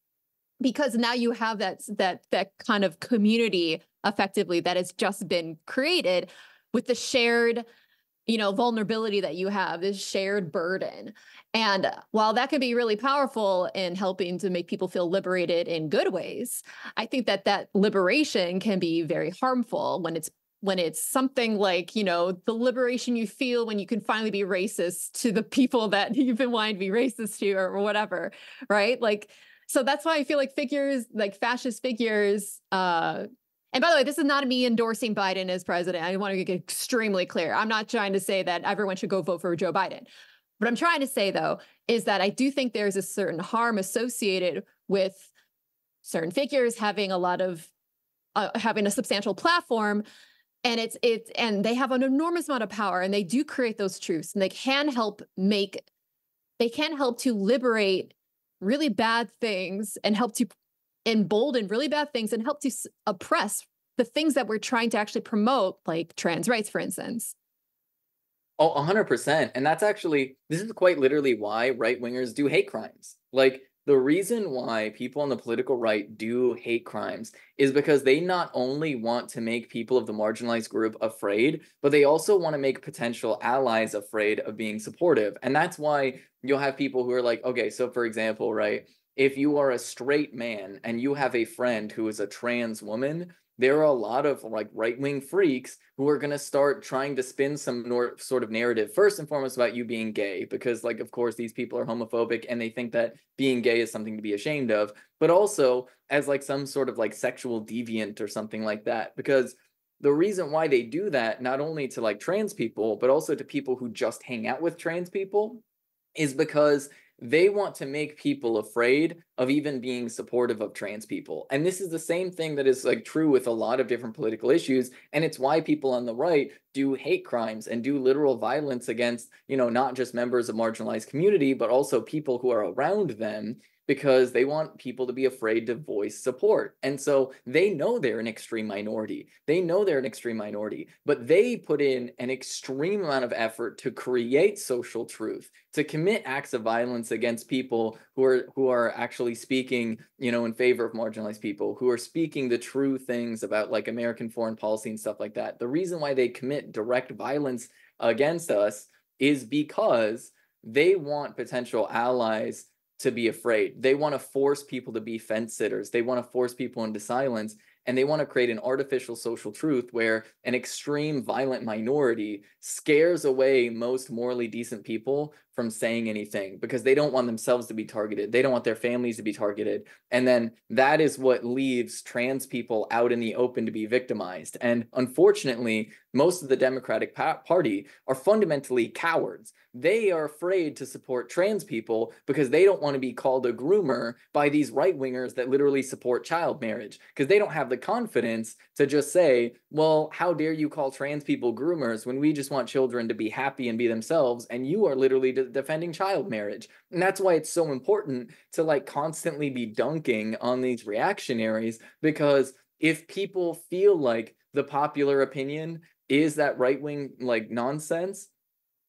Because now you have that that that kind of community effectively that has just been created with the shared you know vulnerability that you have this shared burden. And while that can be really powerful in helping to make people feel liberated in good ways i think that that liberation can be very harmful when it's when it's something like you know the liberation you feel when you can finally be racist to the people that you've been wanting to be racist to or, whatever right? Like so that's why i feel like figures like fascist figures uh and by the way, this is not me endorsing Biden as president. I want to get extremely clear. I'm not trying to say that everyone should go vote for Joe Biden. What I'm trying to say, though, is that I do think there's a certain harm associated with certain figures having a lot of uh, having a substantial platform and it's it's and they have an enormous amount of power and they do create those truths and they can help make they can help to liberate really bad things and help to embolden really bad things and help to oppress the things that we're trying to actually promote, like trans rights, for instance. Oh, 100%. And that's actually, this is quite literally why right wingers do hate crimes. Like, the reason why people on the political right do hate crimes is because they not only want to make people of the marginalized group afraid, but they also want to make potential allies afraid of being supportive. And that's why you'll have people who are like, okay, so for example, right, if you are a straight man and you have a friend who is a trans woman, there are a lot of like right wing freaks who are going to start trying to spin some nor- sort of narrative first and foremost about you being gay because like of course these people are homophobic and they think that being gay is something to be ashamed of but also as like some sort of like sexual deviant or something like that because the reason why they do that not only to like trans people but also to people who just hang out with trans people is because they want to make people afraid of even being supportive of trans people. And this is the same thing that is like true with a lot of different political issues. And it's why people on the right do hate crimes and do literal violence against, you know, not just members of marginalized community, but also people who are around them because they want people to be afraid to voice support. And so they know they're an extreme minority. They know they're an extreme minority, but they put in an extreme amount of effort to create social truth, to commit acts of violence against people who are who are actually speaking, you know, in favor of marginalized people, who are speaking the true things about like American foreign policy and stuff like that. The reason why they commit direct violence against us is because they want potential allies to be afraid. They want to force people to be fence sitters. They want to force people into silence and they want to create an artificial social truth where an extreme violent minority scares away most morally decent people from saying anything because they don't want themselves to be targeted. They don't want their families to be targeted. And then that is what leaves trans people out in the open to be victimized. And unfortunately, most of the Democratic Party are fundamentally cowards. They are afraid to support trans people because they don't want to be called a groomer by these right wingers that literally support child marriage because they don't have the confidence to just say, well, how dare you call trans people groomers when we just want children to be happy and be themselves and you are literally defending child marriage. And that's why it's so important to like constantly be dunking on these reactionaries because if people feel like the popular opinion is that right wing like nonsense,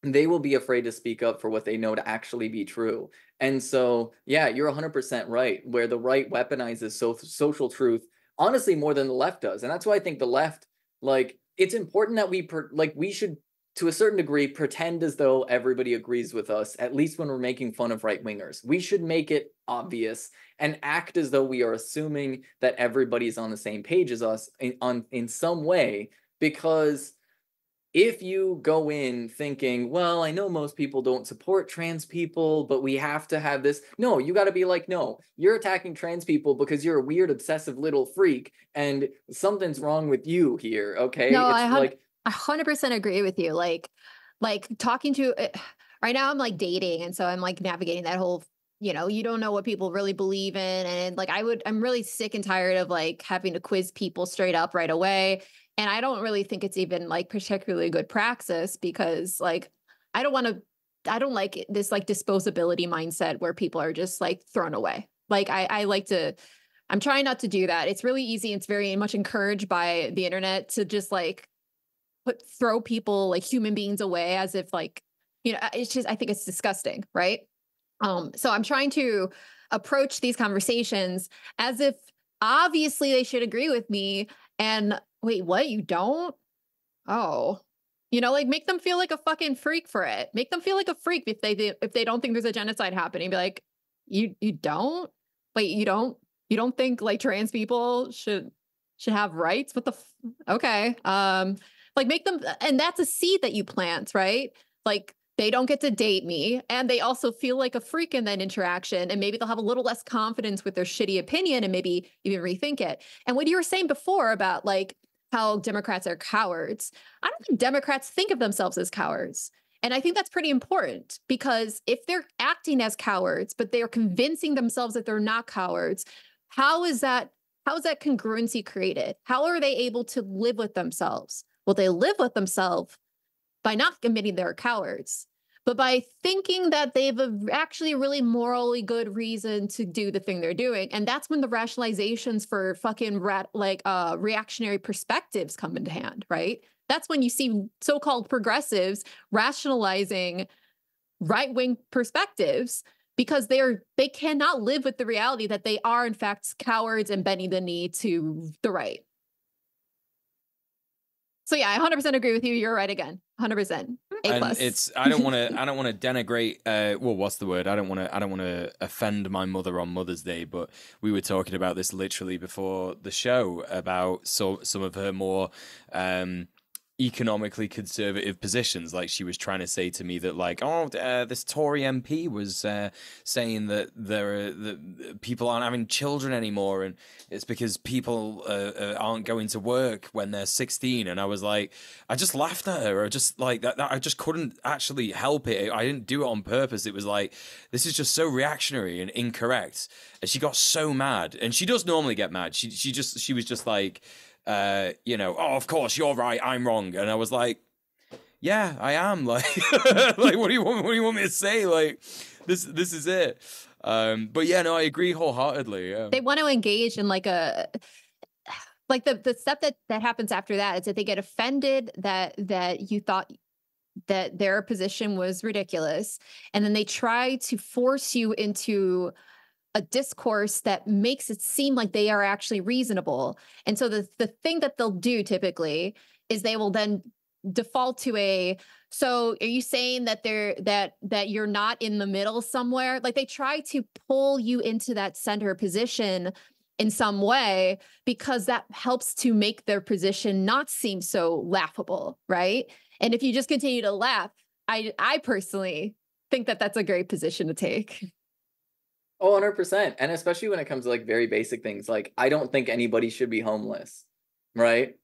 they will be afraid to speak up for what they know to actually be true. And so, yeah, you're 100% right. Where the right weaponizes so- social truth, honestly, more than the left does. And that's why I think the left, like, it's important that we, per- like, we should, to a certain degree, pretend as though everybody agrees with us, at least when we're making fun of right wingers. We should make it obvious and act as though we are assuming that everybody's on the same page as us in, on, in some way, because if you go in thinking, well, I know most people don't support trans people, but we have to have this. No, you got to be like, no, you're attacking trans people because you're a weird, obsessive little freak and something's wrong with you here. Okay. No, it's I like, I 100% agree with you. Like, like talking to eh, right now, I'm like dating. And so I'm like navigating that whole, you know, you don't know what people really believe in. And like, I would, I'm really sick and tired of like having to quiz people straight up right away. And I don't really think it's even like particularly good praxis because like, I don't want to, I don't like this like disposability mindset where people are just like thrown away. Like, I, I like to, I'm trying not to do that. It's really easy. It's very much encouraged by the internet to just like put throw people like human beings away as if like you know it's just i think it's disgusting right? Um so i'm trying to approach these conversations as if obviously they should agree with me and wait what you don't? Oh you know like make them feel like a fucking freak for it. Make them feel like a freak if they if they don't think there's a genocide happening. Be like you you don't? Wait you don't you don't think like trans people should should have rights? What the f- okay um like make them uh, and that's a seed that you plant right? Like they don't get to date me and they also feel like a freak in that interaction and maybe they'll have a little less confidence with their shitty opinion and maybe even rethink it. And what you were saying before about like how democrats are cowards i don't think democrats think of themselves as cowards. And i think that's pretty important because if they're acting as cowards but they are convincing themselves that they're not cowards how is that how is that congruency created? How are they able to live with themselves well, they live with themselves by not admitting they're cowards, but by thinking that they've actually a really morally good reason to do the thing they're doing. And that's when the rationalizations for fucking rat, like uh, reactionary perspectives come into hand, right? That's when you see so-called progressives rationalizing right-wing perspectives because they're they cannot live with the reality that they are in fact cowards and bending the knee to the right. So yeah, I 100% agree with you. You're right again. 100%. A and plus. it's I don't want to I don't want to denigrate uh well what's the word I don't want to I don't want to offend my mother on Mother's Day but we were talking about this literally before the show about so some of her more um economically conservative positions. Like she was trying to say to me that, like, oh, uh, this Tory MP was uh, saying that there are the people aren't having children anymore, and it's because people uh, uh aren't going to work when they're sixteen. And I was like, I just laughed at her. I just like that, that. I just couldn't actually help it. I didn't do it on purpose. It was like this is just so reactionary and incorrect. And she got so mad, and she does normally get mad. She she just she was just like uh, you know, oh, of course you're right, I'm wrong, and I was like, yeah, I am. Like, like, what do you want? What do you want me to say? Like, this, this is it. Um, but yeah, no, I agree wholeheartedly. Yeah. They want to engage in like a like the the stuff that that happens after that is that they get offended that that you thought that their position was ridiculous and then they try to force you into a discourse that makes it seem like they are actually reasonable. And so the the thing that they'll do typically is they will then default to a so are you saying that they're that that you're not in the middle somewhere? Like they try to pull you into that center position in some way because that helps to make their position not seem so laughable right? And if you just continue to laugh i i personally think that that's a great position to take Oh, 100%. And especially when it comes to like very basic things, like I don't think anybody should be homeless, right?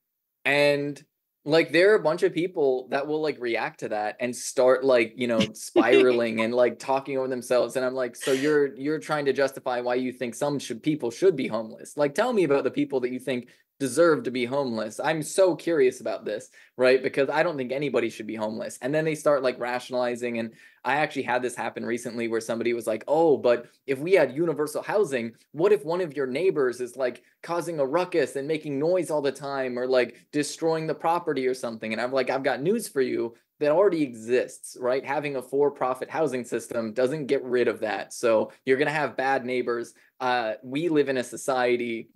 And like there are a bunch of people that will like react to that and start like, you know, spiraling and like talking over themselves and I'm like, "So you're you're trying to justify why you think some should people should be homeless. Like tell me about the people that you think deserve to be homeless. I'm so curious about this, right? Because I don't think anybody should be homeless. And then they start like rationalizing. And I actually had this happen recently where somebody was like, oh, but if we had universal housing, what if one of your neighbors is like causing a ruckus and making noise all the time or like destroying the property or something? And I'm like, I've got news for you that already exists, right? Having a for profit housing system doesn't get rid of that. So you're going to have bad neighbors. Uh, we live in a society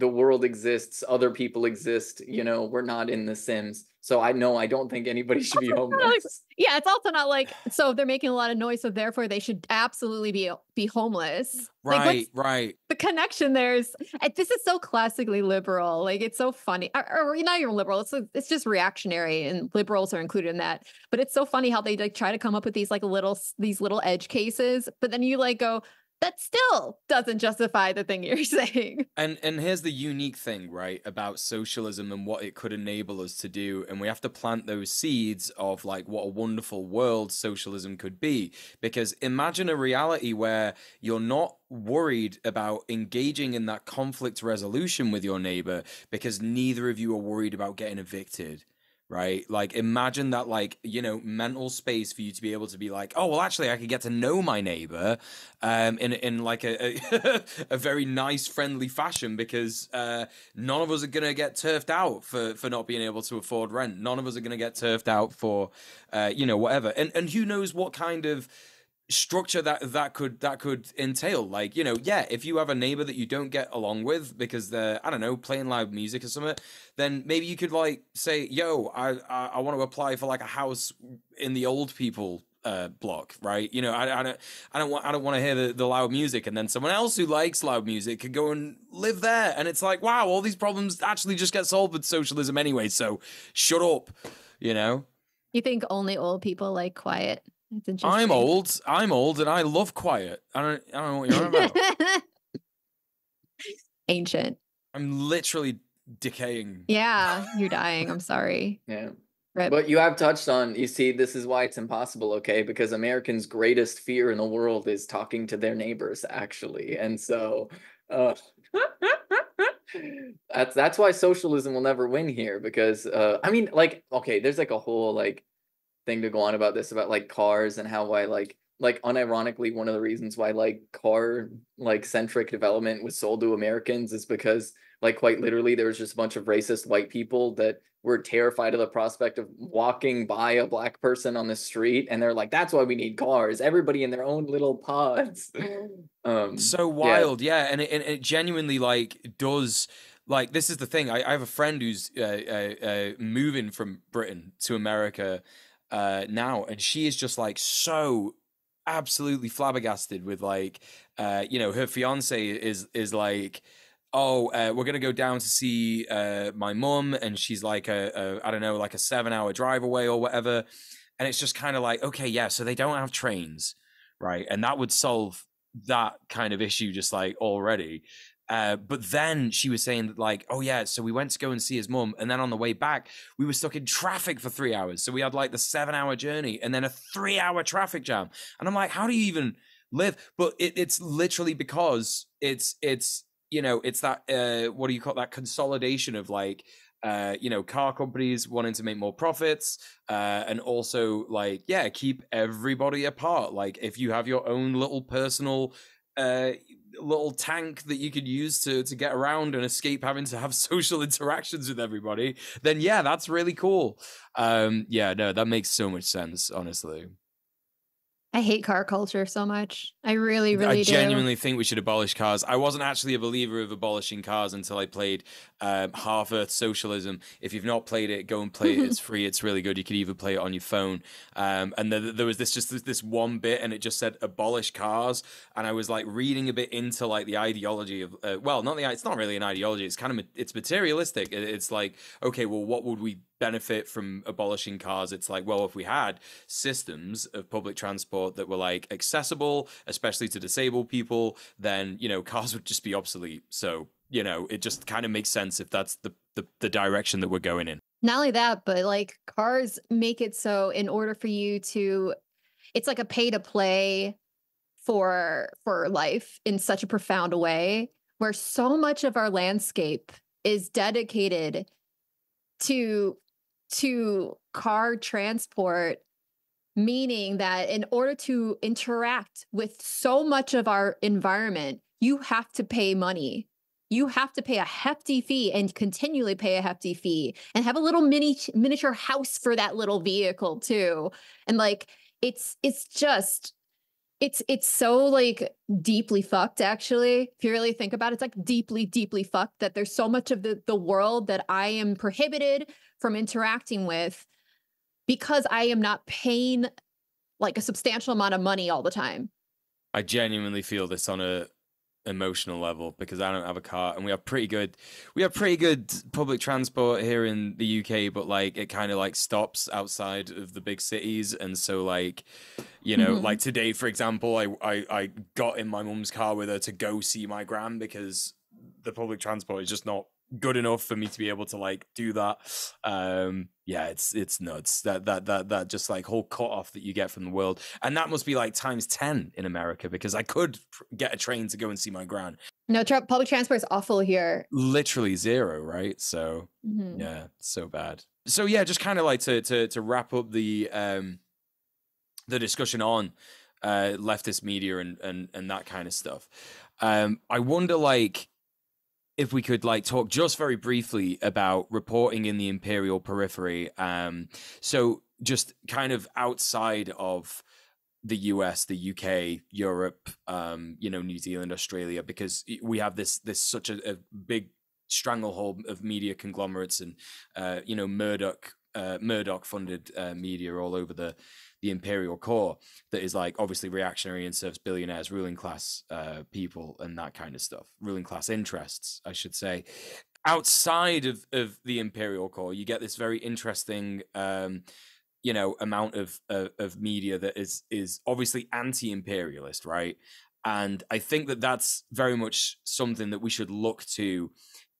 the world exists, other people exist, you know, we're not in the Sims. So I know I don't think anybody should be homeless. yeah, it's also not like so they're making a lot of noise, so therefore they should absolutely be be homeless. Right, like, right. The connection there's eh, this is so classically liberal. Like it's so funny, or, or not even liberal. It's it's just reactionary, and liberals are included in that. But it's so funny how they like try to come up with these like little these little edge cases, but then you like go, that still doesn't justify the thing you're saying. And and here's the unique thing, right, about socialism and what it could enable us to do. And we have to plant those seeds of like what a wonderful world socialism could be. Because imagine a reality where you're not worried about engaging in that conflict resolution with your neighbor because neither of you are worried about getting evicted right? Like imagine that like, you know, mental space for you to be able to be like, oh well actually I could get to know my neighbor um in in like a a, a very nice friendly fashion because uh none of us are going to get turfed out for for not being able to afford rent. None of us are going to get turfed out for uh you know whatever. And and who knows what kind of structure that that could that could entail like you know yeah if you have a neighbor that you don't get along with because they're i don't know playing loud music or something then maybe you could like say yo i i, I want to apply for like a house in the old people uh, block, right? You know, I, I don't, I don't want, I don't want to hear the, the loud music, and then someone else who likes loud music could go and live there, and it's like, wow, all these problems actually just get solved with socialism anyway. So, shut up, you know. You think only old people like quiet? It's interesting. I'm old. I'm old, and I love quiet. I don't. I don't know what you're on about. Ancient. I'm literally decaying. Yeah, you're dying. I'm sorry. Yeah. Rip. But you have touched on, you see, this is why it's impossible, okay? Because Americans' greatest fear in the world is talking to their neighbors, actually. And so uh, that's that's why socialism will never win here. Because uh, I mean, like, okay, there's like a whole like thing to go on about this about like cars and how I like like unironically one of the reasons why like car like centric development was sold to Americans is because like quite literally there was just a bunch of racist white people that were terrified of the prospect of walking by a black person on the street and they're like that's why we need cars. Everybody in their own little pods. Um so wild yeah, yeah. And, it, and it genuinely like does like this is the thing i, I have a friend who's uh, uh, uh, moving from britain to america uh, now, and she is just like so absolutely flabbergasted with like, uh, you know, her fiance is is like. Oh, uh, we're gonna go down to see uh, my mum, and she's like a, a I don't know, like a seven-hour drive away or whatever, and it's just kind of like, okay, yeah, so they don't have trains, right, and that would solve that kind of issue just like already. Uh, but then she was saying that, like, oh yeah, so we went to go and see his mum, and then on the way back, we were stuck in traffic for three hours. So we had like the seven-hour journey and then a three-hour traffic jam. And I'm like, how do you even live? But it, it's literally because it's it's you know it's that uh, what do you call that consolidation of like uh, you know, car companies wanting to make more profits, uh, and also like, yeah, keep everybody apart. Like, if you have your own little personal uh, little tank that you could use to to get around and escape having to have social interactions with everybody, then yeah, that's really cool. Um, yeah, no, that makes so much sense, honestly. I hate car culture so much. I really, really I genuinely do. think we should abolish cars. I wasn't actually a believer of abolishing cars until I played um, Half Earth Socialism. If you've not played it, go and play it. It's free. It's really good. You could even play it on your phone. Um, and there, there was this just this one bit, and it just said abolish cars. And I was like reading a bit into like the ideology of uh, well, not the it's not really an ideology. It's kind of it's materialistic. It's like okay, well, what would we benefit from abolishing cars it's like well if we had systems of public transport that were like accessible especially to disabled people then you know cars would just be obsolete. So you know it just kind of makes sense if that's the, the the direction that we're going in. Not only that but like cars make it so in order for you to it's like a pay to play for for life in such a profound way where so much of our landscape is dedicated to to car transport meaning that in order to interact with so much of our environment you have to pay money. You have to pay a hefty fee and continually pay a hefty fee and have a little mini miniature house for that little vehicle too. And like it's it's just it's it's so like deeply fucked actually. If you really think about it it's like deeply deeply fucked that there's so much of the the world that i am prohibited from interacting with because i am not paying like a substantial amount of money all the time i genuinely feel this on a emotional level because I don't have a car and we have pretty good we have pretty good public transport here in the UK but like it kind of like stops outside of the big cities and so like you know mm-hmm. like today for example I, I I got in my mum's car with her to go see my gran because the public transport is just not good enough for me to be able to like do that. Um yeah it's it's nuts. That that that that just like whole cut off that you get from the world. And that must be like times 10 in america because i could get a train to go and see my gran. No tra- public transport is awful here. Literally zero right? So mm-hmm. yeah so bad. So yeah just kind of like to to to wrap up the um the discussion on uh leftist media and and and that kind of stuff. Um i wonder like if we could like talk just very briefly about reporting in the imperial periphery um so just kind of outside of the US, the UK, Europe, um, you know, New Zealand, Australia, because we have this this such a, a big stranglehold of media conglomerates and uh, you know Murdoch uh, Murdoch funded uh, media all over the the imperial core that is like obviously reactionary and serves billionaires, ruling class uh, people, and that kind of stuff, ruling class interests, I should say. Outside of, of the imperial core, you get this very interesting, um, you know, amount of, of of media that is is obviously anti-imperialist, right? And I think that that's very much something that we should look to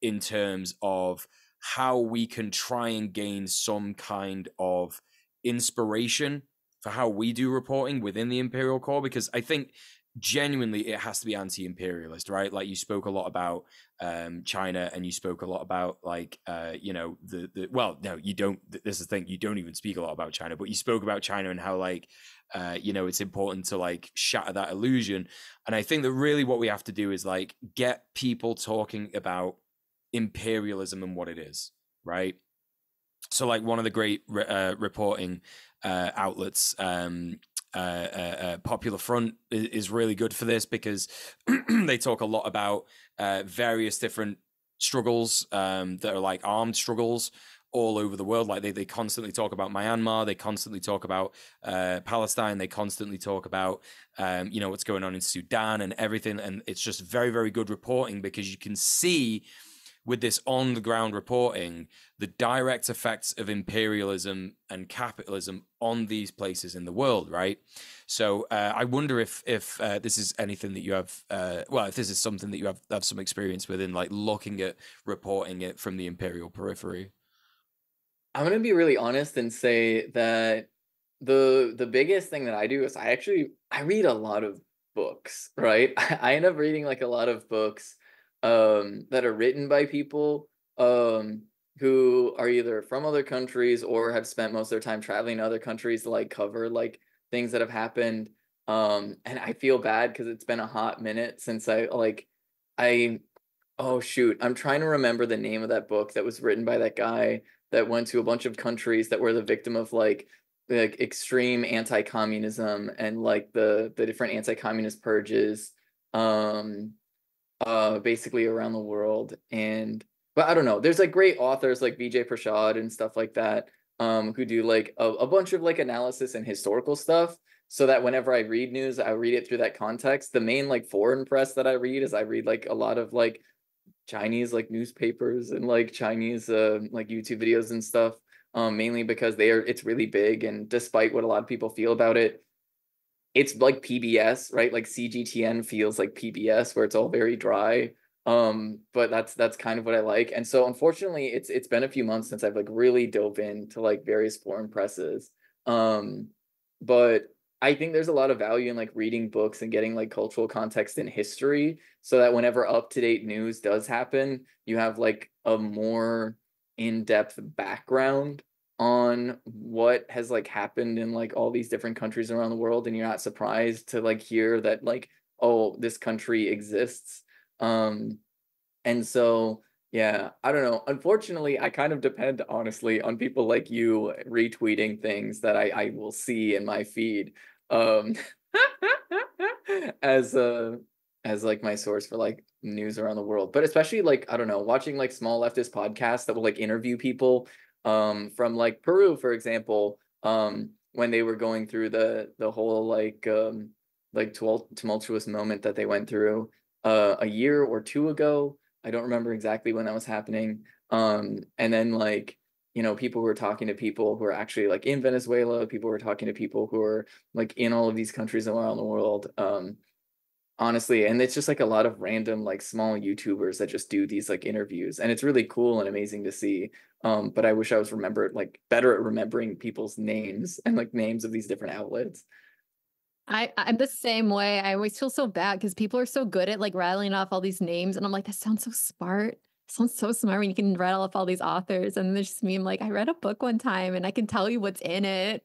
in terms of how we can try and gain some kind of inspiration for how we do reporting within the imperial core because I think genuinely it has to be anti-imperialist right? Like you spoke a lot about um china and you spoke a lot about like uh you know the the well no you don't this is the thing you don't even speak a lot about china but you spoke about china and how like uh you know it's important to like shatter that illusion. And i think that really what we have to do is like get people talking about imperialism and what it is right so like one of the great uh, reporting uh, outlets um, uh, uh, uh, Popular Front is, really good for this because they talk a lot about uh, various different struggles um, that are like armed struggles all over the world. Like they, they constantly talk about Myanmar, they constantly talk about uh, Palestine, they constantly talk about um, you know what's going on in Sudan and everything. And it's just very very good reporting because you can see with this on the ground reporting the direct effects of imperialism and capitalism on these places in the world right? So uh, i wonder if if uh, this is anything that you have uh, well if this is something that you have have some experience with in like looking at reporting it from the imperial periphery. I'm going to be really honest and say that the the biggest thing that i do is i actually i read a lot of books right? I end up reading like a lot of books um, that are written by people um, who are either from other countries or have spent most of their time traveling to other countries to like cover like things that have happened. Um, and I feel bad because it's been a hot minute since I like I oh shoot, I'm trying to remember the name of that book that was written by that guy that went to a bunch of countries that were the victim of like like extreme anti-communism and like the the different anti-communist purges um uh basically around the world and but I don't know there's like great authors like Vijay Prashad and stuff like that um who do like a, a bunch of like analysis and historical stuff so that whenever I read news I read it through that context. The main like foreign press that I read is I read like a lot of like Chinese like newspapers and like Chinese uh like YouTube videos and stuff um mainly because they are it's really big and despite what a lot of people feel about it it's like PBS, right? Like CGTN feels like PBS where it's all very dry. Um, but that's that's kind of what I like. And so unfortunately, it's it's been a few months since I've like really dove into like various foreign presses. Um, but I think there's a lot of value in like reading books and getting like cultural context and history so that whenever up to date news does happen, you have like a more in depth background on what has like happened in like all these different countries around the world and you're not surprised to like hear that like oh this country exists. Um and so yeah i don't know. Unfortunately i kind of depend honestly on people like you retweeting things that i i will see in my feed um as a as like my source for like news around the world. But especially like i don't know watching like small leftist podcasts that will like interview people um from like peru for example um when they were going through the the whole like um like tumultuous moment that they went through uh a year or two ago. I don't remember exactly when that was happening. Um and then like you know people were talking to people who are actually like in venezuela people were talking to people who are like in all of these countries around the world um honestly and it's just like a lot of random like small youtubers that just do these like interviews and it's really cool and amazing to see um but i wish i was remembered like better at remembering people's names and like names of these different outlets I, I'm the same way. I always feel so bad because people are so good at like rattling off all these names. And I'm like, that sounds so smart. Sounds so smart when you can rattle off all these authors. And there's just me, I'm like, I read a book one time and I can tell you what's in it.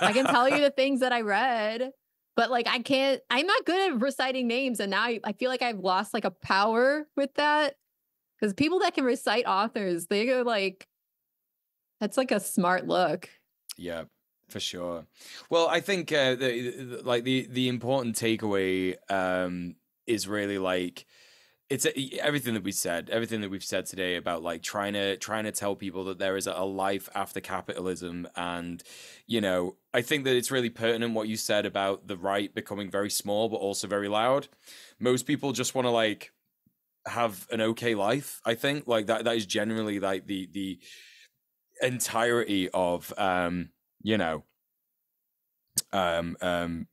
I can tell you the things that I read but like I can't I'm not good at reciting names and now I, I feel like I've lost like a power with that cuz people that can recite authors they go like that's like a smart look. Yeah, for sure. Well, I think uh, the, the, like the the important takeaway um is really like it's everything that we said everything that we've said today about like trying to trying to tell people that there is a life after capitalism and you know i think that it's really pertinent what you said about the right becoming very small but also very loud. Most people just want to like have an okay life i think. Like that that is generally like the the entirety of um you know um um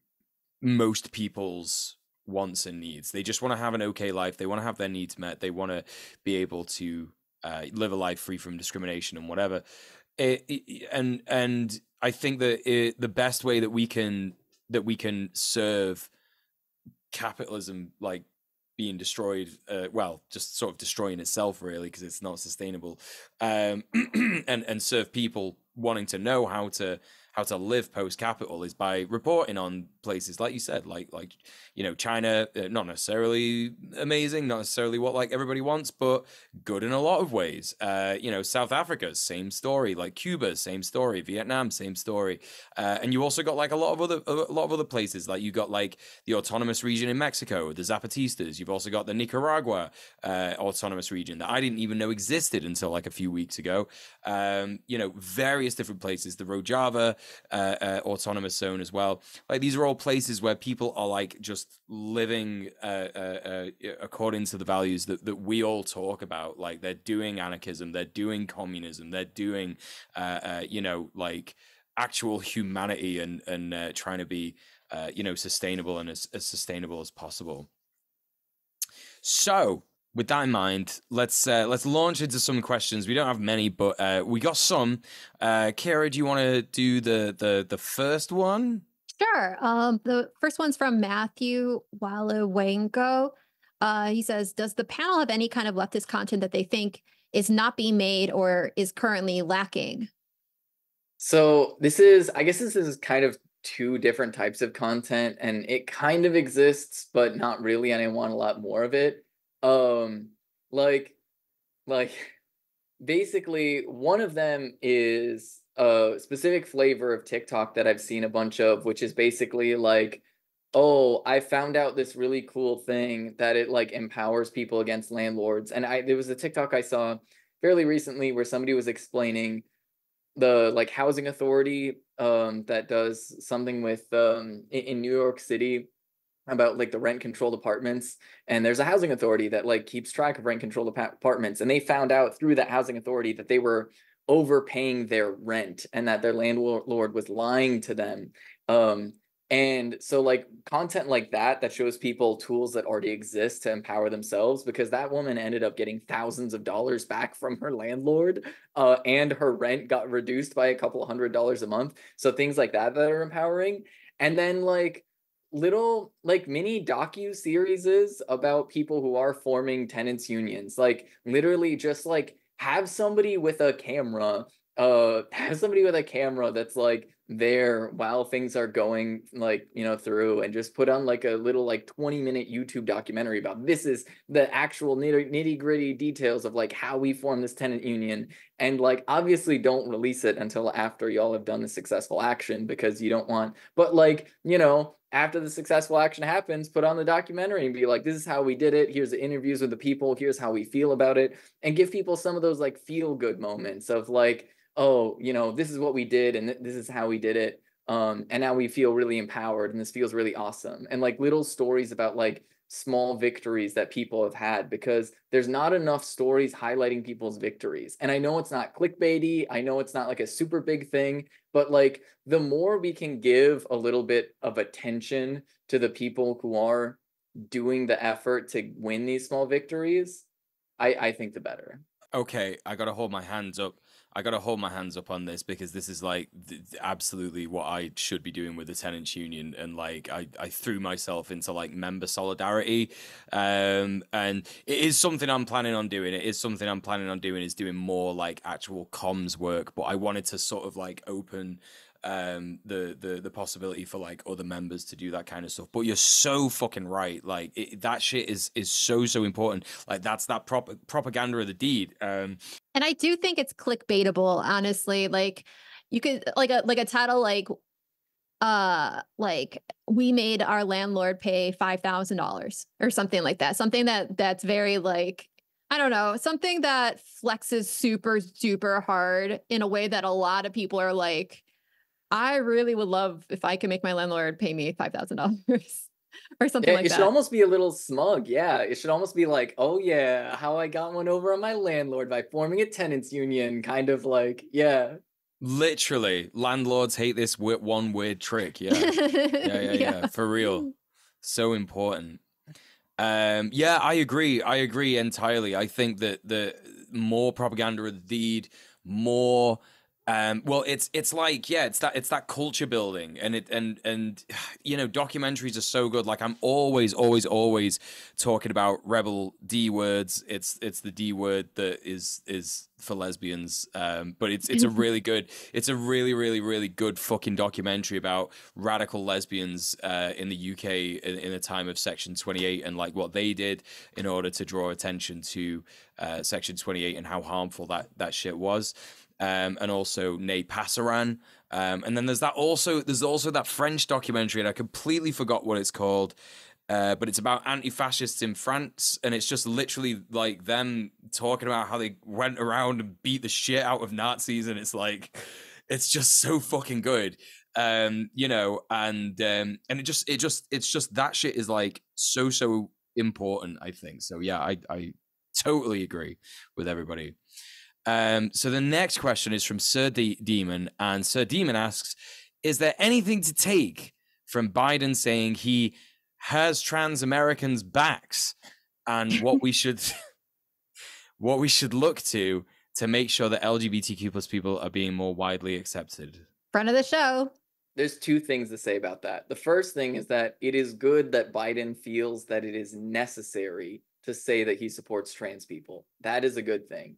most people's wants and needs. They just want to have an okay life. They want to have their needs met. They want to be able to uh, live a life free from discrimination and whatever. It, it, and and I think that it, the best way that we can that we can serve capitalism like being destroyed uh, well just sort of destroying itself really because it's not sustainable um, and and serve people wanting to know how to how to live post capital is by reporting on places like you said, like like you know China, uh, not necessarily amazing, not necessarily what like everybody wants, but good in a lot of ways. Uh, you know South Africa, same story. Like Cuba, same story. Vietnam, same story. Uh, and you also got like a lot of other a lot of other places. Like you got like the autonomous region in Mexico, the Zapatistas. You've also got the Nicaragua uh, autonomous region that I didn't even know existed until like a few weeks ago. Um, you know various different places, the Rojava uh, uh, autonomous zone as well. Like these are all places where people are like just living uh, uh, uh, according to the values that, that we all talk about. Like they're doing anarchism, they're doing communism, they're doing, uh, you know, like actual humanity and and trying to be, you know, sustainable and as, as sustainable as possible. So with that in mind, let's uh, let's launch into some questions. We don't have many, but uh, we got some. Uh, Kira, do you want to do the the the first one? Sure. Um, the first one's from Matthew Walawenko. Uh, he says, "Does the panel have any kind of leftist content that they think is not being made or is currently lacking?" So this is, I guess, this is kind of two different types of content, and it kind of exists, but not really, and I want a lot more of it. Um, like, like, basically, one of them is a specific flavor of TikTok that I've seen a bunch of, which is basically like, oh, I found out this really cool thing that it like empowers people against landlords. And I there was a TikTok I saw fairly recently where somebody was explaining the like housing authority um that does something with um in, in New York City about like the rent controlled apartments and there's a housing authority that like keeps track of rent controlled apartments and they found out through that housing authority that they were overpaying their rent and that their landlord was lying to them. Um and so like content like that that shows people tools that already exist to empower themselves because that woman ended up getting thousands of dollars back from her landlord uh, and her rent got reduced by a couple hundred dollars a month. So things like that that are empowering. And then like little like mini docu series about people who are forming tenants unions like literally just like have somebody with a camera uh have somebody with a camera that's like there while things are going like you know through and just put on like a little like 20 minute youtube documentary about this is the actual nitty gritty details of like how we form this tenant union and like obviously don't release it until after y'all have done the successful action because you don't want but like you know after the successful action happens put on the documentary and be like this is how we did it here's the interviews with the people here's how we feel about it and give people some of those like feel good moments of like oh, you know, this is what we did and th- this is how we did it. Um, and now we feel really empowered and this feels really awesome. And like little stories about like small victories that people have had because there's not enough stories highlighting people's victories. And I know it's not clickbaity, I know it's not like a super big thing, but like the more we can give a little bit of attention to the people who are doing the effort to win these small victories, I, I think the better. Okay, I got to hold my hands up I got to hold my hands up on this because this is like th- absolutely what I should be doing with the tenants union. And like, I, I threw myself into like member solidarity. Um, and it is something I'm planning on doing. It is something I'm planning on doing is doing more like actual comms work. But I wanted to sort of like open um the the the possibility for like other members to do that kind of stuff. But you're so fucking right. Like it, that shit is is so so important. Like that's that prop- propaganda of the deed. Um and i do think it's clickbaitable honestly. Like you could like a like a title like uh like we made our landlord pay five thousand dollars or something like that. Something that that's very like I don't know, something that flexes super, super hard in a way that a lot of people are like, I really would love if I could make my landlord pay me five thousand dollars or something yeah, like it that. It should almost be a little smug. Yeah, it should almost be like, oh yeah, how I got one over on my landlord by forming a tenants union, kind of like, yeah. Literally, landlords hate this one weird trick. Yeah, yeah, yeah, yeah, yeah, for real. So important. Um, yeah, I agree. I agree entirely. I think that the more propaganda of the deed, more um, well, it's it's like yeah, it's that it's that culture building, and it and and you know documentaries are so good. Like I'm always always always talking about rebel D words. It's it's the D word that is is for lesbians, um, but it's it's a really good, it's a really really really good fucking documentary about radical lesbians uh, in the UK in, in the time of Section 28 and like what they did in order to draw attention to uh, Section 28 and how harmful that that shit was um, and also Nae Pasaran. Um, and then there's that also there's also that French documentary, and I completely forgot what it's called. Uh, but it's about anti-fascists in France, and it's just literally like them talking about how they went around and beat the shit out of Nazis, and it's like, it's just so fucking good, um, you know, and um, and it just it just it's just that shit is like so so important, I think. So yeah, I I totally agree with everybody. Um, so the next question is from Sir D- Demon, and Sir Demon asks, "Is there anything to take from Biden saying he has trans Americans' backs, and what we should, what we should look to to make sure that LGBTQ plus people are being more widely accepted?" Front of the show. There's two things to say about that. The first thing is that it is good that Biden feels that it is necessary to say that he supports trans people. That is a good thing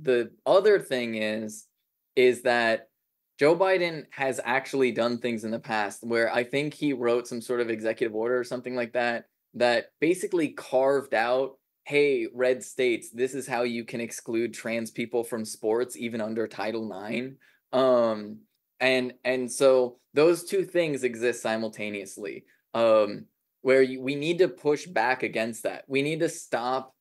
the other thing is is that Joe Biden has actually done things in the past where I think he wrote some sort of executive order or something like that that basically carved out hey red states this is how you can exclude trans people from sports even under title 9 um and and so those two things exist simultaneously um where you, we need to push back against that. We need to stop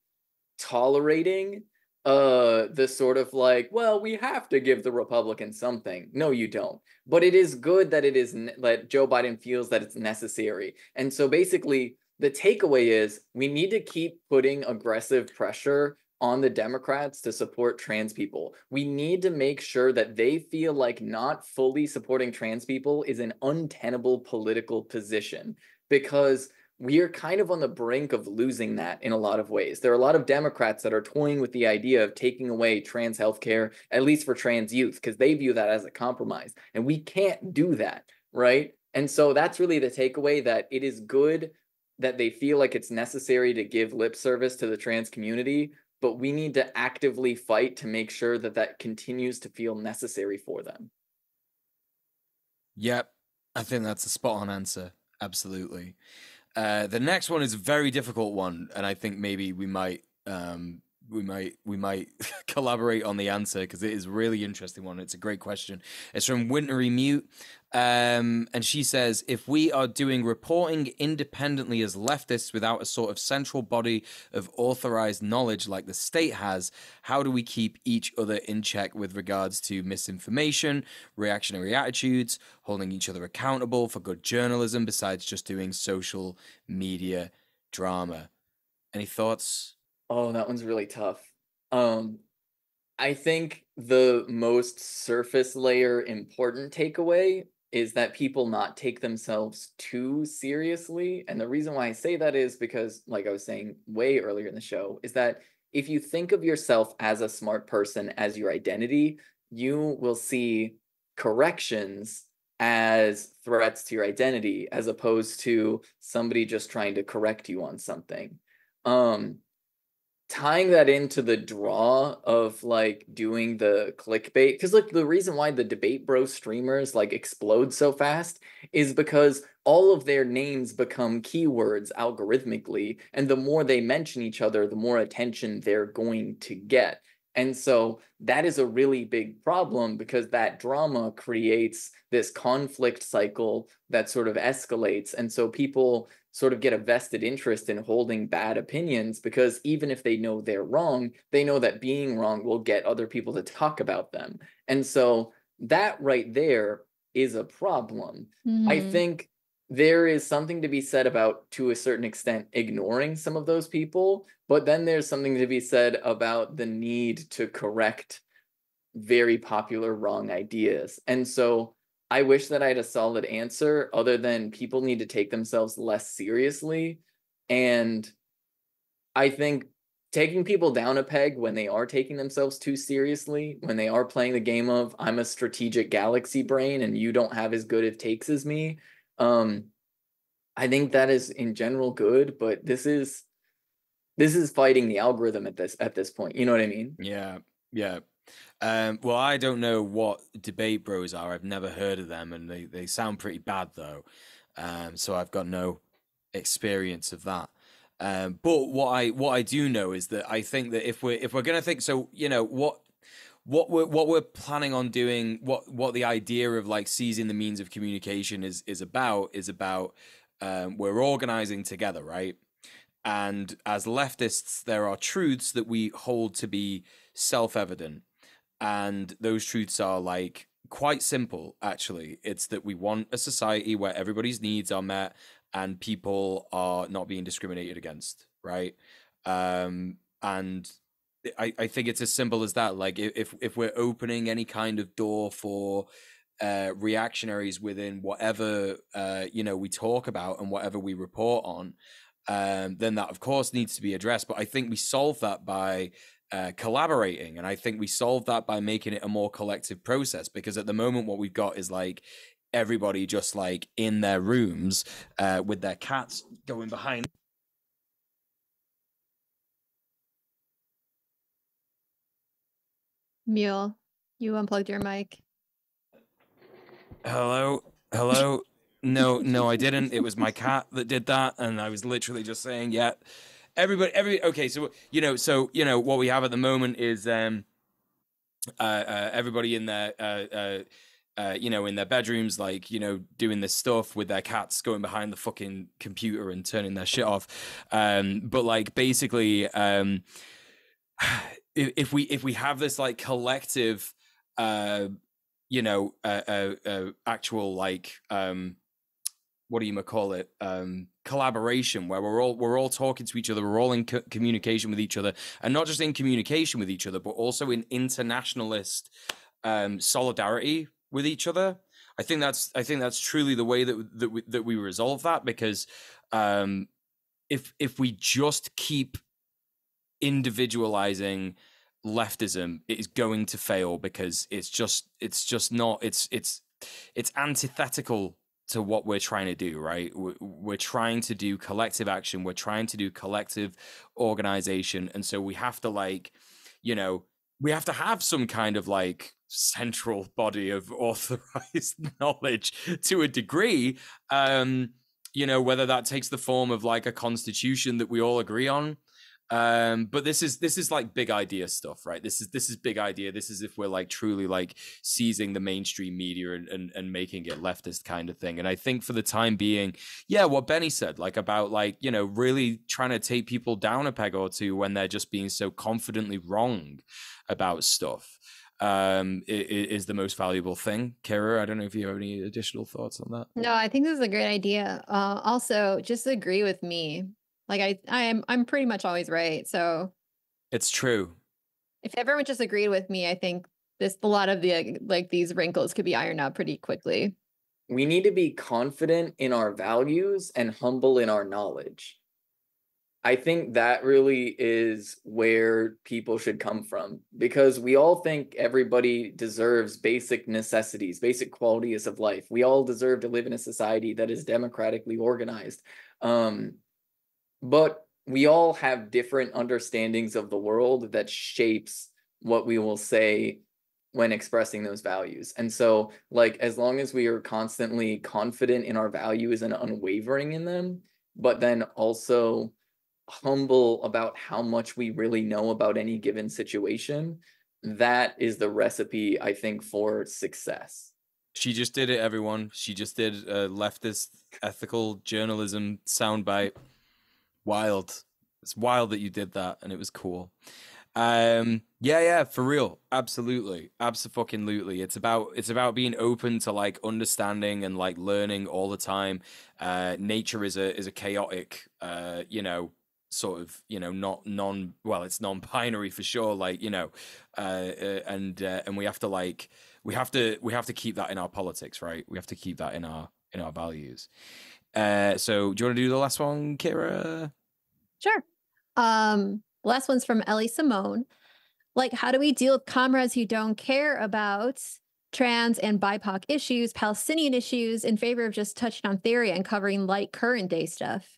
tolerating uh the sort of like well we have to give the republicans something. No you don't. But it is good that it is that joe biden feels that it's necessary. And so basically the takeaway is we need to keep putting aggressive pressure on the democrats to support trans people. We need to make sure that they feel like not fully supporting trans people is an untenable political position because we are kind of on the brink of losing that in a lot of ways. There are a lot of Democrats that are toying with the idea of taking away trans health care, at least for trans youth, because they view that as a compromise. And we can't do that, right? And so that's really the takeaway that it is good that they feel like it's necessary to give lip service to the trans community, but we need to actively fight to make sure that that continues to feel necessary for them. Yep, I think that's a spot on answer. Absolutely. Uh, the next one is a very difficult one, and I think maybe we might um, we might we might collaborate on the answer because it is really interesting one. It's a great question. It's from Wintry Mute, um, and she says, "If we are doing reporting independently as leftists without a sort of central body of authorized knowledge like the state has, how do we keep each other in check with regards to misinformation, reactionary attitudes, holding each other accountable for good journalism besides just doing social media drama?" Any thoughts? Oh, that one's really tough. Um, I think the most surface layer important takeaway is that people not take themselves too seriously. And the reason why I say that is because, like I was saying way earlier in the show, is that if you think of yourself as a smart person as your identity, you will see corrections as threats to your identity as opposed to somebody just trying to correct you on something. Um, tying that into the draw of like doing the clickbait because like the reason why the debate bro streamers like explode so fast is because all of their names become keywords algorithmically and the more they mention each other the more attention they're going to get. And so that is a really big problem because that drama creates this conflict cycle that sort of escalates. And so people sort of get a vested interest in holding bad opinions because even if they know they're wrong, they know that being wrong will get other people to talk about them. And so that right there is a problem. Mm-hmm. I think there is something to be said about, to a certain extent, ignoring some of those people, but then there's something to be said about the need to correct very popular wrong ideas. And so I wish that I had a solid answer other than people need to take themselves less seriously. And I think taking people down a peg when they are taking themselves too seriously, when they are playing the game of I'm a strategic galaxy brain and you don't have as good of takes as me, um, I think that is in general good, but this is this is fighting the algorithm at this at this point. You know what I mean? Yeah. Yeah. Um, well, I don't know what debate bros are. I've never heard of them, and they, they sound pretty bad though. Um, so I've got no experience of that. Um, but what I what I do know is that I think that if we're if we're gonna think so, you know what what we're what we're planning on doing, what what the idea of like seizing the means of communication is is about is about um, we're organizing together, right? And as leftists, there are truths that we hold to be self evident and those truths are like quite simple, actually. It's that we want a society where everybody's needs are met and people are not being discriminated against, right? Um, and I, I think it's as simple as that. Like if if we're opening any kind of door for uh, reactionaries within whatever uh, you know we talk about and whatever we report on, um, then that of course needs to be addressed. But I think we solve that by uh, collaborating. And I think we solved that by making it a more collective process because at the moment, what we've got is like everybody just like in their rooms uh, with their cats going behind. Muel, you unplugged your mic. Hello, hello. no, no, I didn't. It was my cat that did that, and I was literally just saying, "Yeah, everybody, every okay. So you know, so you know, what we have at the moment is um, uh, uh everybody in their uh, uh, uh, you know, in their bedrooms, like, you know, doing this stuff with their cats going behind the fucking computer and turning their shit off. Um, but like basically, um, if, if we if we have this like collective uh you know uh, uh, uh actual like um what do you call it um collaboration where we're all we're all talking to each other we're all in co- communication with each other and not just in communication with each other but also in internationalist um, solidarity with each other. I think that's i think that's truly the way that that we, that we resolve that because um, if if we just keep individualizing leftism it is going to fail because it's just it's just not it's it's it's antithetical to what we're trying to do, right? We're trying to do collective action. We're trying to do collective organization. And so we have to, like, you know, we have to have some kind of like central body of authorized knowledge to a degree. Um, you know, whether that takes the form of like a constitution that we all agree on, um but this is this is like big idea stuff right? This is this is big idea. This is if we're like truly like seizing the mainstream media and, and and making it leftist kind of thing. And i think for the time being yeah what bennie said like about like you know really trying to take people down a peg or two when they're just being so confidently wrong about stuff um is the most valuable thing. Kira i don't know if you have any additional thoughts on that? No i think this is a great idea. Uh also just agree with me like I I am I'm pretty much always right. So it's true. If everyone just agreed with me, I think this a lot of the like these wrinkles could be ironed out pretty quickly. We need to be confident in our values and humble in our knowledge. I think that really is where people should come from because we all think everybody deserves basic necessities, basic qualities of life. We all deserve to live in a society that is democratically organized. Um, but we all have different understandings of the world that shapes what we will say when expressing those values. And so, like, as long as we are constantly confident in our values and unwavering in them, but then also humble about how much we really know about any given situation, that is the recipe, I think, for success. She just did it, everyone. She just did a leftist ethical journalism soundbite wild. It's wild that you did that, and it was cool. Um, yeah, yeah, for real, absolutely, absolutely. It's about it's about being open to like understanding and like learning all the time. Uh, nature is a is a chaotic, uh, you know, sort of you know not non well it's non-binary for sure like you know uh, uh and uh, and we have to like we have to we have to keep that in our politics right we have to keep that in our in our values uh, so do you want to do the last one, Kira? Sure. Um, last one's from Ellie Simone. Like, how do we deal with comrades who don't care about trans and BIPOC issues, Palestinian issues, in favor of just touching on theory and covering light current day stuff?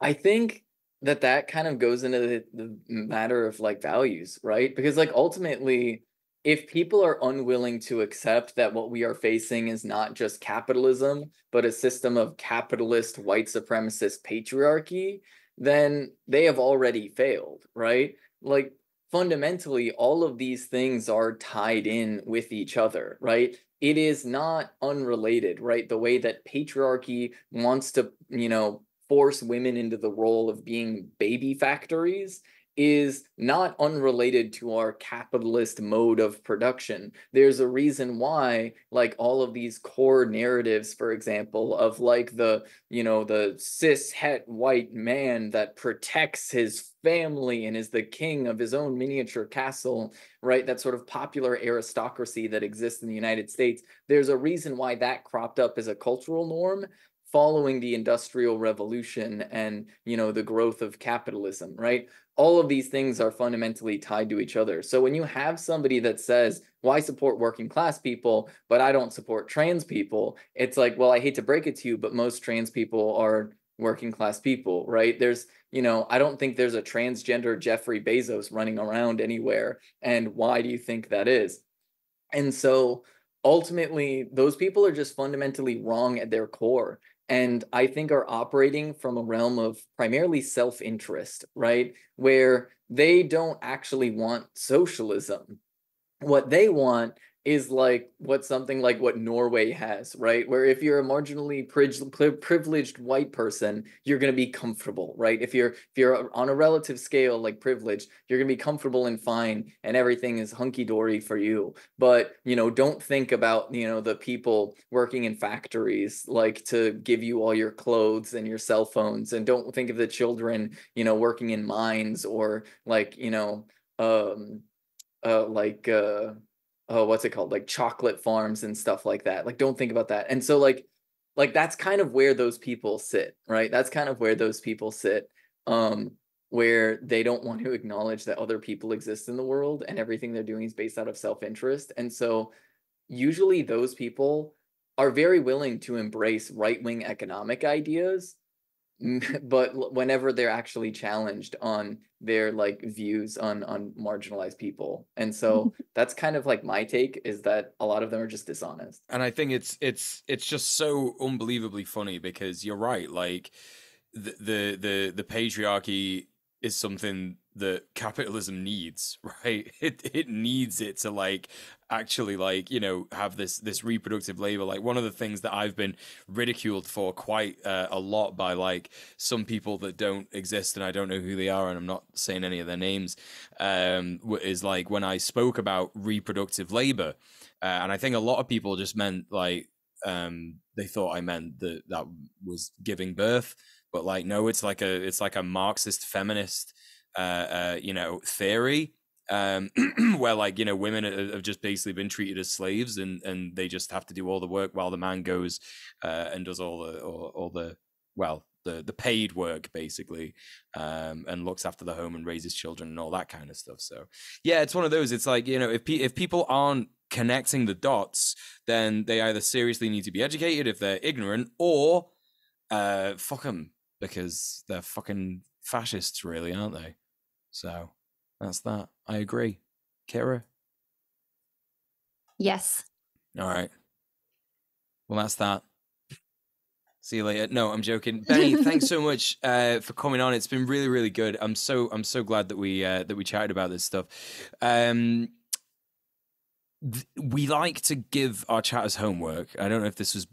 I think that that kind of goes into the, the matter of like values, right? Because like ultimately, if people are unwilling to accept that what we are facing is not just capitalism, but a system of capitalist white supremacist patriarchy, then they have already failed, right? Like fundamentally, all of these things are tied in with each other, right? It is not unrelated, right? The way that patriarchy wants to, you know, force women into the role of being baby factories is not unrelated to our capitalist mode of production. There's a reason why, like all of these core narratives, for example, of like the, you know, the cis het white man that protects his family and is the king of his own miniature castle, right? That sort of popular aristocracy that exists in the United States. There's a reason why that cropped up as a cultural norm following the industrial revolution and you know the growth of capitalism right all of these things are fundamentally tied to each other. So when you have somebody that says well i support working class people but i don't support trans people it's like well i hate to break it to you but most trans people are working class people right? There's you know i don't think there's a transgender jeffrey bezos running around anywhere and why do you think that is? And so ultimately those people are just fundamentally wrong at their core and I think are operating from a realm of primarily self interest, right? Where they don't actually want socialism. What they want is like what something like what Norway has, right? Where if you're a marginally privileged white person, you're going to be comfortable, right? If you're if you're on a relative scale like privileged, you're going to be comfortable and fine and everything is hunky dory for you. But, you know, don't think about, you know, the people working in factories like to give you all your clothes and your cell phones and don't think of the children, you know, working in mines or like, you know, um uh like uh oh what's it called? Like chocolate farms and stuff like that. Like don't think about that. And so like like that's kind of where those people sit right? That's kind of where those people sit um where they don't want to acknowledge that other people exist in the world and everything they're doing is based out of self-interest. And so usually those people are very willing to embrace right wing economic ideas, but whenever they're actually challenged on their like views on on marginalized people. And so that's kind of like my take is that a lot of them are just dishonest. And i think it's it's it's just so unbelievably funny because you're right like the the the, the patriarchy is something that capitalism needs right? It it needs it to like actually like you know have this this reproductive labor like one of the things that i've been ridiculed for quite uh, a lot by like some people that don't exist and i don't know who they are and i'm not saying any of their names um is like when i spoke about reproductive labor uh, and i think a lot of people just meant like um they thought i meant that that was giving birth but like no it's like a it's like a marxist feminist uh, uh you know theory um, where like you know women have just basically been treated as slaves and and they just have to do all the work while the man goes uh, and does all the all, all, the well the the paid work basically um, and looks after the home and raises children and all that kind of stuff. So yeah it's one of those it's like you know if pe- if people aren't connecting the dots then they either seriously need to be educated if they're ignorant or uh fuck them because they're fucking fascists really aren't they? So that's that. I agree. Kira? Yes. All right. Well, that's that. See you later. No, I'm joking. Bennie, thanks so much uh, for coming on. It's been really, really good. I'm so I'm so glad that we uh, that we chatted about this stuff. Um, th- we like to give our chatters homework. I don't know if this was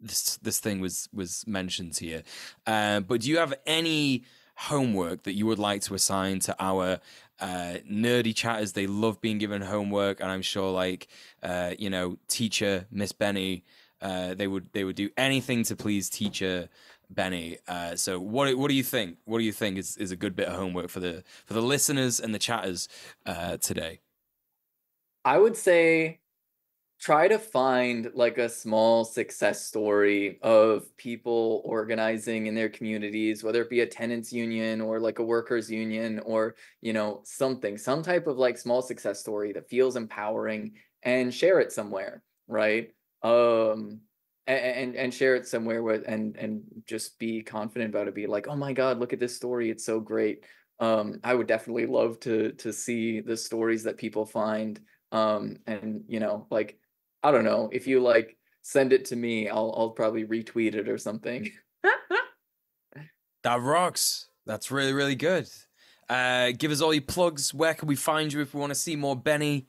this this thing was was mentioned here, uh, but do you have any homework that you would like to assign to our uh, nerdy chatters. They love being given homework, and I'm sure, like uh, you know, teacher Miss Bennie, uh, they would they would do anything to please teacher Bennie. Uh, so, what what do you think? What do you think is, is a good bit of homework for the for the listeners and the chatters uh, today? I would say try to find like a small success story of people organizing in their communities whether it be a tenants union or like a workers union or you know something some type of like small success story that feels empowering and share it somewhere right? Um and and share it somewhere with and and just be confident about it be like oh my god look at this story it's so great. Um i would definitely love to to see the stories that people find um and you know like I don't know. If you like send it to me, I'll I'll probably retweet it or something. that rocks. That's really really good. Uh, give us all your plugs. Where can we find you if we want to see more Bennie?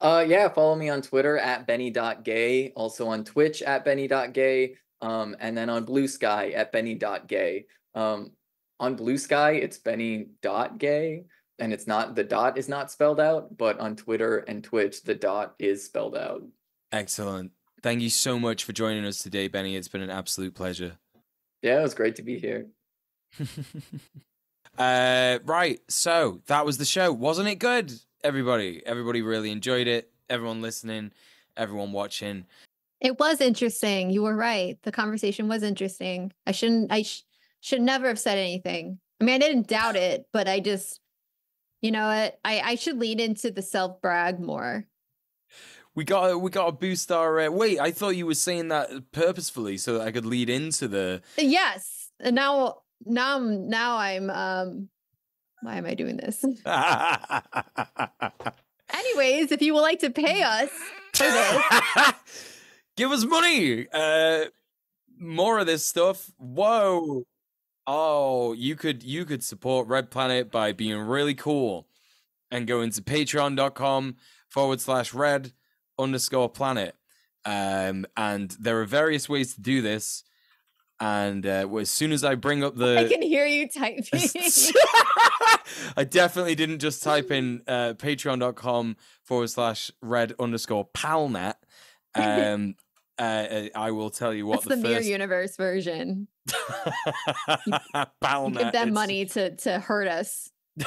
Uh, yeah, follow me on Twitter at bennie.gay, also on Twitch at bennie.gay, um, and then on Bluesky at bennie.gay. Um, on Bluesky, it's bennie.gay and it's not the dot is not spelled out, but on Twitter and Twitch, the dot is spelled out. Excellent. Thank you so much for joining us today, Bennie. It's been an absolute pleasure. Yeah, it was great to be here. uh, right. So that was the show. Wasn't it good, everybody? Everybody really enjoyed it. Everyone listening, everyone watching. It was interesting. You were right. The conversation was interesting. I shouldn't, I sh- should never have said anything. I mean, I didn't doubt it, but I just, you know what? I, I should lean into the self brag more. We got we got to boost our. Uh, wait, I thought you were saying that purposefully so that I could lead into the. Yes. Now now I'm now I'm um. Why am I doing this? Anyways, if you would like to pay us give us money. Uh, more of this stuff. Whoa. Oh, you could you could support Red Planet by being really cool and going to patreon.com forward slash red underscore planet. Um, and there are various ways to do this. And uh, as soon as I bring up the, I can hear you typing. I definitely didn't just type in uh, patreon.com forward slash red underscore palnet. Um, uh, uh, I will tell you what That's the, the mirror universe version. you, you give them money to to hurt us.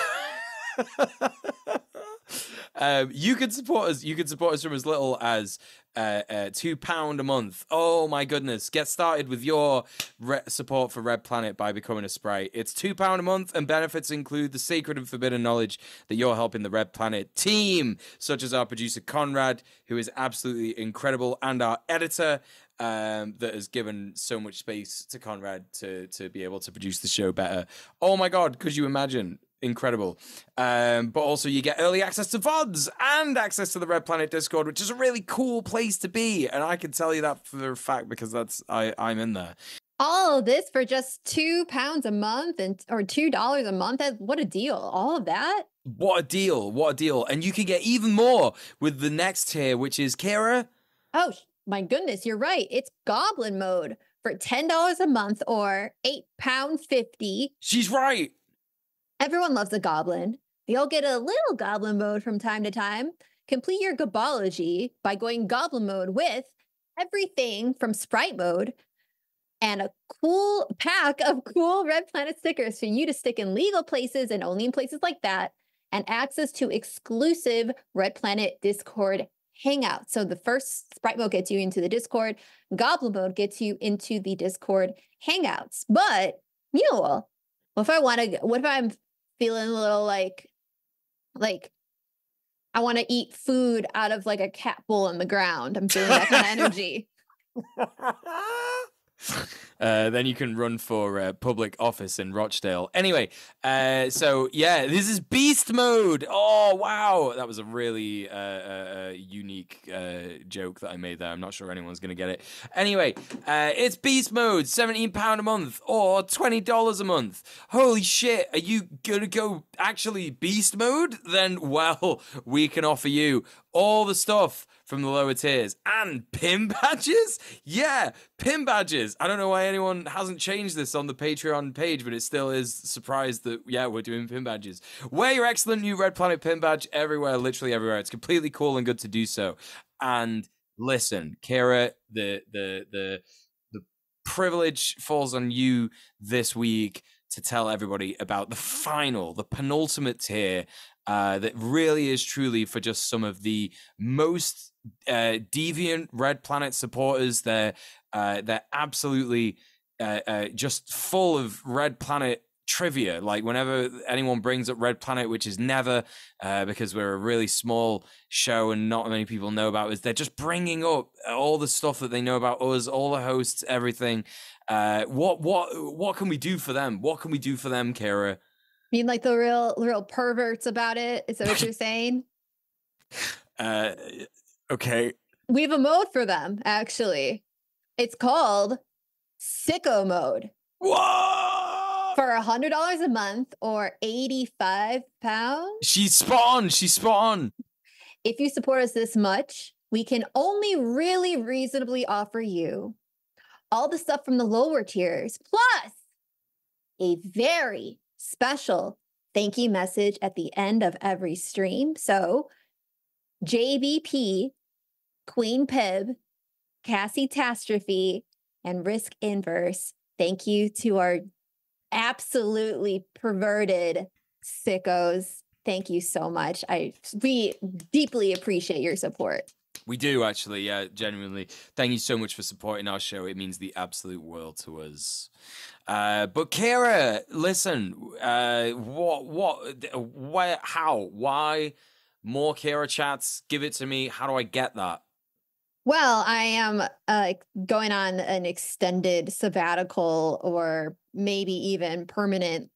Um, you can support us. You can support us from as little as uh, uh, two pound a month. Oh my goodness! Get started with your re- support for Red Planet by becoming a sprite. It's two pound a month, and benefits include the sacred and forbidden knowledge that you're helping the Red Planet team, such as our producer Conrad, who is absolutely incredible, and our editor. Um, that has given so much space to Conrad to to be able to produce the show better. Oh my god, could you imagine? Incredible. Um, but also, you get early access to VODs and access to the Red Planet Discord, which is a really cool place to be. And I can tell you that for a fact because that's I, I'm in there. All of this for just two pounds a month and or two dollars a month. What a deal! All of that. What a deal! What a deal! And you can get even more with the next tier, which is Kira. Oh my goodness, you're right. It's Goblin mode for ten dollars a month or eight pound fifty. She's right. Everyone loves a goblin. You'll get a little goblin mode from time to time. Complete your gobology by going goblin mode with everything from sprite mode and a cool pack of cool Red Planet stickers for you to stick in legal places and only in places like that, and access to exclusive Red Planet Discord hangouts. So the first sprite mode gets you into the Discord, goblin mode gets you into the Discord hangouts. But Muel, what if I want to? What if I'm feeling a little like like I want to eat food out of like a cat bowl in the ground. I'm feeling that kind of energy. Uh, then you can run for uh, public office in Rochdale. Anyway, uh, so yeah, this is beast mode. Oh wow, that was a really uh, uh, uh, unique joke that I made there. I'm not sure anyone's gonna get it. Anyway, it's beast mode, seventeen pound a month or twenty dollars a month. Holy shit, are you gonna go actually beast mode? Then well, we can offer you all the stuff from the lower tiers and pin badges. Yeah, pin badges. I don't know why anyone hasn't changed this on the Patreon page, but it still is surprised that yeah we're doing pin badges. Wear your excellent new Red Planet pin badge everywhere, literally everywhere. It's completely cool and good to do so. And listen, Kira, the the the the privilege falls on you this week to tell everybody about the final, the penultimate tier uh, that really is truly for just some of the most uh, deviant Red Planet supporters. They're uh, they're absolutely uh, uh, just full of Red Planet trivia. Like whenever anyone brings up Red Planet, which is never uh, because we're a really small show and not many people know about us, they're just bringing up all the stuff that they know about us, all the hosts, everything. Uh, what what what can we do for them? What can we do for them, Kira? Mean, like the real real perverts about it. Is that what you're saying? Uh, okay. We have a mode for them, actually. It's called sicko mode. Whoa! For a hundred dollars a month or eighty-five pounds. She's spawned. She's spawned. If you support us this much, we can only really reasonably offer you all the stuff from the lower tiers, plus a very special thank you message at the end of every stream. So, JBP, Queen Pib, Cassie Tastrophe, and Risk Inverse. Thank you to our absolutely perverted sickos. Thank you so much. I we deeply appreciate your support. We do actually, yeah, genuinely. Thank you so much for supporting our show. It means the absolute world to us. Uh, but Kira, listen, uh, what, what, where, how, why more Kira chats? Give it to me. How do I get that? Well, I am uh, going on an extended sabbatical or maybe even permanent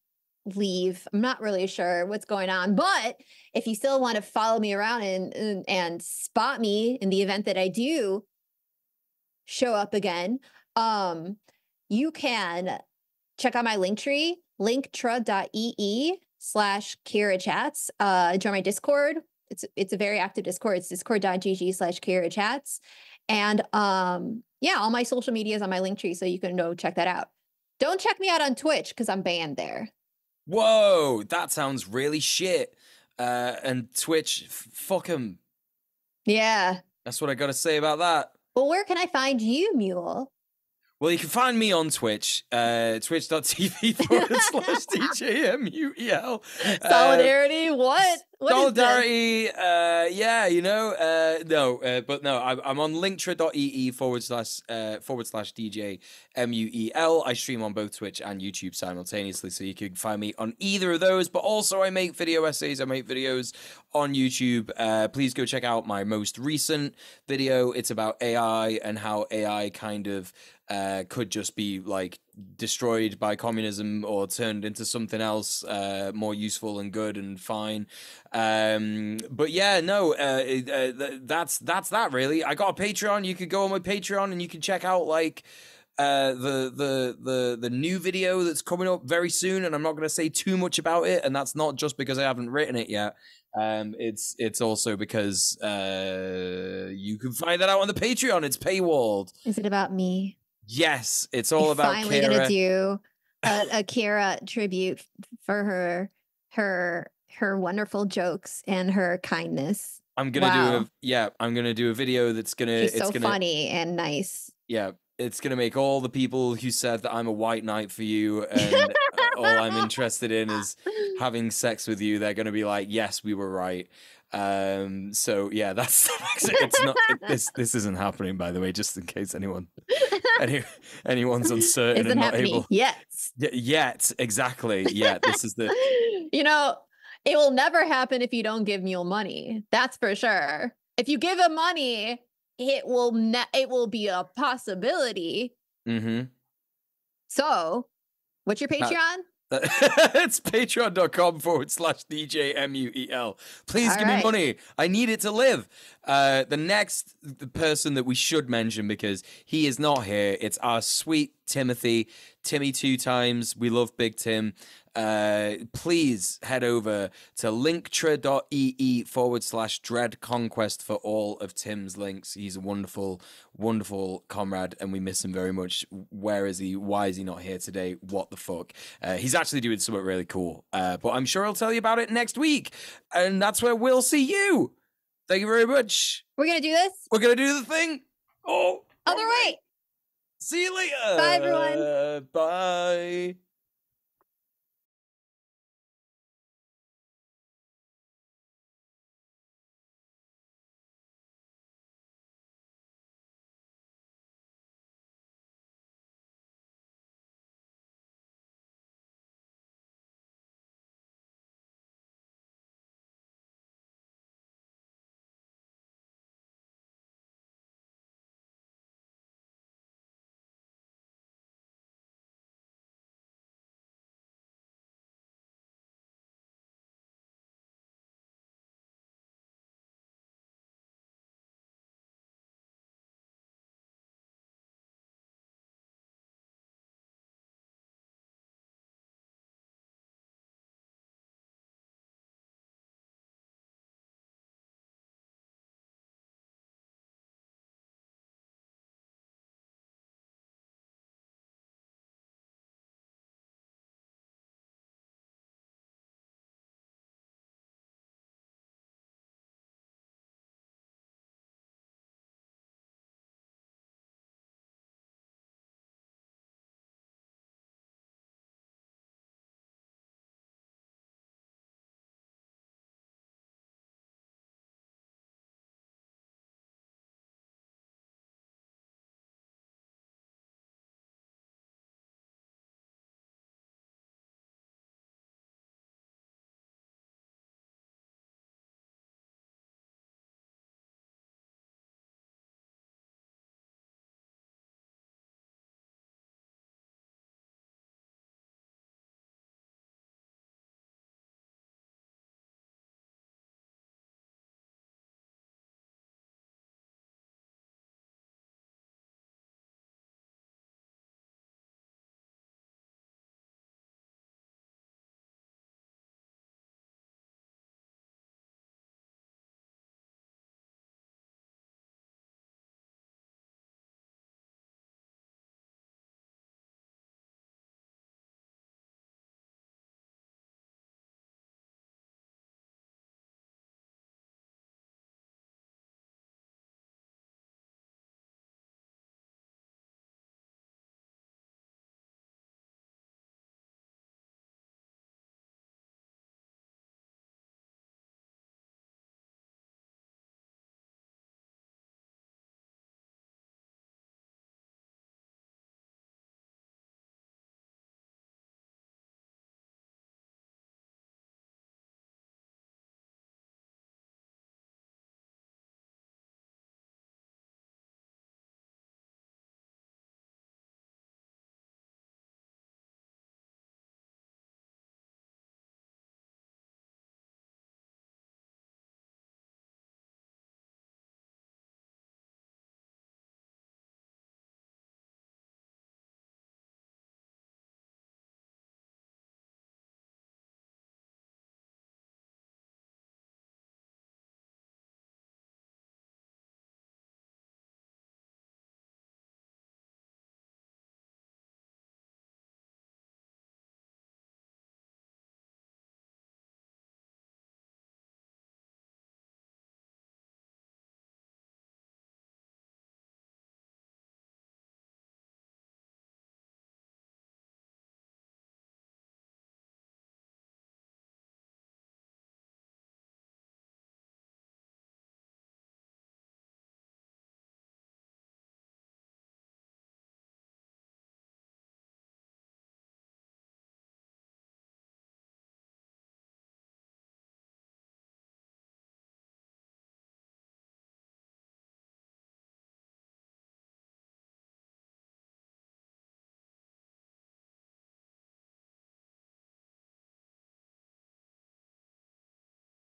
leave. I'm not really sure what's going on, but if you still want to follow me around and, and, and spot me in the event that I do show up again, um, you can check out my link tree, linktr.ee slash Kira chats. Uh, join my Discord. It's it's a very active Discord. It's discord.gg slash Kira chats. And um, yeah, all my social media is on my link tree, so you can go check that out. Don't check me out on Twitch because I'm banned there. Whoa, that sounds really shit. Uh, and Twitch, f- fuck them. Yeah. That's what I got to say about that. Well, where can I find you, Muel? Well, you can find me on Twitch, uh, twitch.tv forward slash DJMUEL. Uh, Solidarity? Uh, what? What? Solidarity, uh, yeah, you know, uh, no, uh, but no, I'm, I'm on linktra.ee forward slash uh, forward slash DJ M U E L. I stream on both Twitch and YouTube simultaneously, so you can find me on either of those. But also, I make video essays. I make videos on YouTube. Uh, please go check out my most recent video. It's about AI and how AI kind of uh, could just be like destroyed by communism or turned into something else uh, more useful and good and fine. Um, but yeah, no, uh, uh, th- that's that's that really. I got a Patreon. You could go on my Patreon and you can check out like uh the the the the new video that's coming up very soon and i'm not going to say too much about it and that's not just because i haven't written it yet um it's it's also because uh you can find that out on the patreon it's paywalled Is it about me? Yes it's all You're about finally Kira. gonna do a, a Kira tribute for her her her wonderful jokes and her kindness. i'm gonna do a yeah i'm gonna do a video that's gonna She's it's so gonna funny and nice. yeah it's gonna make all the people who said that i'm a white knight for you and uh, all i'm interested in is having sex with you, they're going to be like, "Yes, we were right." Um, so yeah, that's it's not it- this. This isn't happening, by the way, just in case anyone any, anyone's uncertain Isn't and not able yet. Y- yet. Exactly. Yeah, this is the you know, it will never happen if you don't give Muel money. That's for sure. If you give him money, it will ne- it will be a possibility. Mm-hmm. So, what's your Patreon? it's patreon.com forward slash DJ M-U-E-L. Please All give me money. I need it to live. Uh, the next person that we should mention because he is not here, it's our sweet Timothy. Timmy two times. We love Big Tim. Uh, please head over to linktra.ee forward slash dread conquest for all of Tim's links. He's a wonderful, wonderful comrade, and we miss him very much. Where is he? Why is he not here today? What the fuck? Uh, he's actually doing something really cool, uh, but I'm sure I'll tell you about it next week, and that's where we'll see you. Thank you very much. We're gonna do this. We're gonna do the thing. Oh, Other way. See you later. Bye, everyone. Bye.